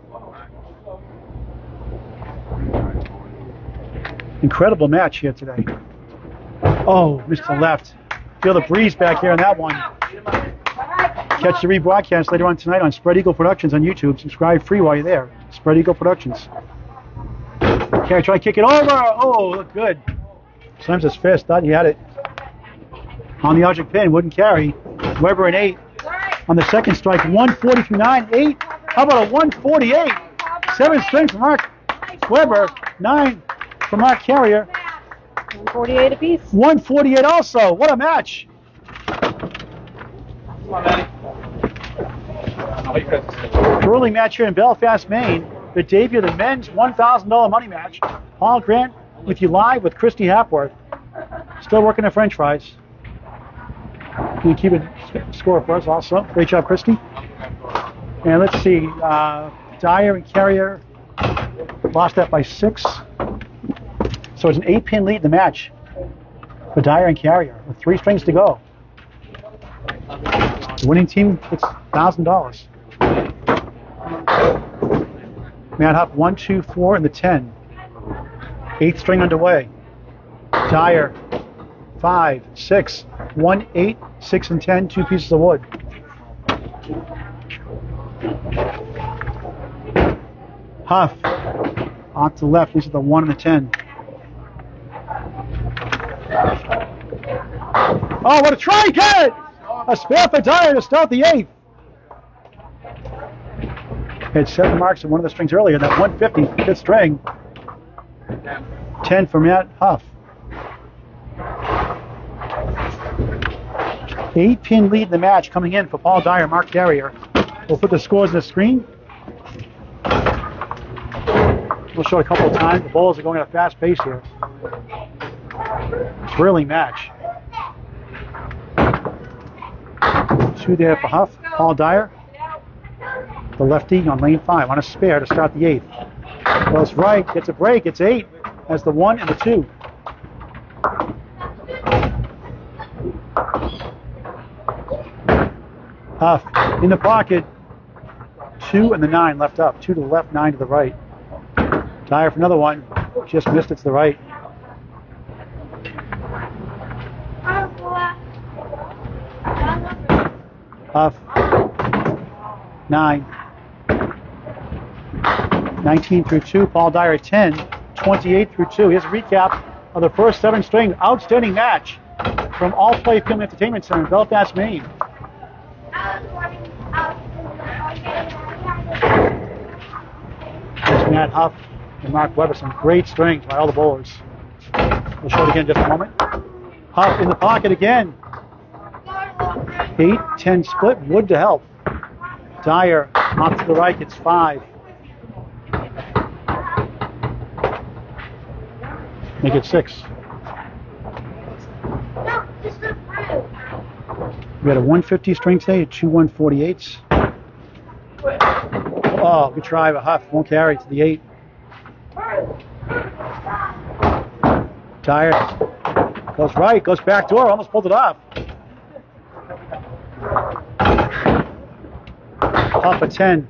Incredible match here today. Oh, Mr. Left. Feel the breeze back here on that one. Catch the rebroadcast later on tonight on Spread Eagle Productions on YouTube. Subscribe free while you're there. Spread Eagle Productions. Okay, try to kick it over. Oh, look good. Slams his fist. Thought he had it. On the object pin, wouldn't carry. Webber an 8. On the second strike, 140 through 9. 8. How about a 148? 7 string for Mark Webber. 9 for Marc Carrier. 48 apiece. 148 also. What a match. Come on, Eddie. Curling match here in Belfast, Maine. The debut of the men's $1,000 money match. Paul Grant with you live with Christy Hapworth. Still working at French fries. Can you keep it score for us also? Great job, Christy. And let's see, uh, Dyer and Carrier lost that by six. So it's an eight pin lead in the match for Dyer and Carrier with three strings to go. The winning team gets thousand dollars. Matt Huff one, two, four, and the ten. Eighth string underway. Dyer five, six, one, eight, six, and ten. Two pieces of wood. Huff off to the left. These are the one and the ten. Oh, what a try! Get! A spare for Dyer to start the eighth. Had seven marks on one of the strings earlier. That 150 fifth string. 10 for Matt Huff. Eight pin lead in the match coming in for Paul Dyer, Marc Carrier. We'll put the scores on the screen. We'll show it a couple of times. The bowls are going at a fast pace here. Thrilling match. Two there for Huff. Paul Dyer, the lefty on lane five on a spare to start the eighth. Goes right, gets a break. It's eight as the one and the two. Huff in the pocket. Two and the nine left up. Two to the left, nine to the right. Dyer for another one. Just missed it to the right. 9. 19 through 2. Paul Dyer 10. 28 through 2. His recap of the first seven string outstanding match from All Play Film Entertainment Center in Belfast, Maine. Here's Matt Huff and Mark Webber. Some great strings by all the bowlers. We'll show it again in just a moment. Huff in the pocket again. 8 10 split. Wood to help. Dyer off to the right gets 5. Make it 6. We had a 150 string today, two 148s. Oh, good try, but Huff won't carry to the 8. Dyer goes right, goes back door, almost pulled it off. Huff at 10.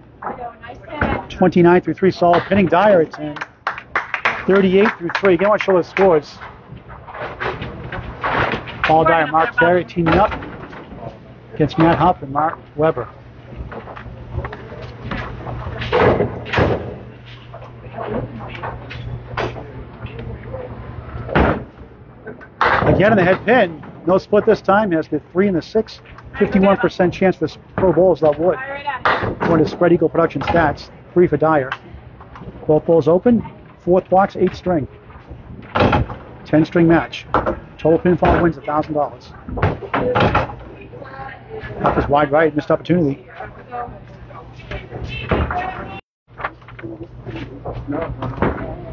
29 through 3, solid pinning. Dyer at 10. 38 through 3. Again, I want to show the scores. Paul Dyer, Marc Carrier teaming up against Matt Huff and Mark Webber. Again in the head pin. No split this time. Has the 3 and the 6. 51% chance for pro bowls that would. According to spread eagle production stats. 3 for Dyer. Both bowls open. Fourth box, 8 string. 10 string match. Total pinfall wins $1,000. That was wide right, missed opportunity.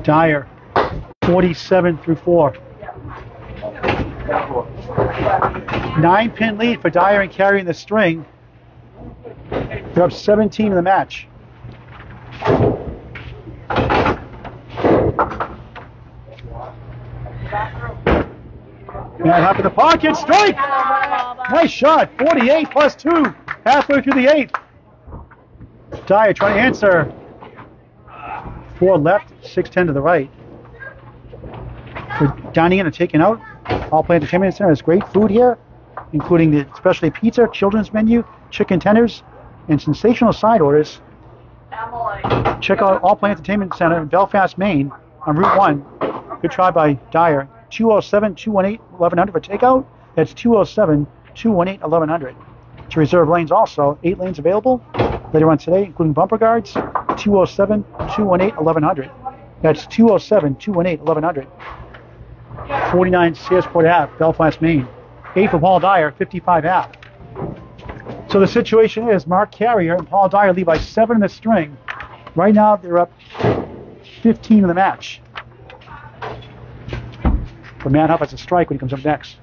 Dyer, 47 through 4. Nine pin lead for Dyer and carrying the string. They're up 17 in the match. Matt Huff in the pocket, strike! Nice shot, 48 plus 2, halfway through the eighth. Dyer trying to answer. Four left, 6'10 to the right. We're dining in and taking out. All Play Entertainment Center has great food here, including the specialty pizza, children's menu, chicken tenders, and sensational side orders. Check out All Play Entertainment Center in Belfast, Maine, on Route 1. Good try by Dyer. 207 218 1100 for takeout. That's 207 218 1100. To reserve lanes also, eight lanes available later on today, including bumper guards. 207 218 1100. That's 207 218 1100. 49 Searsport Ave, Belfast, Maine. 8 for Paul Dyer, 55 out. So the situation is Marc Carrier and Paul Dyer lead by seven in the string. Right now they're up 15 in the match. But Matt Huff has a strike when he comes up next.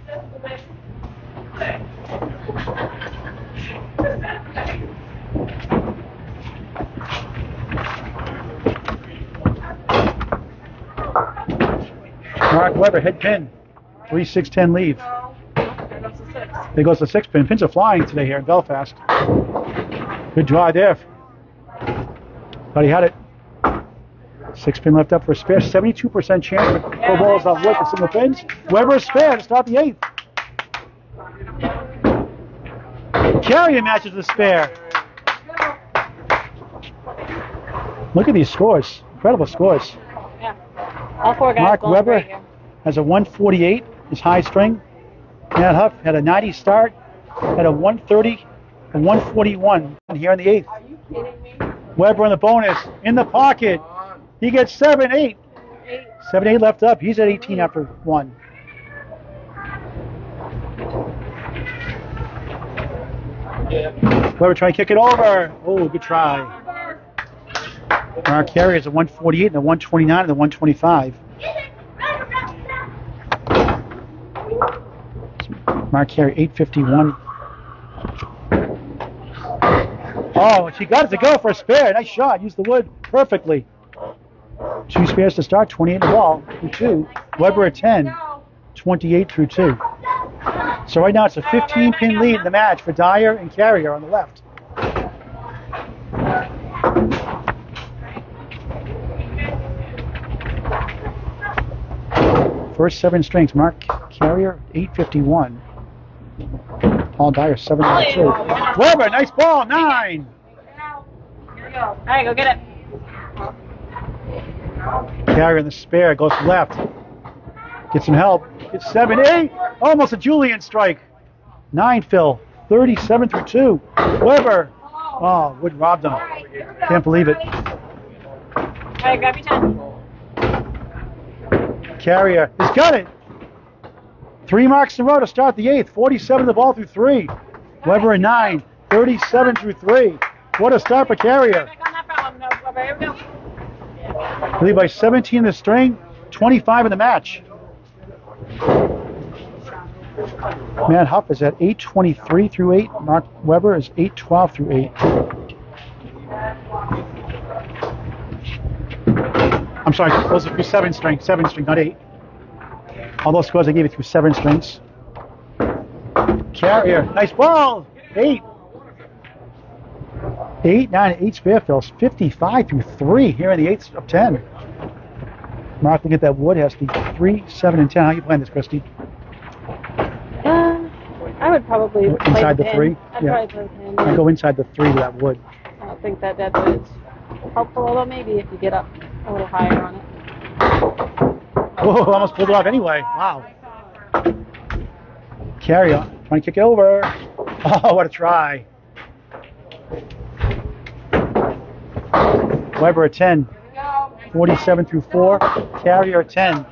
Mark Webber, head pin. 3 6 10 leave. There goes the six. There goes the six pin. Pins are flying today here in Belfast. Good draw there. But he had it. Six pin left up for a spare. 72% chance for pro balls off wood for single pins. Webber spare to start the eighth. Carrier matches the spare. Look at these scores. Incredible scores. Yeah. All four guys Mark Webber has a 148, his high string. Matt Huff had a 90 start, had a 130, a 141 here in the eighth. Are you kidding me? Webber in the bonus, in the pocket. He gets 7 8. Eight. 7 8 left up. He's at 18 after one. Webber trying to kick it over. Oh, good try. Marc Carrier has a 148 and a 129 and a 125. Marc Carrier 851. Oh, she got it to go for a spare. Nice shot. Used the wood perfectly. Two spares to start, 28 in the ball through two. Webber at 10, 28 through two. So right now it's a 15 pin lead in the match for Dyer and Carrier on the left. First seven strings, Marc Carrier, 851. Paul Dyer, 792. Webber, nice ball, nine. Here we go. All right, go get it. Carrier in the spare, goes left. Get some help. Gets 7 8. Almost a Julian strike. 9 fill. 37 through 2. Webber. Oh, Wood robbed him. Can't believe it. All right, grab your ten. Carrier He's got it. Three marks in a row to start the eighth. 47 the ball through three. Webber at 9. 37 through 3. What a start for Carrier. Lead by 17 in the string, 25 in the match. Matt Huff is at 823 through 8. Mark Webber is 812 through 8. I'm sorry, those are through 7 string, 7 string, not 8. All those scores I gave you through 7 strings. Carrier, nice ball! 8. 8, 9, 8 spare fills, 55 through 3 here in the 8th of 10. Mark, look at that wood has to be 3, 7, and 10. How you playing this, Christy? Uh, I would probably play Inside the pin. three? I'd Yeah. probably play. I yeah. go inside the 3 to that wood. I don't think that dead wood is helpful, although maybe if you get up a little higher on it. Oh, almost pulled it off anyway. Wow. Carrier, trying to kick it over. <laughs> Oh, what a try. Webber at 10. 47 through 4. Carrier at 10.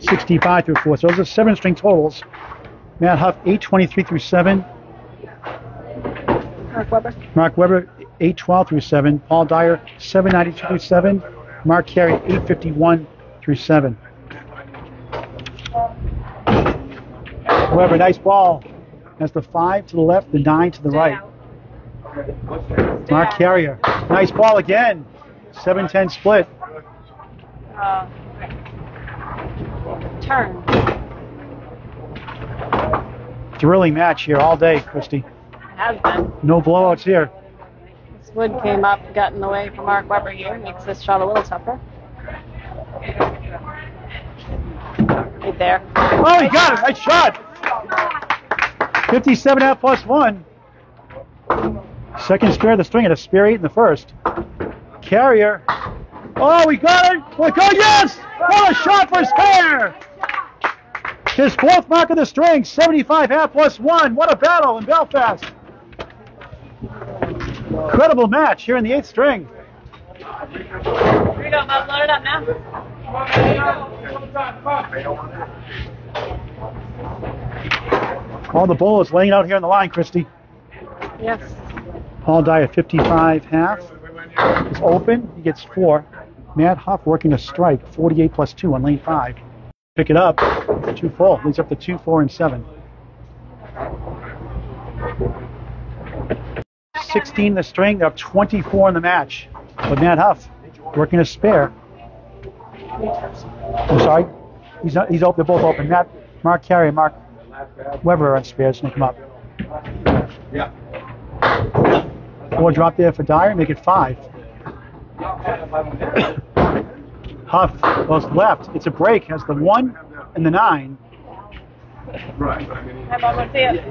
65 through 4. So those are seven string totals. Matt Huff, 823 through 7. Mark Webber. Mark Webber, 812 through 7. Paul Dyer, 792 through 7. Marc Carrier, 851 through 7. Webber, nice ball. That's the 5 to the left, the 9 to the right. Mark Carrier, nice ball again. 7 10 split. Uh, turn. Thrilling match here all day, Christy. Has been. No blowouts here. This wood came up, got in the way for Mark Webber here. Makes this shot a little tougher. Right there. Oh, he got it. Nice shot. 57 out plus 1. Second spare of the string and a spare 8 in the first. Carrier. Oh, we got it. Oh, go, yes! What a shot for spare! His fourth mark of the string, 75 half plus 1. What a battle in Belfast. Incredible match here in the 8th string. Here we go, Bub. Load it up now. All the bowlers laying out here on the line, Christy. Yes. Paul Dyer, 55 half. Is open. He gets four. Matt Huff working a strike, 48 plus two on lane five. Pick it up. Two full. Leads up to two, four, and seven. 16 the string. They're up 24 in the match. But Matt Huff working a spare. I'm sorry. He's not, he's open. They're both open. Matt, Marc Carrier, Mark Webber on spares. Make come up. Yeah. Four drop there for Dyer. Make it five. Huff goes left. It's a break. Has the one and the nine. Right. How about let's see it?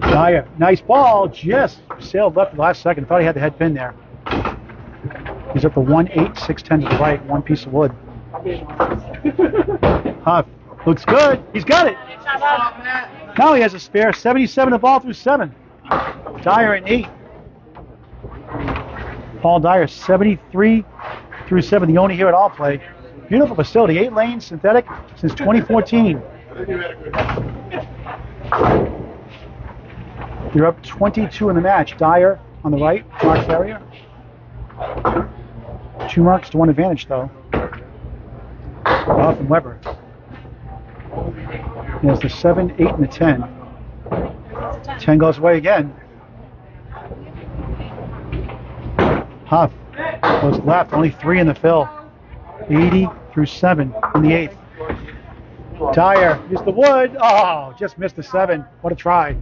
Dyer, nice ball. Just sailed left the last second. Thought he had the head pin there. He's up to one eight six ten to the right. One piece of wood. <laughs> Huff looks good. He's got it. Now he has a spare. 77 to ball through seven. Dyer at eight. Paul Dyer 73 through seven. The only here at all play. Beautiful facility. Eight lanes synthetic since 2014. You're up 22 in the match. Dyer on the right, Marc Carrier. Two marks to one advantage, though. Off and Webber. He has the 7, 8, and the 10. 10 goes away again. Huff goes left, only three in the fill. 80 through 7 in the eighth. Dyer, here's the wood. Oh, just missed the 7. What a try.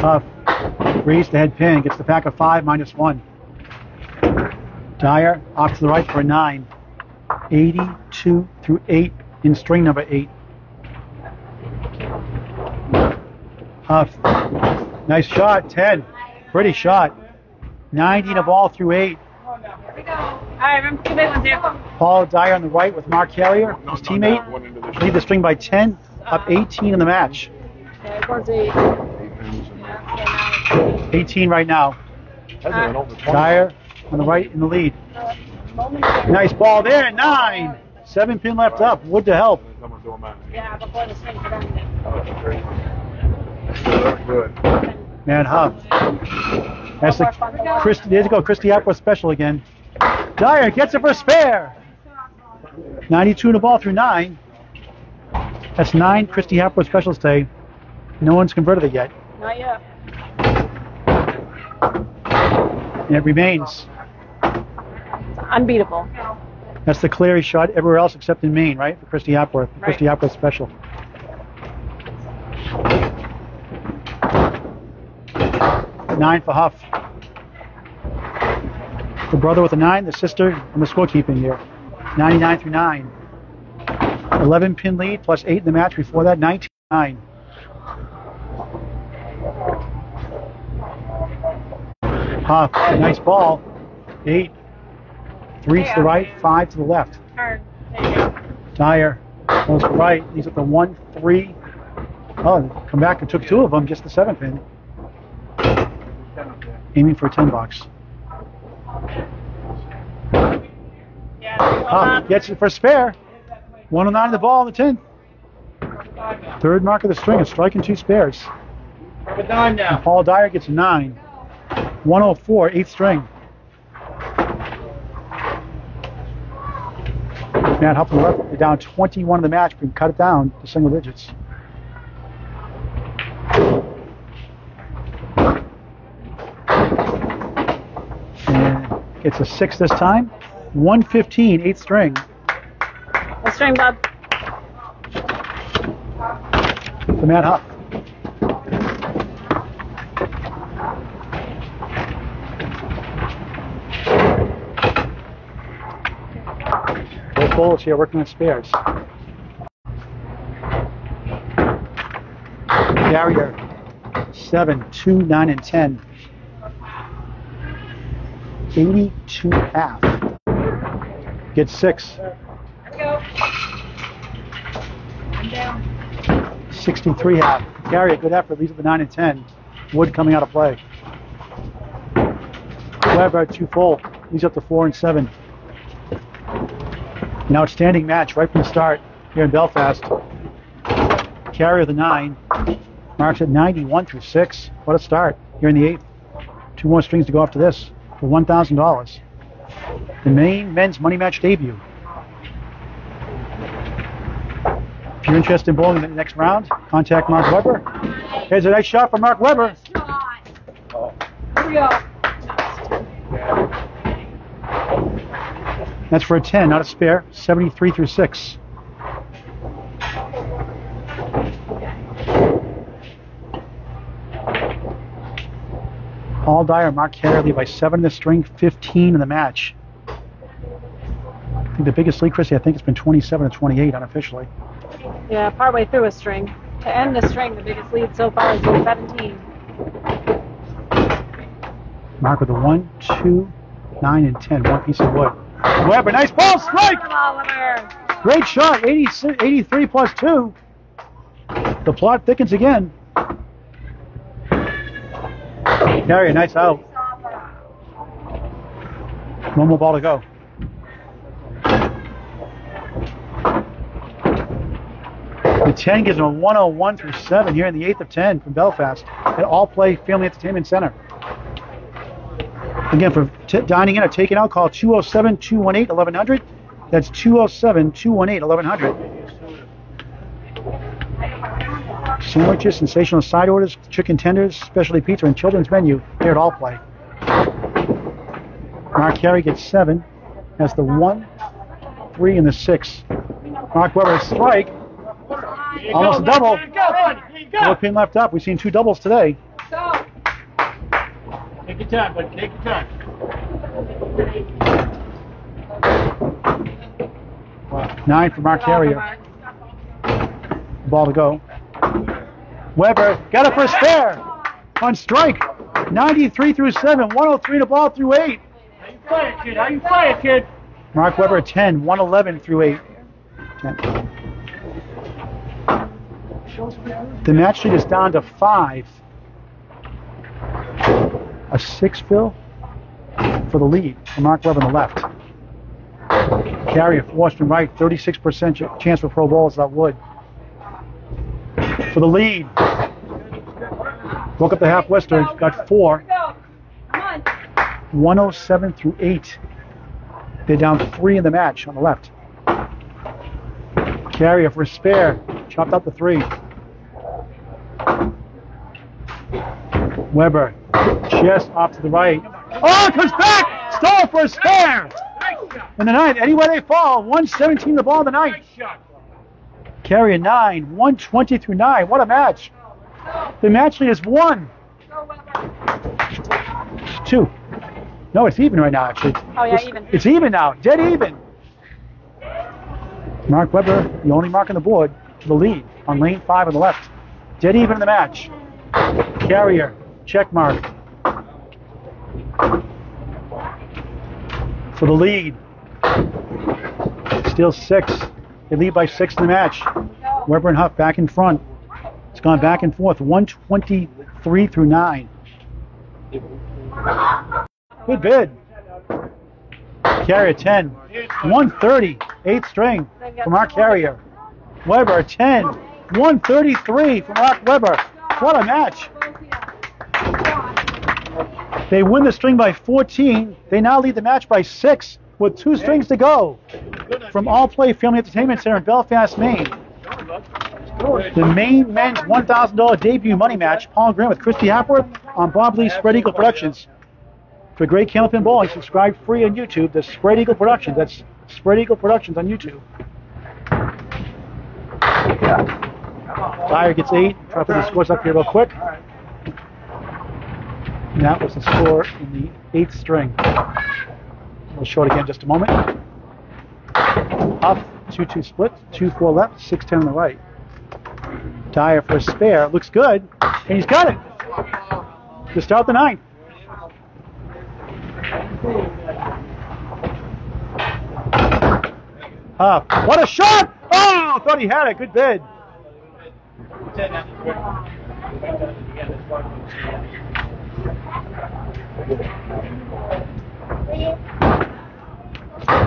Huff raised the head pin, gets the pack of 5 minus 1. Dyer off to the right for a 9. 82 through 8 in string number 8. Huff. Nice shot, 10. Pretty shot. 90 to ball through 8. All right, remember two big ones here. Paul Dyer on the right with Marc Carrier, his teammate. Lead the string by 10, up 18 in the match. Okay, towards the. 18 right now. Dyer on the right in the lead. Nice ball there, 9. 7 pin left up. Wood to help. Yeah, before the swing for them. Man Huff. That's the Christy, there you go, Christy Aqua special again. Dyer gets it for a spare. 92 in the ball through 9. That's 9 Christy Aqua specials today. No one's converted it yet. Not yet. And it remains. Unbeatable. That's the Cleary shot everywhere else except in Maine, right? For Christy Hapworth. Christy Hapworth special. Nine for Huff. The brother with a nine, the sister and the scorekeeping here. 99 through 9. 11 pin lead plus 8 in the match before that, 19 9. Huff, nice ball. 8. 3 to the right, 5 to the left. Hard. There you go. Dyer goes to the right. He's at the 1 3. Oh, come back and took two of them, just the 7 pin. Aiming for a 10 box. Yeah. Well Huff done. gets it for a spare. 109 in the ball in the 10th. Third mark of the string, a strike and two spares. We're done now. Paul Dyer gets a 9. 104, eighth string. Matt Huff the left, they're down 21 in the match, but can cut it down to single digits. And gets a 6 this time. 115, eighth string. The string, bub. to Matt Huff. Bowlers here working on spares. Carrier, 7, 2, 9, and 10. 82 half. Get 6. Here go. I'm down. 63 half. Carrier, good effort. Leads at the 9 and 10. Wood coming out of play. Webber, two full. He's up to 4 and 7. An outstanding match right from the start here in Belfast. Carrier the nine. Marks at 91 through 6. What a start here in the eighth. Two more strings to go after this for $1,000. The Maine men's money match debut. If you're interested in bowling in the next round, contact Mark Webber. Here's a nice shot from Mark Webber. Here we go. That's for a 10, not a spare. 73 through 6. Paul Dyer, Marc Carrier by 7 in the string, 15 in the match. I think the biggest lead, Chrissy, I think it's been 27 to 28 unofficially. Yeah, partway through a string. To end the string, the biggest lead so far has been 17. Mark with a 1, 2, 9, and 10. One piece of wood. Webber, nice ball strike! Great shot, 80, 83 plus 2. The plot thickens again. Carrier, nice out. One more ball to go. The 10 gives them a 101 through 7 here in the 8th of 10 from Belfast at All Play Family Entertainment Center. Again, for t- dining in or taking out, call 207 218 1100. That's 207 218 1100. Sandwiches, sensational side orders, chicken tenders, specialty pizza, and children's menu here at All Play. Marc Carrier gets seven. Has the one, three, and the six. Mark Webber strike. Almost a double. No pin left up. We've seen two doubles today. Go. Take your time, buddy. Take your time. Nine for Marc Carrier. Ball to go. Webber got it for a spare. On strike. 93 through 7. 103 to ball through 8. How you play it, kid? How you play it, kid? Mark Webber 10. 111 through 8. 10. The match lead is down to 5. A 6 fill for the lead for Mark on the left. Carrier from right. 36% ch- chance for pro balls that would. For the lead. Broke up the half Worcester. Got 4. Go. Come on. 107 through 8. They're down 3 in the match on the left. Carrier for spare. Chopped out the 3. Webber. Just off to the right. Oh, it comes back! Stall for a spare! In the ninth, anywhere they fall, 117 the ball in the ninth. Shot. Carrier 9, 120 through 9. What a match. The match lead is 1. 2. No, it's even right now, actually. Oh, yeah, It's- even. It's even now. Dead even. Mark Webber, the only mark on the board, to the lead on lane 5 on the left. Dead even in the match. Carrier, check mark. For the lead. Still 6. They lead by 6 in the match. Webber and Huff back in front. It's gone back and forth. 123 through 9. Good bid. Carrier 10. 130. Eighth string from our Carrier. Webber 10. 133 from Mark Webber. What a match. They win the string by 14. They now lead the match by 6 with two strings to go. From All Play Family Entertainment Center in Belfast, Maine. The Maine men's $1,000 debut money match, Paul Grant with Christy Hapworth on Bob Lee Spread Eagle Productions. For great Candlepin Bowling, subscribe free on YouTube to Spread Eagle Productions. That's Spread Eagle Productions on YouTube. Dyer gets eight. Try to put the scores up here real quick. And that was the score in the eighth string. We'll show it again in just a moment. Up, 2-2 split, 2-4 left, 6-10 on the right. Dyer for a spare. Looks good. And he's got it. To start the ninth. Up. What a shot! Oh, thought he had it. Good bid.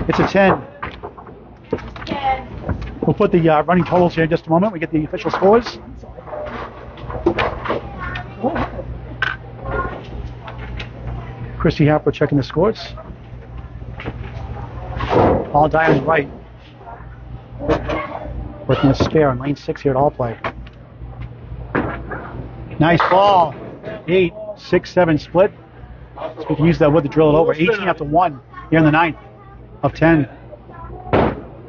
It's a 10. We'll put the uh, running totals here in just a moment. We get the official scores. Christy Happer checking the scores. Paul on right. Working a spare on lane six here at all play. Nice ball. Eight, six, seven split. So we can use that wood to drill it over. 18 after one here in the ninth of 10.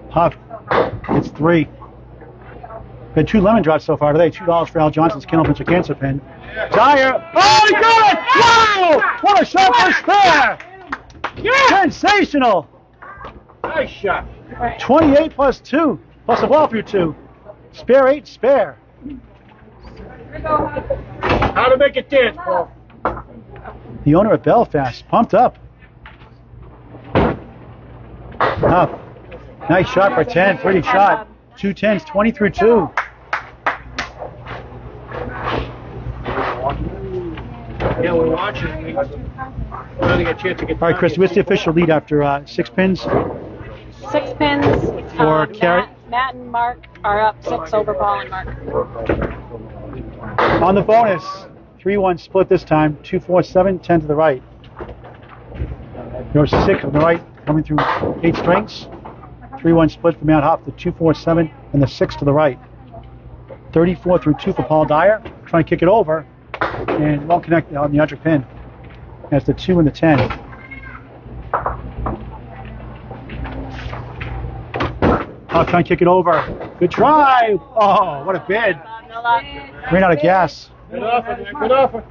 Huff. It's three. Had two lemon drops so far today. Two dollars for Al Johnson's Kindle Pincher Cancer Pin. Dyer. Oh, he got it! Wow! What a shot for spare! Sensational! Nice shot. 28 plus two, plus a ball for you two. Spare eight, spare. How to make it dance, Paul. The owner of Belfast, pumped up. Up. Nice shot for 10, pretty shot. Two tens, 20 through two. Yeah, we're watching. We finally get a chance to get. All right, Chris, what's the official lead after uh, six pins? Six pins. For um, Matt, Matt and Mark are up six over Paul and Mark. On the bonus, 3 1 split this time, 2 4 7, 10 to the right. Your six on the right coming through eight strings. 3 1 split for Matt Huff, the 2 4 7, and the 6 to the right. 34 through 2 for Paul Dyer. Trying to kick it over, and won't connect on the other pin. That's the 2 and the 10. Huff trying to kick it over. Good try! Oh, what a bid! Ran out of gas. Good offer. Good offer.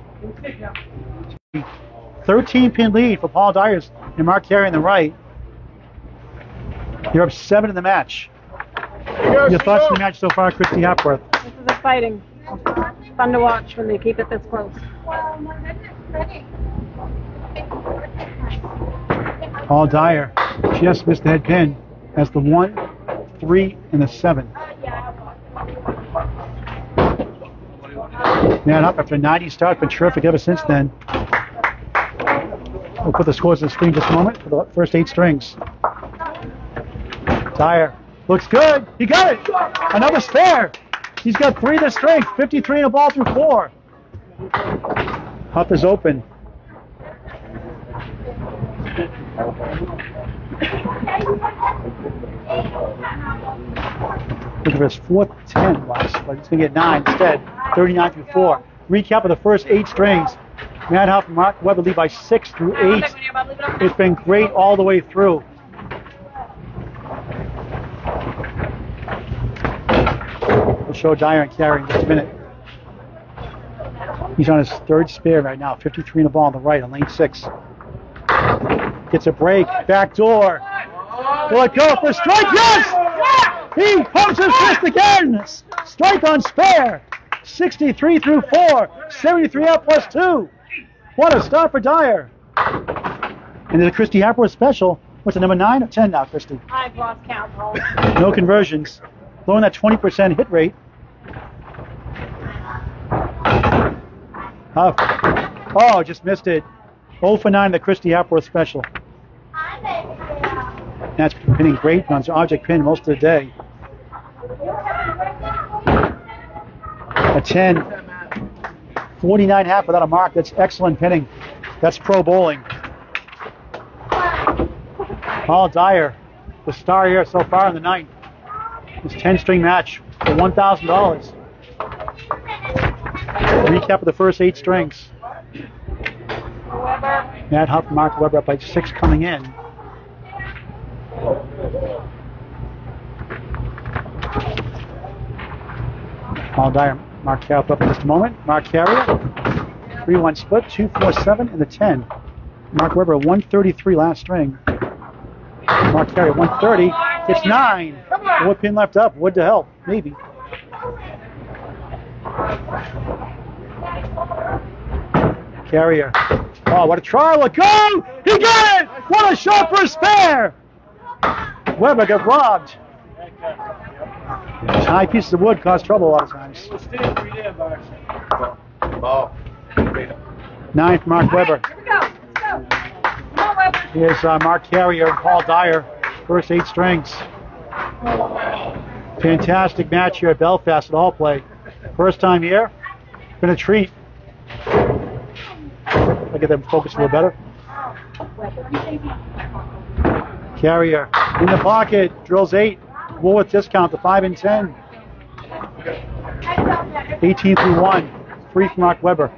13 pin lead for Paul Dyers and Mark Carey on the right. You're up seven in the match. Your thoughts on the match so far, Christy Hapworth? This is exciting. Fun to watch when they keep it this close. Paul Dyer just missed the head pin as the one, three, and the seven. Man up after 90 start, been terrific ever since then. We'll put the scores on the screen just a moment for the first eight strings. Dyer looks good. He got it. Another spare. He's got three to strength. 53 and a ball through four. Huff is open. Looking for his fourth 10 last, but he's going to get nine instead. 39 through four. Recap of the first eight strings. Matt Huff and Mark Webber lead by six through eight. It's been great all the way through. We'll show Dyer and Carrier in just a minute. He's on his third spare right now, 53 in the ball on the right on lane six. Gets a break, back door. Will it go for strike? Yes! He pumps his fist again. Strike on spare. 63 through 4, 73 up plus 2. What a start for Dyer. And then the Christy Hapworth special. What's the number 9 or 10 now, Christy? I've lost count, Paul. No conversions. Blowing that 20% hit rate. Huff. Oh, just missed it. 0 for 9, the Christy Hapworth special. That's pinning great on object pin most of the day. A 10. 49 half without a mark. That's excellent pinning. That's pro bowling. Paul Dyer, the star here so far in the ninth. This 10 string match for $1,000. Recap of the first eight strings. Matt Huff, Mark Webber up by six coming in. Paul Dyer, Marc Carrier up in just a moment. Marc Carrier, 3 1 split, 2 4 7 in the 10. Mark Webber, 133 last string. Marc Carrier, 130. It's 9. Wood pin left up. Wood to help. Maybe. Carrier. Oh, what a try. Look, go! He got it! What a shot for a spare! Webber got robbed. High pieces of wood cause trouble a lot of times. Nine for Mark Webber. Here we go. Let's go. Come on, Webber. Here's uh, Marc Carrier and Paul Dyer. First eight strings. Fantastic match here at Belfast at All Play. First time here. Been a treat. I get them focused a little better. Carrier in the pocket, drills eight. Woolworth discount to five and ten. 18 through one. Free from Mark Webber.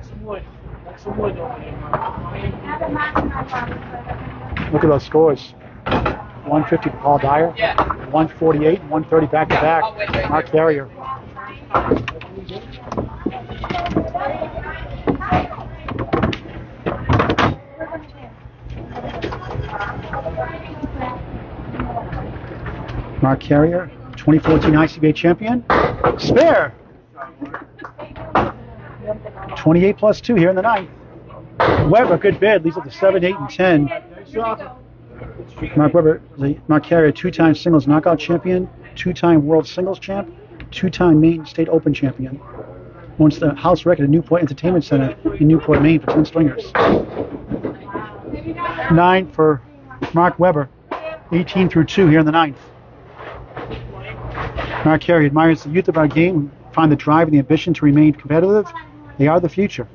Look at those scores. 150 for Paul Dyer, 148 and 130 back to back. Marc Carrier. Marc Carrier, 2014 ICBA champion. Spare. 28 plus 2 here in the ninth. Webber, good bid, leads up to 7, 8, and 10. Mark Webber, the Marc Carrier, two-time singles knockout champion, two-time world singles champ, two-time Maine State Open champion. Owns the house record at Newport Entertainment Center in Newport, Maine for 10 stringers. Nine for Mark Webber, 18 through 2 here in the ninth. Marc Carrier admires the youth of our game, find the drive and the ambition to remain competitive. They are the future.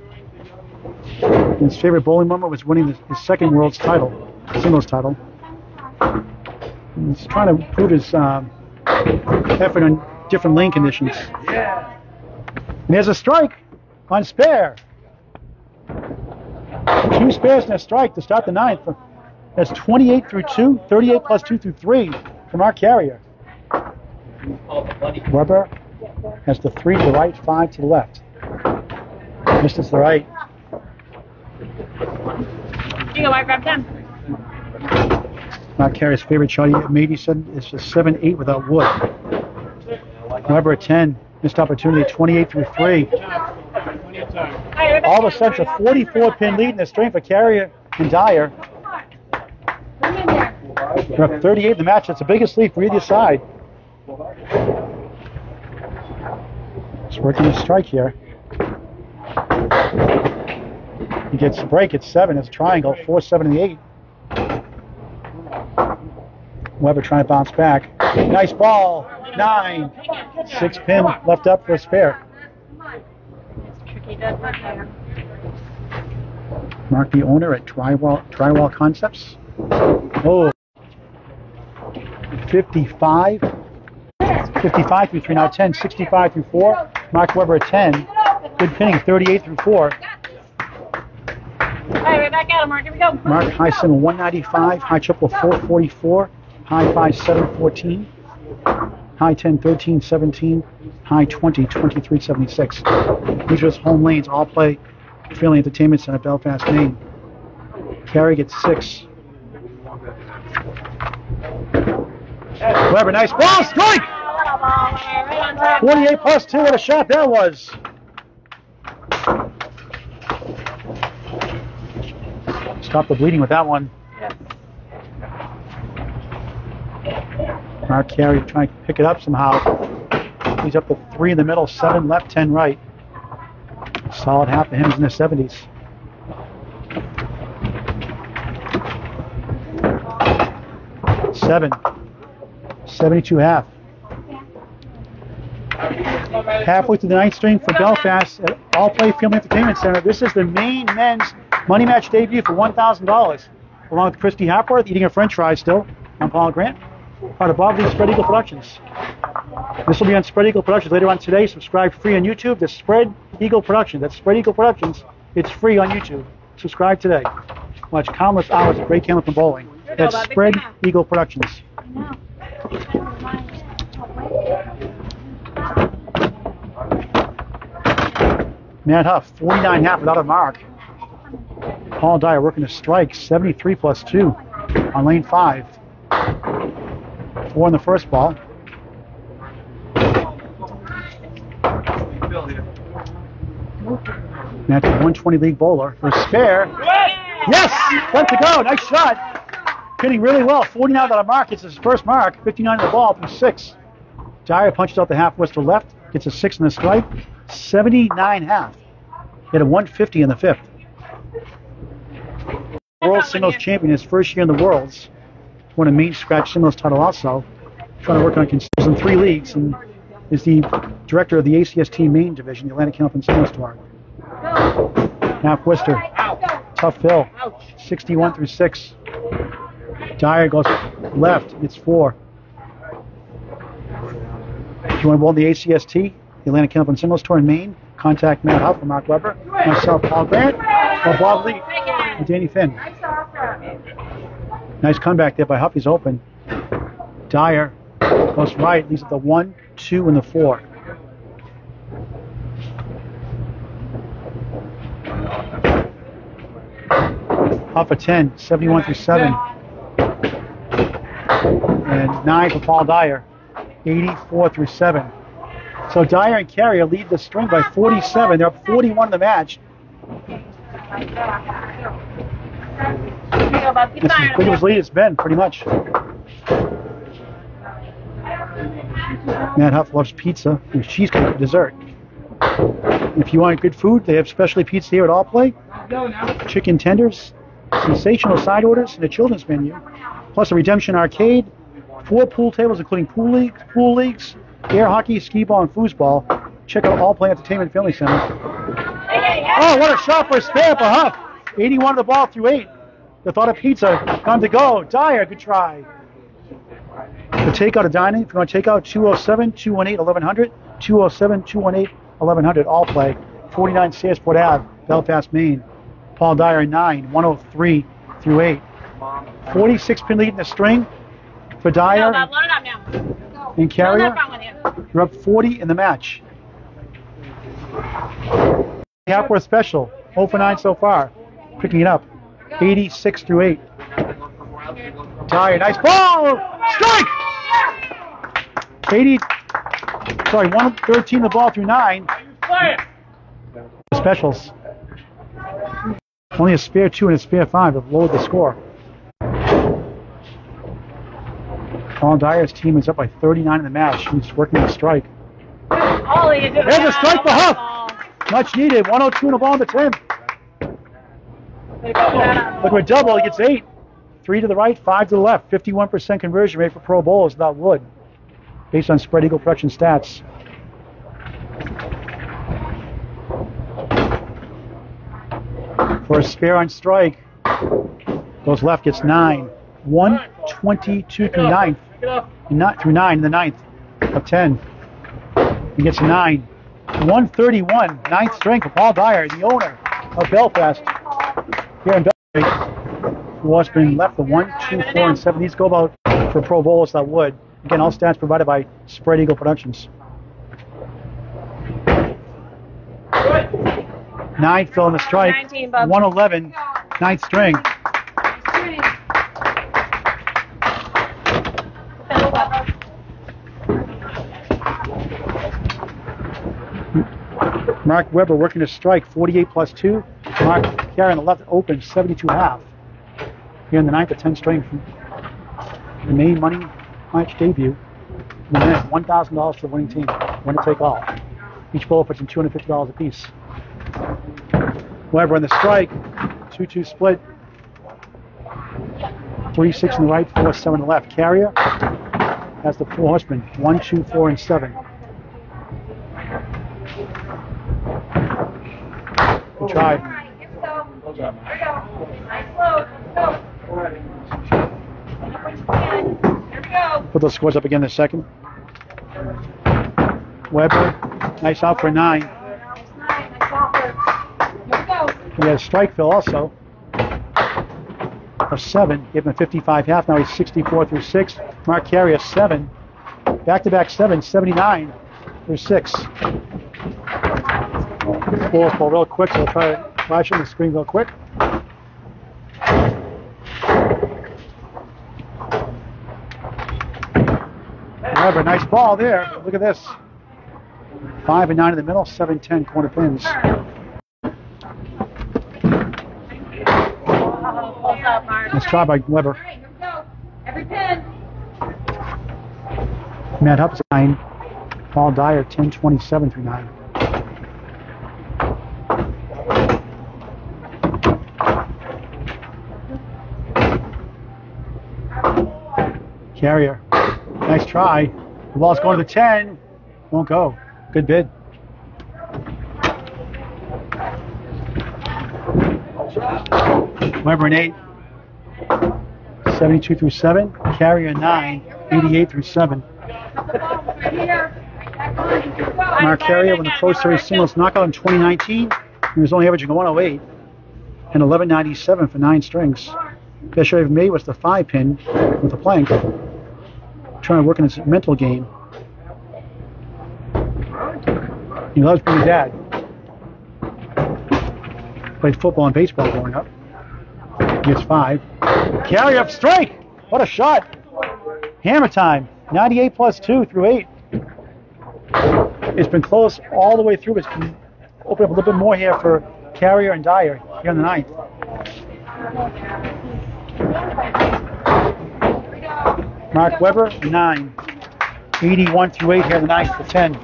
His favorite bowling moment was winning the, his second world's title, singles title. He's trying to prove his um, effort on different lane conditions. And there's a strike on spare. Two spares and a strike to start the ninth. That's 28 through 2, 38 plus 2 through 3 from our Carrier. Webber has the 3 to the right, 5 to the left. Missed to the right. You go, Mark, grab 10. Marc Carrier's favorite shot said, is a 7 8 without wood. Webber at 10, missed opportunity, 28 through 3. All of a sudden, a 44 pin lead in the strength for Carrier and Dyer. They're up 38 in the match. That's the biggest lead for either side. He's working his strike here. He gets the break at 7. It's a triangle, 4 7 and 8. Webber trying to bounce back. Nice ball. 9. 6 pin left up for a spare. Mark the owner at Drywall Drywall Concepts. Oh. 55. 55 through 3, now 10, 65 through 4. Mark Webber at 10. Good pinning, 38 through 4. All right, right back at him, Mark. Here we go. Mark high single 195, high triple 444, high 5 714, high 10 13 17, high 20 23 76. These are his home lanes, all play Philly Entertainment Center, Belfast, Maine. Carrier gets 6. Webber, nice ball, strike! Right on top. 48 plus 2, what a shot that was. Stop the bleeding with that one. Marc Carrier trying to pick it up somehow. He's up to three in the middle, seven left, ten right. Solid half of him is in the 70s. Seven. 72 half. Halfway through the ninth string for Belfast at All Play Film Entertainment Center. This is the Maine men's money match debut for $1,000. Along with Christy Hapworth, eating a french fry still. I'm Paul Grant, part of Bob Lee Spread Eagle Productions. This will be on Spread Eagle Productions later on today. Subscribe free on YouTube. The Spread Eagle Productions. That's Spread Eagle Productions. It's free on YouTube. Subscribe today. Watch countless hours of great camera from bowling. That's Spread Eagle Productions. Matt Huff, 49 half without a mark. Paul Dyer working a strike, 73 plus 2 on lane 5. 4 on the first ball. Matt's a 120 league bowler for spare. Yes! Let to go. Nice shot. Pinning really well. 49 without a mark. It's his first mark. 59 on the ball from 6. Dyer punches out the half to left. Gets a 6 in the strike. 79 half. Hit a 150 in the fifth. World singles champion, his first year in the Worlds. Won a Maine scratch singles title also. trying to work on cons- in three leagues and is the director of the ACST Maine division, the Atlantic Health and Single Store. Half Worcester. Tough fill. 61 through 6. Dyer goes left. It's 4. If you want to bowl the ACST, the Atlantic and Singles Tour in Maine, contact Matt Huff or Mark Webber, myself, Paul Grant, or Bob Lee, and Danny Finn. Nice comeback there by Huff. He's open. Dyer goes right, leaves at the 1, 2, and the 4. Huff a 10, 71 through 7. And 9 for Paul Dyer, 84 through 7. So Dyer and Carrier lead the string by 47. They're up 41 in the match. Big of a lead it's been, pretty much. Matt Huff loves pizza and cheesecake for dessert. If you want good food, they have specialty pizza here at All Play. Chicken tenders, sensational side orders, and a children's menu, plus a redemption arcade, four pool tables including pool leagues, pool leagues, air hockey, skee ball, and foosball. Check out All Play Entertainment Family Center. Oh, what a shot for spare Huff! 81 of the ball through eight. The thought of pizza, time to go. Dyer, good try. The takeout of dining, if you want to take out 207 218 1100, 207 218 1100, all play. 49 Searsport Ave, Belfast, Maine. Paul Dyer, 9, 103 through 8. 46 pin lead in the string for No, Dyer Bob, load it up now. and Carrier. No, wrong with you. You're up 40 in the match. Hapworth special, 0 for 9 so far. Picking it up, 86 through 8. Dyer, nice ball! Strike! 80, sorry, 113 the ball through 9. Specials. Only a spare 2 and a spare 5 have lowered the score. Paul Dyer's team is up by 39 in the match. He's working the strike. Ollie, you do There's a strike for Huff. Much needed. 102 and a ball in the 10. Look for a double. He gets eight. Three to the right, five to the left. 51% conversion rate for Pro Bowlers without wood, based on spread eagle production stats. For a spare on strike, goes left, gets nine. 122 to ninth. And not through nine in the ninth of 10. He gets a nine. 131, ninth strength for Paul Dyer, the owner of Belfast here in Belfast, been left the one, two, four, and seven. These go about for Pro Bowlers that would. Again, all stats provided by Spread Eagle Productions. Nine fill in the strike. 19, 111, ninth string. Mark Webber working a strike, 48 plus 2. Marc Carrier on the left open, 72 half. Here in the ninth of 10 string from the Maine money match debut. And then $1,000 for the winning team. Winner take all. Each bowler puts in $250 apiece. Webber on the strike, 2 2 split. 3 6 in the right, 4 7 in the left. Carrier has the four horsemen 1 2 4 and 7. Good try. Put those scores up again in a second. Webber, nice out for nine. He had a strike fill also. A seven, gave him a 55 half. Now he's 64 through six. Marc Carrier a seven. Back to back seven, 79 through six. Ball ball real quick, so I'll try to flash it on the screen real quick. However, nice ball there. Look at this. Five and nine in the middle, seven ten corner pins. Nice try by Webber. Every pin. Matt Huff's nine. Paul Dyer, 10 27 through nine. Carrier. Nice try. The ball's going to the 10. Won't go. Good bid. Webber an 8. 72 through 7. Carrier 9. 88 through 7. Marc Carrier won the Pro Series singles knockout in 2019. He was only averaging 108 and 1197 for nine strings. Best shot ever made was the five pin with the plank. Trying to work on his mental game. He loves being a dad. Played football and baseball growing up. Gets five. Carry up strike. What a shot. Hammer time. 98 plus two through eight. It's been close all the way through. It's been open up a little bit more here for Carrier and Dyer here in the ninth. Mark Webber, nine. 81 through 8 here the ninth for 10. Go.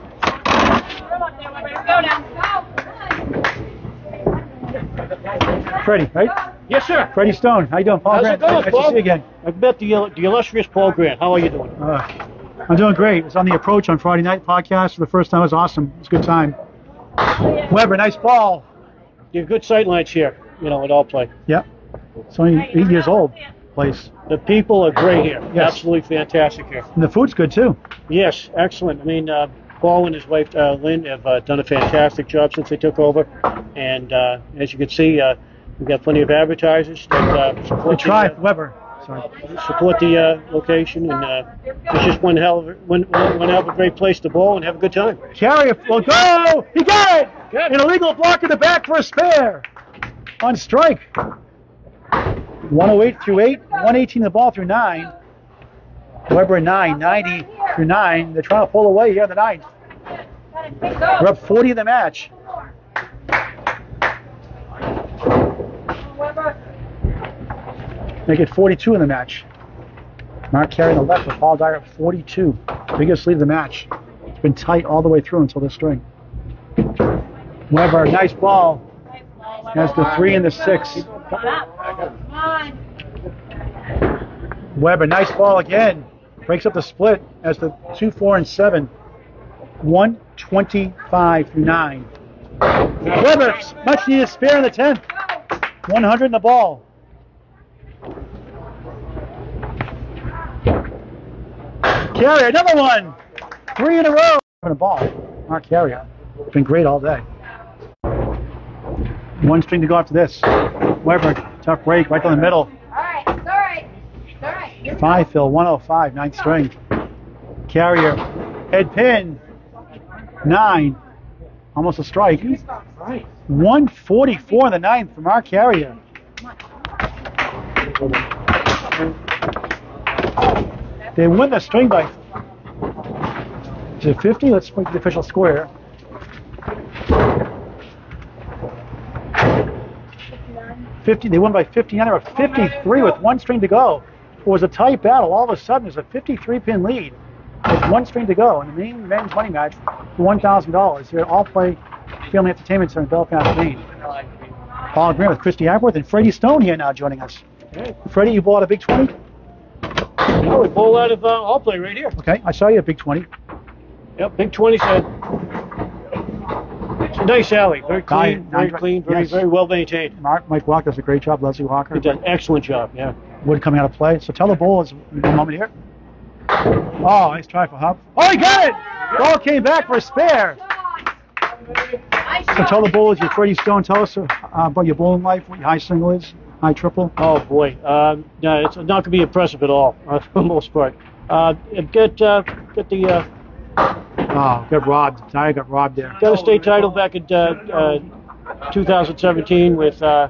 Freddie, right? Yes, sir. Freddie Stone. How you doing? Paul How's Grant. it going, nice to see you again. I met the, the illustrious Paul Grant. How are you doing? Uh, I'm doing great. It's on the approach on Friday night podcast for the first time. It was awesome. It was a good time. Webber, nice ball. You have good sight lines here, you know, at all play. Yep. It's only eight years old. Place. The people are great here. Yes. Absolutely fantastic here. And the food's good too. Yes, excellent. I mean, uh, Paul and his wife uh, Lynn have uh, done a fantastic job since they took over, and uh, as you can see, uh, we've got plenty of advertisers that uh, support try, the, uh, Webber. Sorry. support the uh, location, and uh, it's just one hell of a, one, one, one hell of a great place to bowl and have a good time. Carrier will go. He got it. Good. An illegal block in the back for a spare. On strike. 108 through 8, 118 the ball through 9. Webber at 9, 90 through 9. They're trying to pull away here in the ninth. We're up 40 in the match. Make it 42 in the match. Mark carrying the left with Paul Dyer at 42. Biggest lead of the match. It's been tight all the way through until this string. Webber, nice ball. Has the three and the six. Webber, nice ball again. Breaks up the split as the two, four, and seven. 125 through 9. Webber, much needed spare in the 10th. 100 in the ball. Carrier, another one. Three in a row. In a ball. Marc Carrier. Been great all day. One string to go after this. Webber, tough break right down the middle. Alright, it's alright. It's alright. You're Five fill, 105, ninth string. Carrier, head pin, nine, almost a strike. 144 in the ninth from our Carrier. They win the string by. Is it 50? Let's make the official score here. Fifty. They won by 59 or 53 with one string to go. It was a tight battle. All of a sudden, there's a 53 pin lead with one string to go in the Maine men's money match for $1,000 here at All Play Family Entertainment Center in Belfast, Maine. Paul Grant with Christy Hapworth and Freddie Stone here now joining us. Freddie, you bought a big 20? Yeah, we bowl out of uh, all play right here. Okay, I saw you a big 20. Yep, big 20 said. It's a nice alley. Very clean, very clean, very, yes. very well maintained. Mark, Mike Walker does a great job. Leslie Walker. He does an excellent job, yeah. Wood coming out of play. So tell the bowlers a moment here. Oh, nice try for Huff. Oh, he got it! Ball came back for a spare. So tell the bowlers, you Freddie Stone, tell us uh, about your bowling life, what your high single is, high triple. Oh boy, um, no, it's not going to be impressive at all uh, <laughs> for the most part. Uh, get uh, get the uh, Oh, got robbed. Dyer got robbed there. got a state title back in uh, uh, 2017 with uh,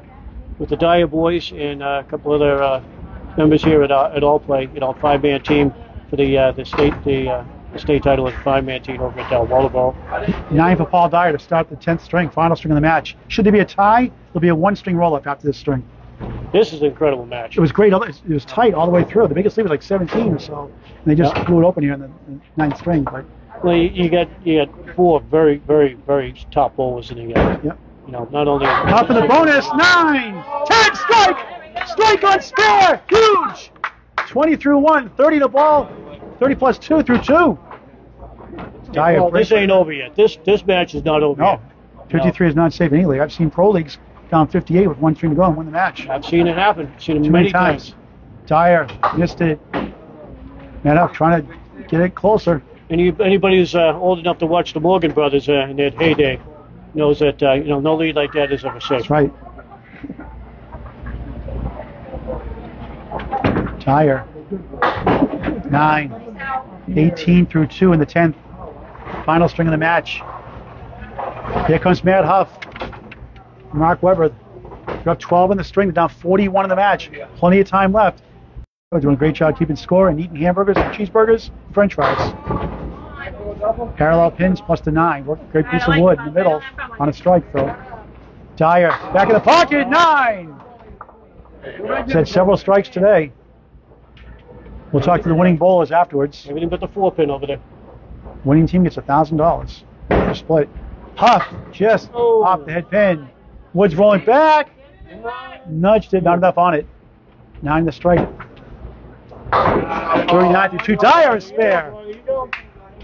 with the Dyer boys and uh, a couple other uh, members here at uh, at All Play. You know, five man team for the uh, the state the, uh, the state title as a five man team over at uh, Waterboro. Nine for Paul Dyer to start the 10th string, final string of the match. Should there be a tie, there'll be a one string roll up after this string. This is an incredible match. It was great. It was tight all the way through. The biggest lead was like 17 or so. And they just Yeah. blew it open here in the, the ninth string. But Well, you, you got you got four very very very top bowlers in the uh, Yep. you know not only top of the bonus, nine, ten, strike, strike on spare, huge. 20 through one, 30 the ball, 30 plus 2 through 2. Dyer Well, this ain't over yet. This this match is not over No. yet. 53 is not safe in any league. I've seen pro leagues down 58 with one string to go and win the match. I've seen it happen. Seen it Too many many times. Dyer missed it. Man up, trying to get it closer. Any, anybody who's uh, old enough to watch the Morgan brothers uh, in their heyday knows that uh, you know no lead like that is ever safe. That's right. Dyer. 9. 18 through 2 in the 10th. Final string of the match. Here comes Matt Huff. Mark Webber. They're up 12 in the string. They're down 41 in the match. Plenty of time left. Doing a great job keeping score and eating hamburgers and cheeseburgers, french fries. Parallel pins plus the 9. Work- Great piece of wood in the middle on a strike throw. Dyer back in the pocket. 9. He's had several strikes today. We'll talk to the winning bowlers afterwards. Everything but the four pin over there. Winning team gets a $1,000 for split. Huff just Oh. off the head pin. Woods rolling back. Nudged it, not enough on it. Nine the strike. 39 through two. Dyer is spare.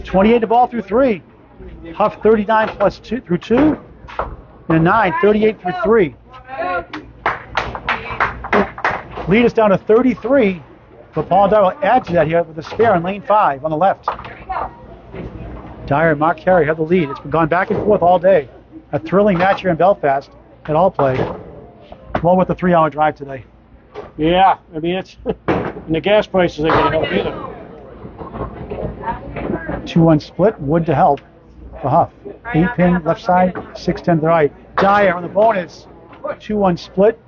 28 to ball through three. Huff 39 plus two through two. And a nine, 38 through three. Lead us down to 33. But Paul Dyer will add to that here with a spare in lane five on the left. Dyer and Marc Carrier have the lead. It's been gone back and forth all day. A thrilling match here in Belfast at all play. Well with the three hour drive today. Yeah, I mean it's <laughs> and the gas prices ain't gonna help either. 2 1 split. Wood to help for Huff. 8 pin left side, 6 10 to the right. Dyer on the bonus. 2 1 split.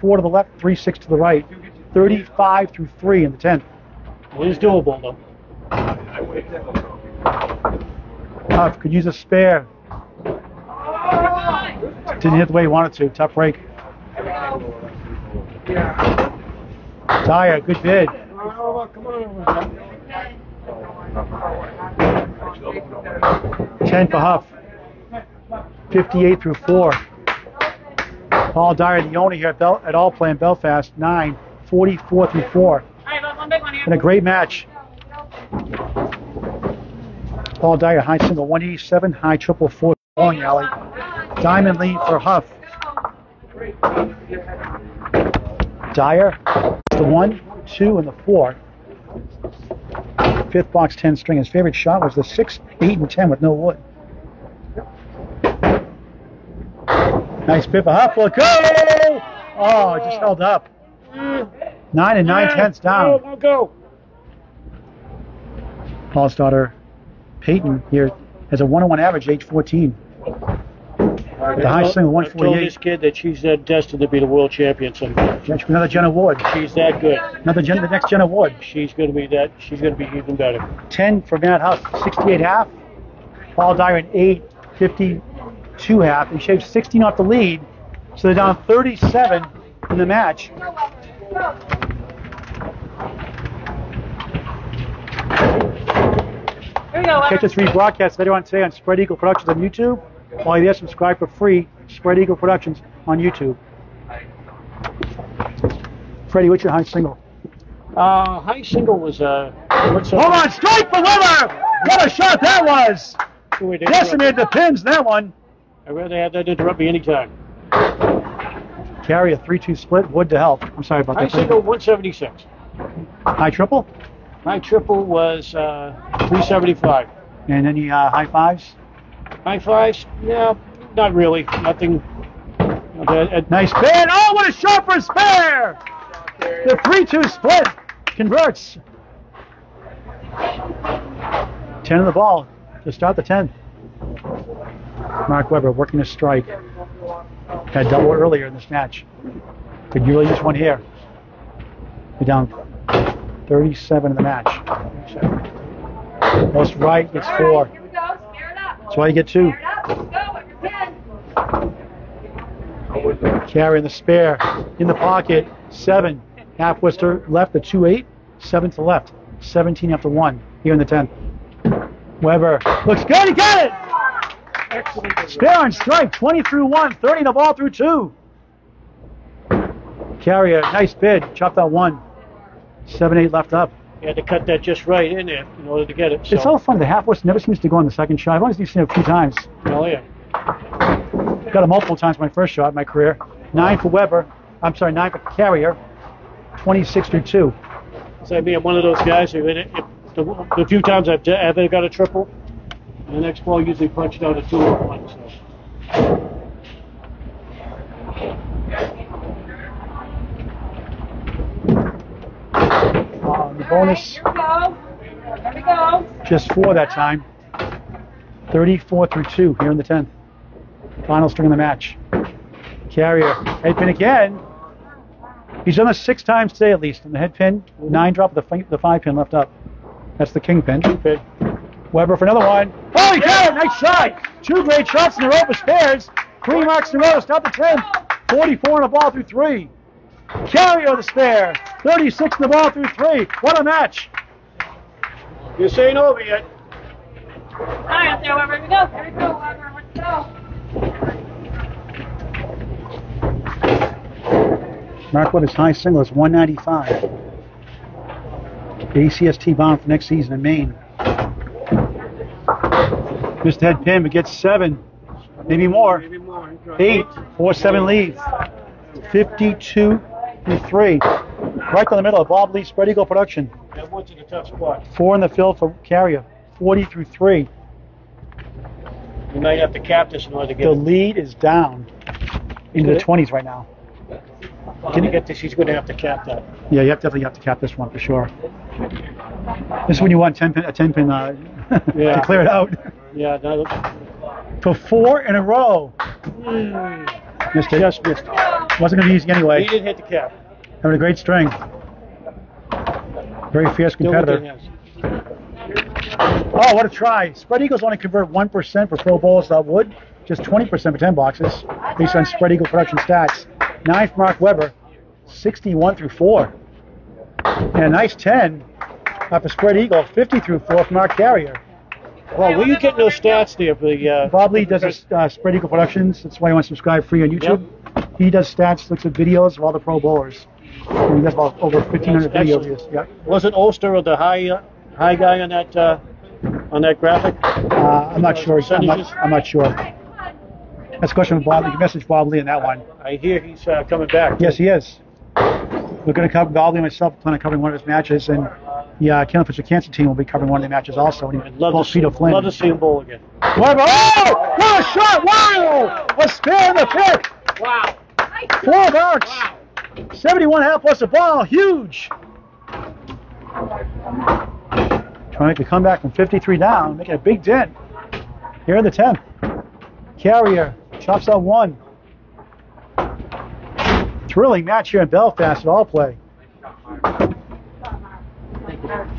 4 to the left, 3 6 to the right. 35 through 3 in the 10th. It is doable though. Huff could use a spare. Didn't hit the way he wanted to. Tough break. Dyer, good bid. Ten for Huff. Fifty-eight through four. Paul Dyer, the owner here at, Bel- at All Play in Belfast. Nine. 44 through four. All right, bud, one big one here. Been a great match. Paul Dyer, high single 187, high triple four bowling alley. Diamond lead for Huff. Dyer, the one, two, and the four. Fifth box 10 string. His favorite shot was the six, eight, and 10 with no wood. Nice bit for Huff. Will go? Oh, it just held up. Nine and nine tenths down. Go, go. Paul's daughter, Peyton, here has a 101 average, age 14. The high single, I told this kid that she's uh, destined to be the world champion someday. Another Jenna Ward. She's that good. Another Jen, the next Jenna Ward. She's going to be that. She's going to be even better. 10 for Matt Huff, 68 half. Paul Dyer an 8, 52 half. He shaved 16 off the lead, so they're down 37 in the match. Here we go, Catch Webber. us rebroadcast later on today on Spread Eagle Productions on YouTube. While you're there, subscribe for free. Spread Eagle Productions on YouTube. Freddie, what's your high single? Uh, high single was uh. What's Hold on, strike for Webber! What a shot that was! Decimated the pins that one. I'd rather have that interrupt me anytime. Carry a 3-2 split, wood to help. I'm sorry about High that. single 176. High triple? High triple was uh, 375. And any uh, high fives? High fives? No, not really. Nothing. Uh, uh, Nice pin. Oh, what a shot for spare! The 3-2 split converts. 10 in the ball to start the 10th. Mark Webber working a strike. Had double earlier in this match. Could really use one here. Be down 37 in the match. Most right gets four. That's why you get two. Spare it up. Let's go. With your pen. Carry in the spare. In the pocket. Seven. Half Worcester left, the 2 8. Seven to left. 17 after one. Here in the 10th. Webber. Looks good. He got it. Spare on strike. 20 through 1. 30 in the ball through 2. Carrier. Nice bid. Chopped out one. 7 8 left up. You had to cut that just right in there in order to get it. So. It's all fun. The half horse never seems to go on the second shot. I've only seen it a few times. Oh yeah. Got it multiple times my first shot in my career. Nine for Webber. I'm sorry, nine for Carrier. 26 through two. So I mean, I'm one of those guys who, it, it, the, the few times I've ever got a triple, the next ball usually punched out a two or one. So. The bonus Here we go. There we go. just four that time. 34 through two here in the 10th. Final string of the match. Carrier. Head pin again. He's done this six times today at least. On the head pin, nine drop, the, the five pin left up. That's the king pin. Okay. Webber for another one. Oh, he got it! Nice shot! Two great shots in a row for spares. Three marks in a row. Stop the 10. 44 in a ball through three. Carrier the spare. 36 in the ball through three. What a match! This ain't over yet. Hi, out there, Webber. Here we go. Here we go, Webber. Let's go. Mark Webber's high single is 195. ACST bound for next season in Maine. Missed head pin, but gets seven, maybe more. Maybe more. Eight, four, seven leads. 52 through three. Right down the middle of Bob Lee Spread Eagle production. That one's in a tough spot. Four in the field for Carrier. 40 through three. You might have to cap this in order to get The it. lead is down into the 20s right now. Can you get this? He's going to have to cap that. Yeah, you have, definitely have to cap this one for sure. This is when you want 10 pin, a 10 pin uh, <laughs> Yeah. to clear it out. Yeah. No, For four in a row. Missed it. just missed. Wasn't going to be easy anyway. He didn't hit the cap. Having a great string. Very fierce competitor. Oh, what a try. Spread Eagles only convert 1% for pro bowls that would, just 20% for 10 boxes, based on Spread Eagle production stats. Nine for Mark Webber, 61 through 4. And a nice 10 uh, for Spread Eagle, 50 through 4 for Marc Carrier. Well, where you getting those stats there for the? Uh, Bob Lee does his, uh, Spread Eagle Productions. That's why you want to subscribe free on YouTube. He does stats, looks at videos of all the pro bowlers. And he does about over 1,500 That's video excellent. Yeah. Wasn't Ulster or the high uh, high guy on that uh, on that graphic? Uh, I'm not sure. I'm not, I'm not sure. That's a question for Bob. You can message Bob Lee on that one. I hear he's uh, coming back. Yes, he is. We're going to cover Bob Lee and myself plan on covering one of his matches, and yeah, Kendall Fisher Cancer team will be covering one of the matches also. And I'd love to see, Peter Flynn. love to see him bowl again. What about- oh, what a shot! Wow! A spare in the fifth. Wow. Four marks. 71 half plus a ball. Huge. Trying to make a comeback from 53 down, making a big dent. Here in the 10th. Carrier chops out one. Thrilling match here in Belfast at All Play.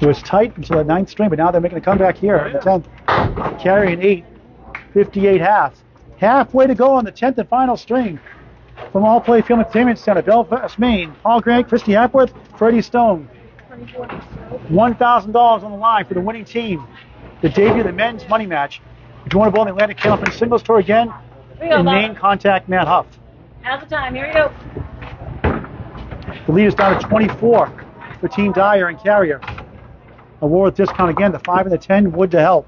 It was tight until the ninth string, but now they're making a comeback here in the 10th. Carrier an 8, 58 half. Halfway to go on the 10th and final string from All Play Family Entertainment Center, Belfast, Maine. Paul Grant, Christy Hapworth, Freddie Stone. $1,000 on the line for the winning team. The debut of the men's money match. If you want to bowl in the Atlantic Candlepin Singles Tour again, Here we go, in Bob. Maine, contact Matt Huff. Now's the time. Here we go. The lead is down to 24 for Team Dyer and Carrier. A war with discount again. The 5 and the 10 would to help.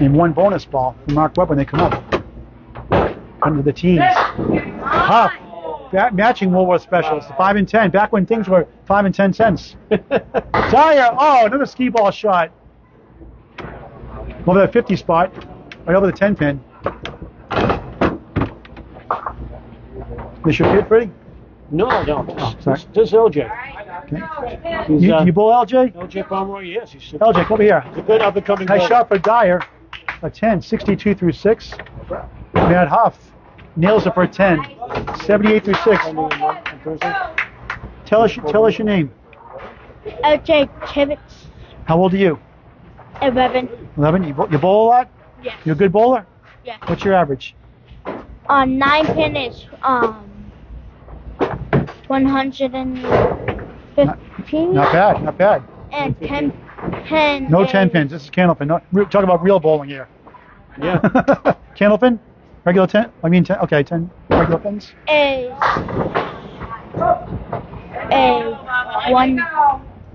And one bonus ball for Mark Webb when they come up. Under the teams. Huff. Ba- matching Woolworth specials. The 5 and 10. Back when things were 5 and 10 cents. <laughs> Dyer. Oh, another skee ball shot. Over the 50 spot. Right over the 10 pin. This your kid, Freddie? No, no. This, Oh, sorry. this, this is LJ. Okay. You, uh, you bowl LJ? LJ Pomeroy, yes. He's a, LJ, come over here. a good up and coming Nice bowler. shot for Dyer. A 10, 62 through 6. Matt Huff nails it for a 10, 78 through 6. Tell us, tell us your name. LJ Kivitz, How old are you? 11. 11. You, bowl- you bowl a lot? Yes. You a good bowler? Yeah. What's your average? Uh, 9 pin is um 115. Not bad, not bad. And 10 pin. No 10 pins. This is candlepin. No, re- talk about real bowling here. Yeah. <laughs> candlepin? Regular 10? I mean, 10. Okay, 10 regular pins. Is a one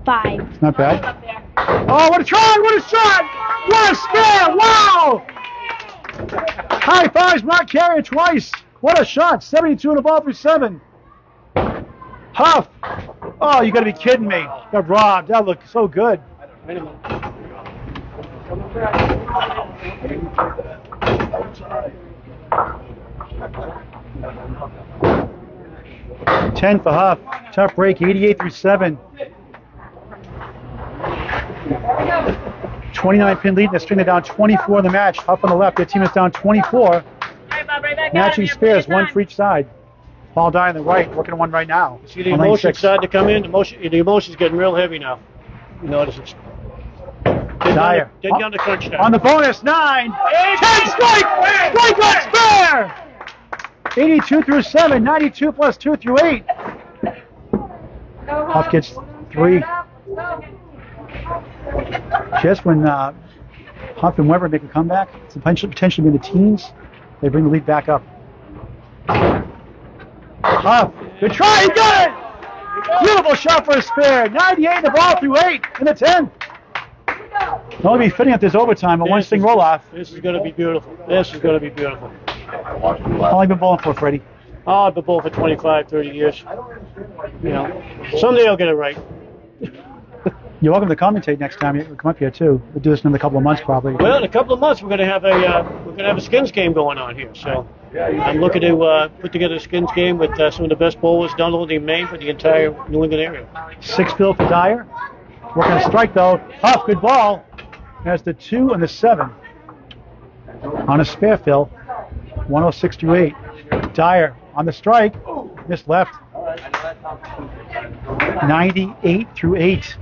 five. Not bad. Oh, what a try! What a shot! What a spin! Wow! High fives, Marc Carrier twice. What a shot! 72 in the ball through seven. Huff. Oh, you got to be kidding me. Got robbed. That looked so good. Ten for Huff. Tough break. 88 through seven. 29 pin lead in the string. They're down 24 in the match. Huff on the left. Their team is down 24. All right, Bob, right Matching spares, one for each side. Paul Dyer on the right, working on one right now. See the emotion six. to come in. The emotion, the emotion's getting real heavy now. You notice it's Dyer. getting down to crunch time. On the bonus, nine. Ten strike! Strike on spare! 82 through 7, 92 plus 2 through 8. Huff gets three. Just when uh, Huff and Webber make a comeback, it's potentially, potentially in the teens, they bring the lead back up. Huff, good try, he got it! Beautiful shot for a spare. 98 the ball through 8 in the 10th. It'll only be fitting if this overtime, but string is- roll off. This is going to be beautiful. This is going to be beautiful. How long you been bowling for, Freddie? Oh, I've been bowling for 25, 30 years. You know, someday I'll get it right. You're welcome to commentate next time you come up here too. We'll do this in another couple of months probably. Well, in a couple of months we're going to have a uh, we're going to have a skins game going on here. So I'm looking to uh, put together a skins game with uh, some of the best bowlers not only in Maine but the entire New England area. Six fill for Dyer. Working a strike though. Huff, good ball. Has the two and the seven. On a spare fill. 106 to 8. Dyer on the strike. Missed left. 98 through 8.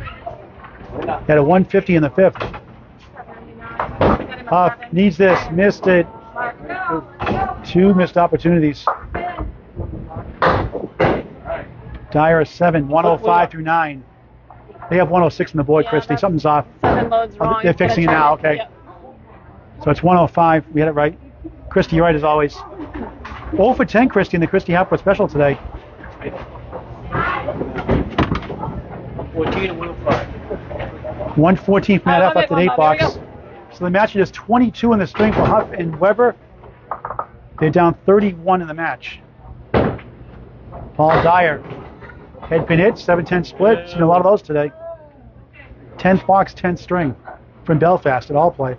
Had a 150 in the fifth. Huff needs this. Missed it. Two missed opportunities. Dyer a 7, 105 through 9. They have 106 in the board, Christy. Something's off. Seven loads wrong. they're fixing it now, okay. Yep. So it's 105. We had it right. Christy, you're right as always. 0 for 10, Christy, in the Christy Hapworth special today. 14 and 105. 114 for Matt Oh, Huff left at okay, 8 box. So the match is 22 in the string for Huff and Webber. They're down 31 in the match. Paul Dyer. Head pin hit, 7-10 split. Seen a lot of those today. 10th box, 10th string from Belfast at All Play.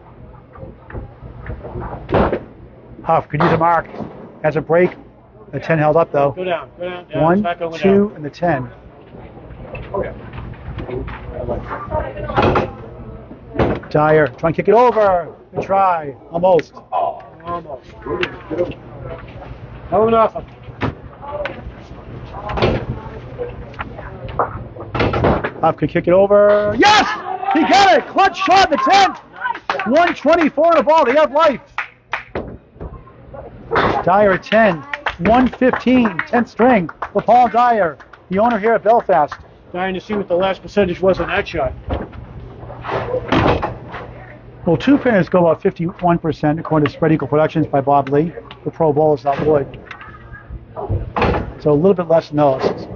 Huff could use a mark. Has a break. The 10 held up though. Go down, go down, down. One, two, down. and the 10. Okay. Dyer, try and kick it over. Good try. Almost. Almost. Have enough. Huff could kick it over. Yes! He got it! Clutch shot in the 10th. 124 in the ball. They have life. Dyer at 10. 115, 10th string for Paul Dyer, the owner here at Belfast. Dying to see what the last percentage was on that shot. Well, two pinners go about 51% according to Spread Eagle Productions by Bob Lee. The Pro Bowlers not would. So a little bit less than those.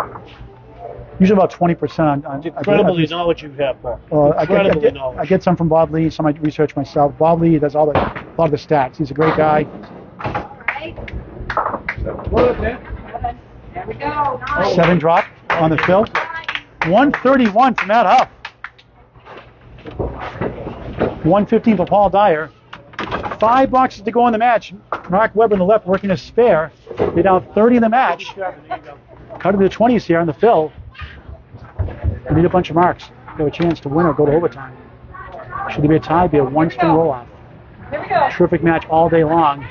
Usually about 20% on. on It's incredible I, the get- knowledge you have, Paul. well, I, get, I, Incredible get, knowledge. I get some from Bob Lee, some I research myself. Bob Lee does all the, a lot of the stats. He's a great guy. There we go. Nice. Seven drop on the fill. 131 for Matt Huff. 115 for Paul Dyer. Five boxes to go in the match. Mark Webber in the left working a spare. They're down 30 in the match. Cut to the 20s here on the fill. Need a bunch of marks. to Have a chance to win or go to overtime. Should there be a tie, be a one string roll off. Here we go. Terrific match all day long.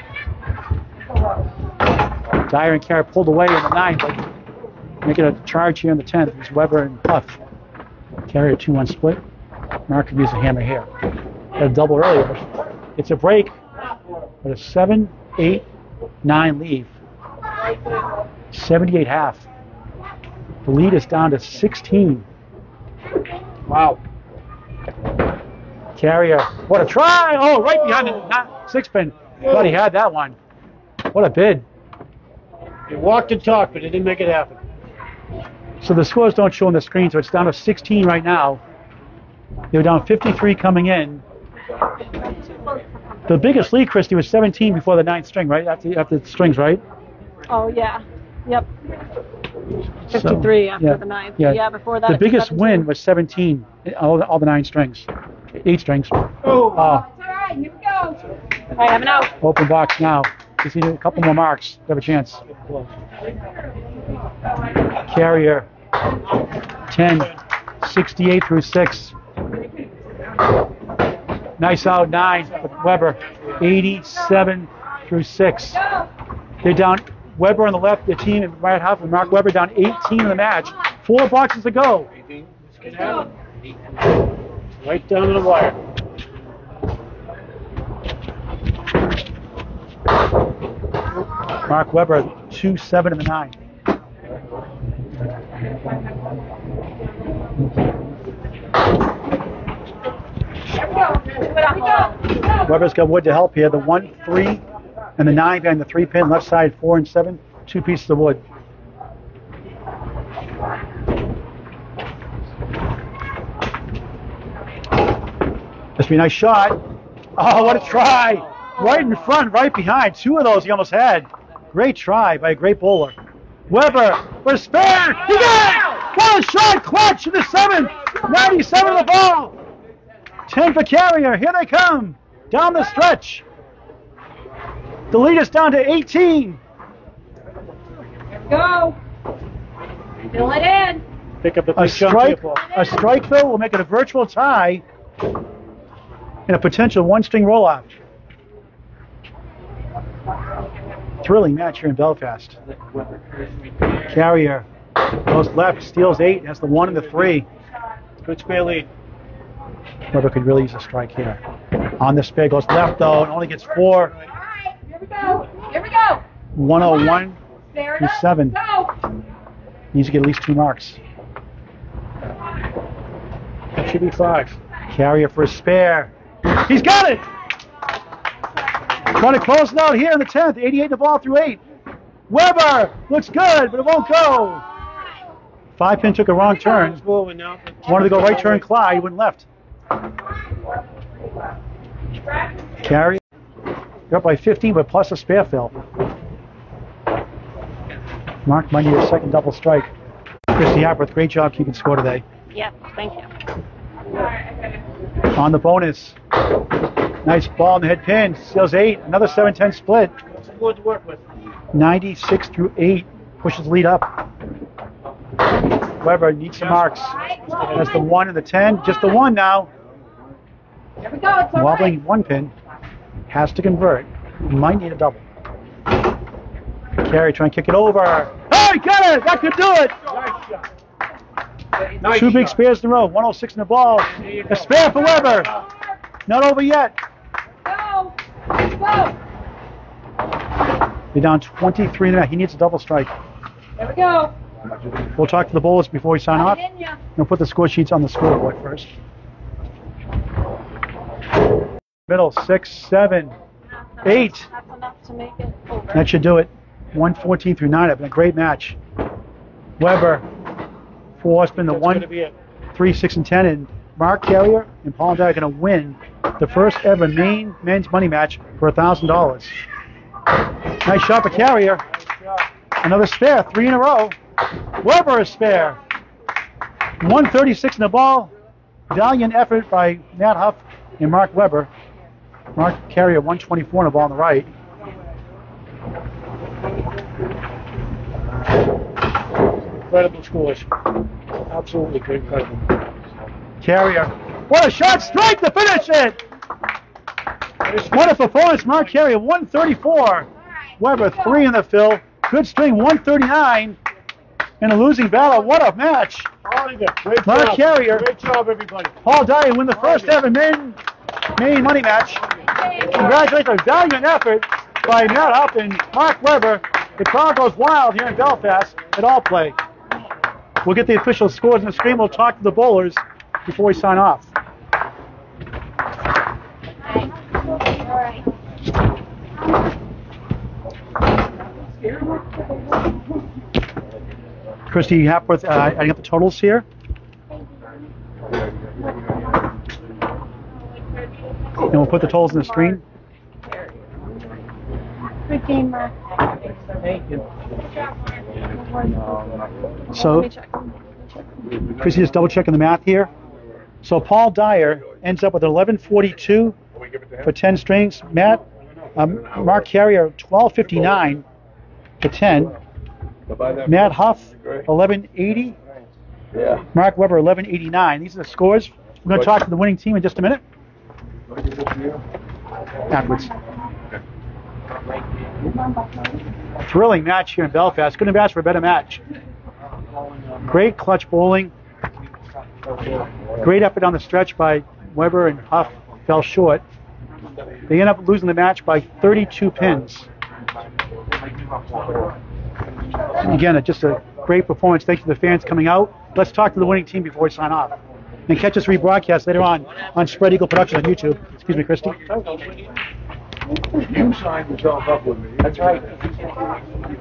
Dyer and Carrier pulled away in the ninth, but making a charge here in the tenth. It's Webber and Huff. Carrier a 2-1 split. Mark could use a hammer here. Had a double earlier. It's a break, but a 7, 8, 9 leave. 78 half. The lead is down to 16. Wow. Carrier. What a try! Oh, right behind the not six pin. Thought he had that one. What a bid. He walked and talked, but he didn't make it happen. So the scores don't show on the screen, so it's down to 16 right now. They were down 53 coming in. The biggest lead, Christy, was 17 before the ninth string, right? After, after the strings, right? Oh, yeah. Yep. So, 53 after yeah, the ninth. yeah. Yeah, before that. The biggest 17. win was 17, all the, all the nine strings, eight strings. Oh. Uh, All right, here we go. All right, have an out. open box now. Just need a couple more marks. Have a chance. Carrier, 10, 68 through 6. Nice out, 9. Webber, 87 through 6. They're down. Webber on the left, the team in right half, and Mark Webber down 18 in the match. Four boxes to go. Right down to the wire. Mark Webber, 2 7 in the 9. Here we go. Here we go. Weber's got wood to help here. The 1 3 and the 9 behind the 3 pin, left side 4 and 7. Two pieces of wood. That's be a nice shot. Oh, what a try! Right in front, right behind. Two of those he almost had. Great try by a great bowler. Webber with a spare. He got it! What a shot! Clutch in the seventh. 97 of the ball. 10 for Carrier. Here they come. Down the stretch. The lead is down to 18. Go. Fill it in. Pick up the A big chunk strike, here, a strike though will make it a virtual tie and a potential one-string roll-off. Thrilling match here in Belfast. Carrier goes left, steals eight, has the one and the three. Good spare lead. Webber could really use a strike here. On the spare goes left though, and only gets four. Here we go. Here we go. 101 Fair to seven. Go. Needs to get at least two marks. That Should be five. Carrier for a spare. He's got it! Trying to close it out here in the 10th. 88 in the ball through 8. Webber looks good, but it won't go. Five pin took a wrong turn. It's moving now. Wanted to go right turn Clyde, he went left. Carrier. You're up by 15, but plus a spare fill. Mark might need a second double strike. Christy Hapworth, great job keeping score today. Yep, thank you. on the bonus. Nice ball in the head pin. Steals eight. Another 7-10 split. Some wood to work with. 96 through 8. Pushes lead up. Webber needs some marks. That's the 1 and the 10. Just the 1 now. Here we go. It's Wobbling right. one pin. Has to convert. Might need a double. Carrier trying to kick it over. Oh, he got it! That could do it! Nice Two big shot. spares in a row. 106 in the ball. A spare for Webber. Not over yet. Go. Go. They're down 23 in the He needs a double strike. There we go. We'll talk to the bowlers before we sign off. Got it. We'll put the score sheets on the scoreboard first. Middle, six, seven, eight. That's enough to make it over. That should do it. 114 through 9. It's been a great match. Webber, been the That's 1, gonna be it. 3, 6, and 10. And Marc Carrier and Paul and I are going to win the first ever Maine men's money match for $1,000. Nice shot for Carrier. Another spare, three in a row. Webber a spare. 136 in the ball. Valiant effort by Matt Huff and Mark Weber. Marc Carrier 124 in the ball on the right. Incredible scores. Absolutely incredible. Carrier. What a shot strike to finish it! What a performance, Marc Carrier, 134. Webber, three in the fill. Good string, 139. In a losing battle, what a match. Mark job. Carrier. Great job, everybody. Paul Dyer win the first ever Maine, Maine money match. Congratulations, valiant effort by Matt Huff and Mark Webber. The crowd goes wild here in Belfast at All Play. We'll get the official scores on the screen. We'll talk to the bowlers before we sign off. Christy Hapworth uh, adding up the totals here. And we'll put the totals in the screen. Good game, Mark. So Let me check. Christy just double checking the math here. So Paul Dyer ends up with 1142 for 10 strings. Matt, um, Marc Carrier 1259 for 10. Matt Huff 1180. Yeah. Mark Webber 1189. These are the scores. We're going to talk to the winning team in just a minute. Backwards. Thrilling match here in Belfast. Couldn't have asked for a better match. Great clutch bowling. Great effort on the stretch by Webber and Huff fell short. They end up losing the match by 32 pins. Again, just a great performance. Thanks to the fans coming out. Let's talk to the winning team before we sign off. And catch us rebroadcast later on on Spread Eagle Productions on YouTube. Excuse me, Christy. You signed yourself up with me. That's right.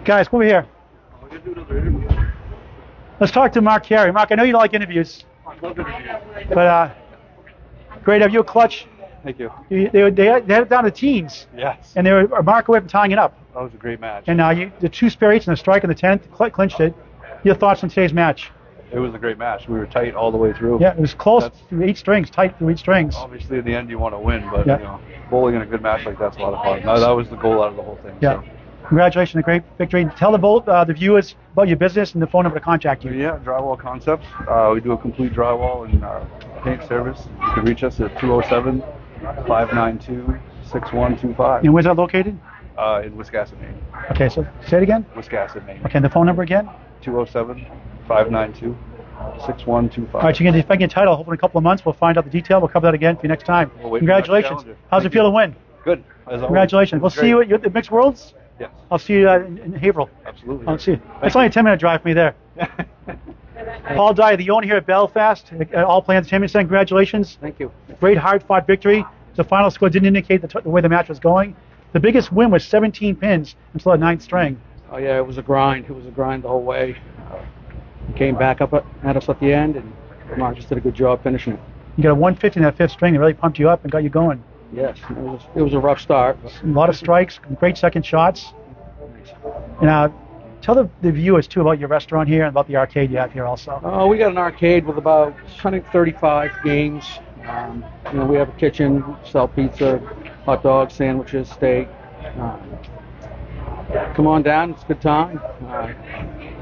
Guys, come over here. Let's talk to Marc Carrier. Mark, I know you don't like interviews, but uh, great. Have you a clutch? Thank you. You- They, they, they had it down to teens, Yes. and they were a mark away from tying it up. that was a great match. And uh, you, the two spare eights and the strike in the tenth clinched it. Your thoughts on today's match? It was a great match. We were tight all the way through. Yeah, it was close That's- through eight strings, tight through eight strings. Obviously, in the end, you want to win, but Yeah. you know, bowling in a good match like that's a lot of fun. That, that was the goal out of the whole thing. Yeah. So. Congratulations a great victory. Tell the, vo- uh, the viewers about your business and the phone number to contact you. Yeah, drywall concepts. Uh, we do a complete drywall and uh, paint service. You can reach us at 207 592 6125 And where's that located? uh, in Wiscasset, Maine. Okay, so say it again. Wiscasset, Maine. Okay, and the phone number again? 207 592 6125. All right, you can get title. Hopefully, in a couple of months, we'll find out the detail. We'll cover that again for you next time. We'll wait for the next Congratulations. How's Thank it feel to win? Good. As. Congratulations. We'll Great. see you at, you the Mixed Worlds. Yes. I'll see you uh, in, in Haverhill. Absolutely. I'll see you. It's only a 10 minute drive for me there. <laughs> Paul Dyer, the owner here at Belfast, at All Play Entertainment Center. Congratulations. Thank you. Great hard fought victory. The final score didn't indicate the, t- the way the match was going. The biggest win was 17 pins until the ninth string. Oh yeah, it was a grind. It was a grind the whole way. Came back up at, us at the end, and Mark just did a good job finishing it. You got a 150 in that fifth string that really pumped you up and got you going. Yes, it was it was a rough start. A lot of strikes, great second shots. And uh, tell the, the viewers too about your restaurant here and about the arcade you have here also. Uh, we got an arcade with about I think 35 games. Um, you know, we have a kitchen, sell pizza, hot dogs, sandwiches, steak. Uh, come on down, it's a good time. Uh,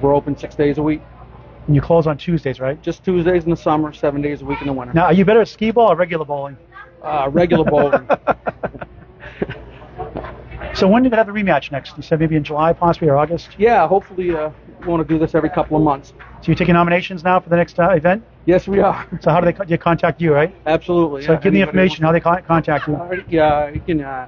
we're open six days a week. And you close on Tuesdays, right? Just Tuesdays in the summer, seven days a week in the winter. Now, are you better at skee ball or regular bowling? Uh, regular bowling. <laughs> so when do it have the rematch next? You said maybe in July, possibly, or August. yeah, hopefully uh, we want to do this every couple of months. So you're taking nominations now for the next uh, event. Yes, we are. So how do they, co- they contact you, right? Absolutely. So yeah. give me information how they con- contact you. Right, yeah, you can uh,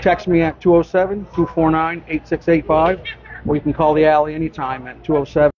text me at 207-249-8685, or you can call the alley anytime at 207.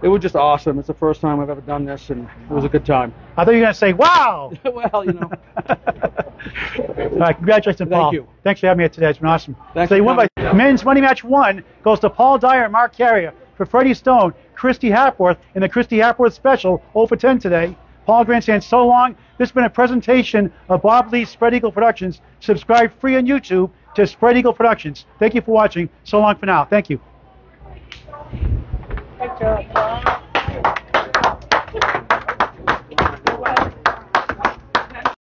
It was just awesome. It's the first time I've ever done this, and it was a good time. I thought you were going to say, wow! <laughs> well, you know. All right, congratulations, Thank Paul. you. Thanks for having me here today. It's been awesome. Thanks so you won by coming. men's money match one goes to Paul Dyer and Marc Carrier for Freddie Stone, Christy Hapworth, in the Christy Hapworth special 0 for 10 today. Paul Grant saying so long. This has been a presentation of Bob Lee's Spread Eagle Productions. Subscribe free on YouTube to Spread Eagle Productions. Thank you for watching. So long for now. Thank you. Good job.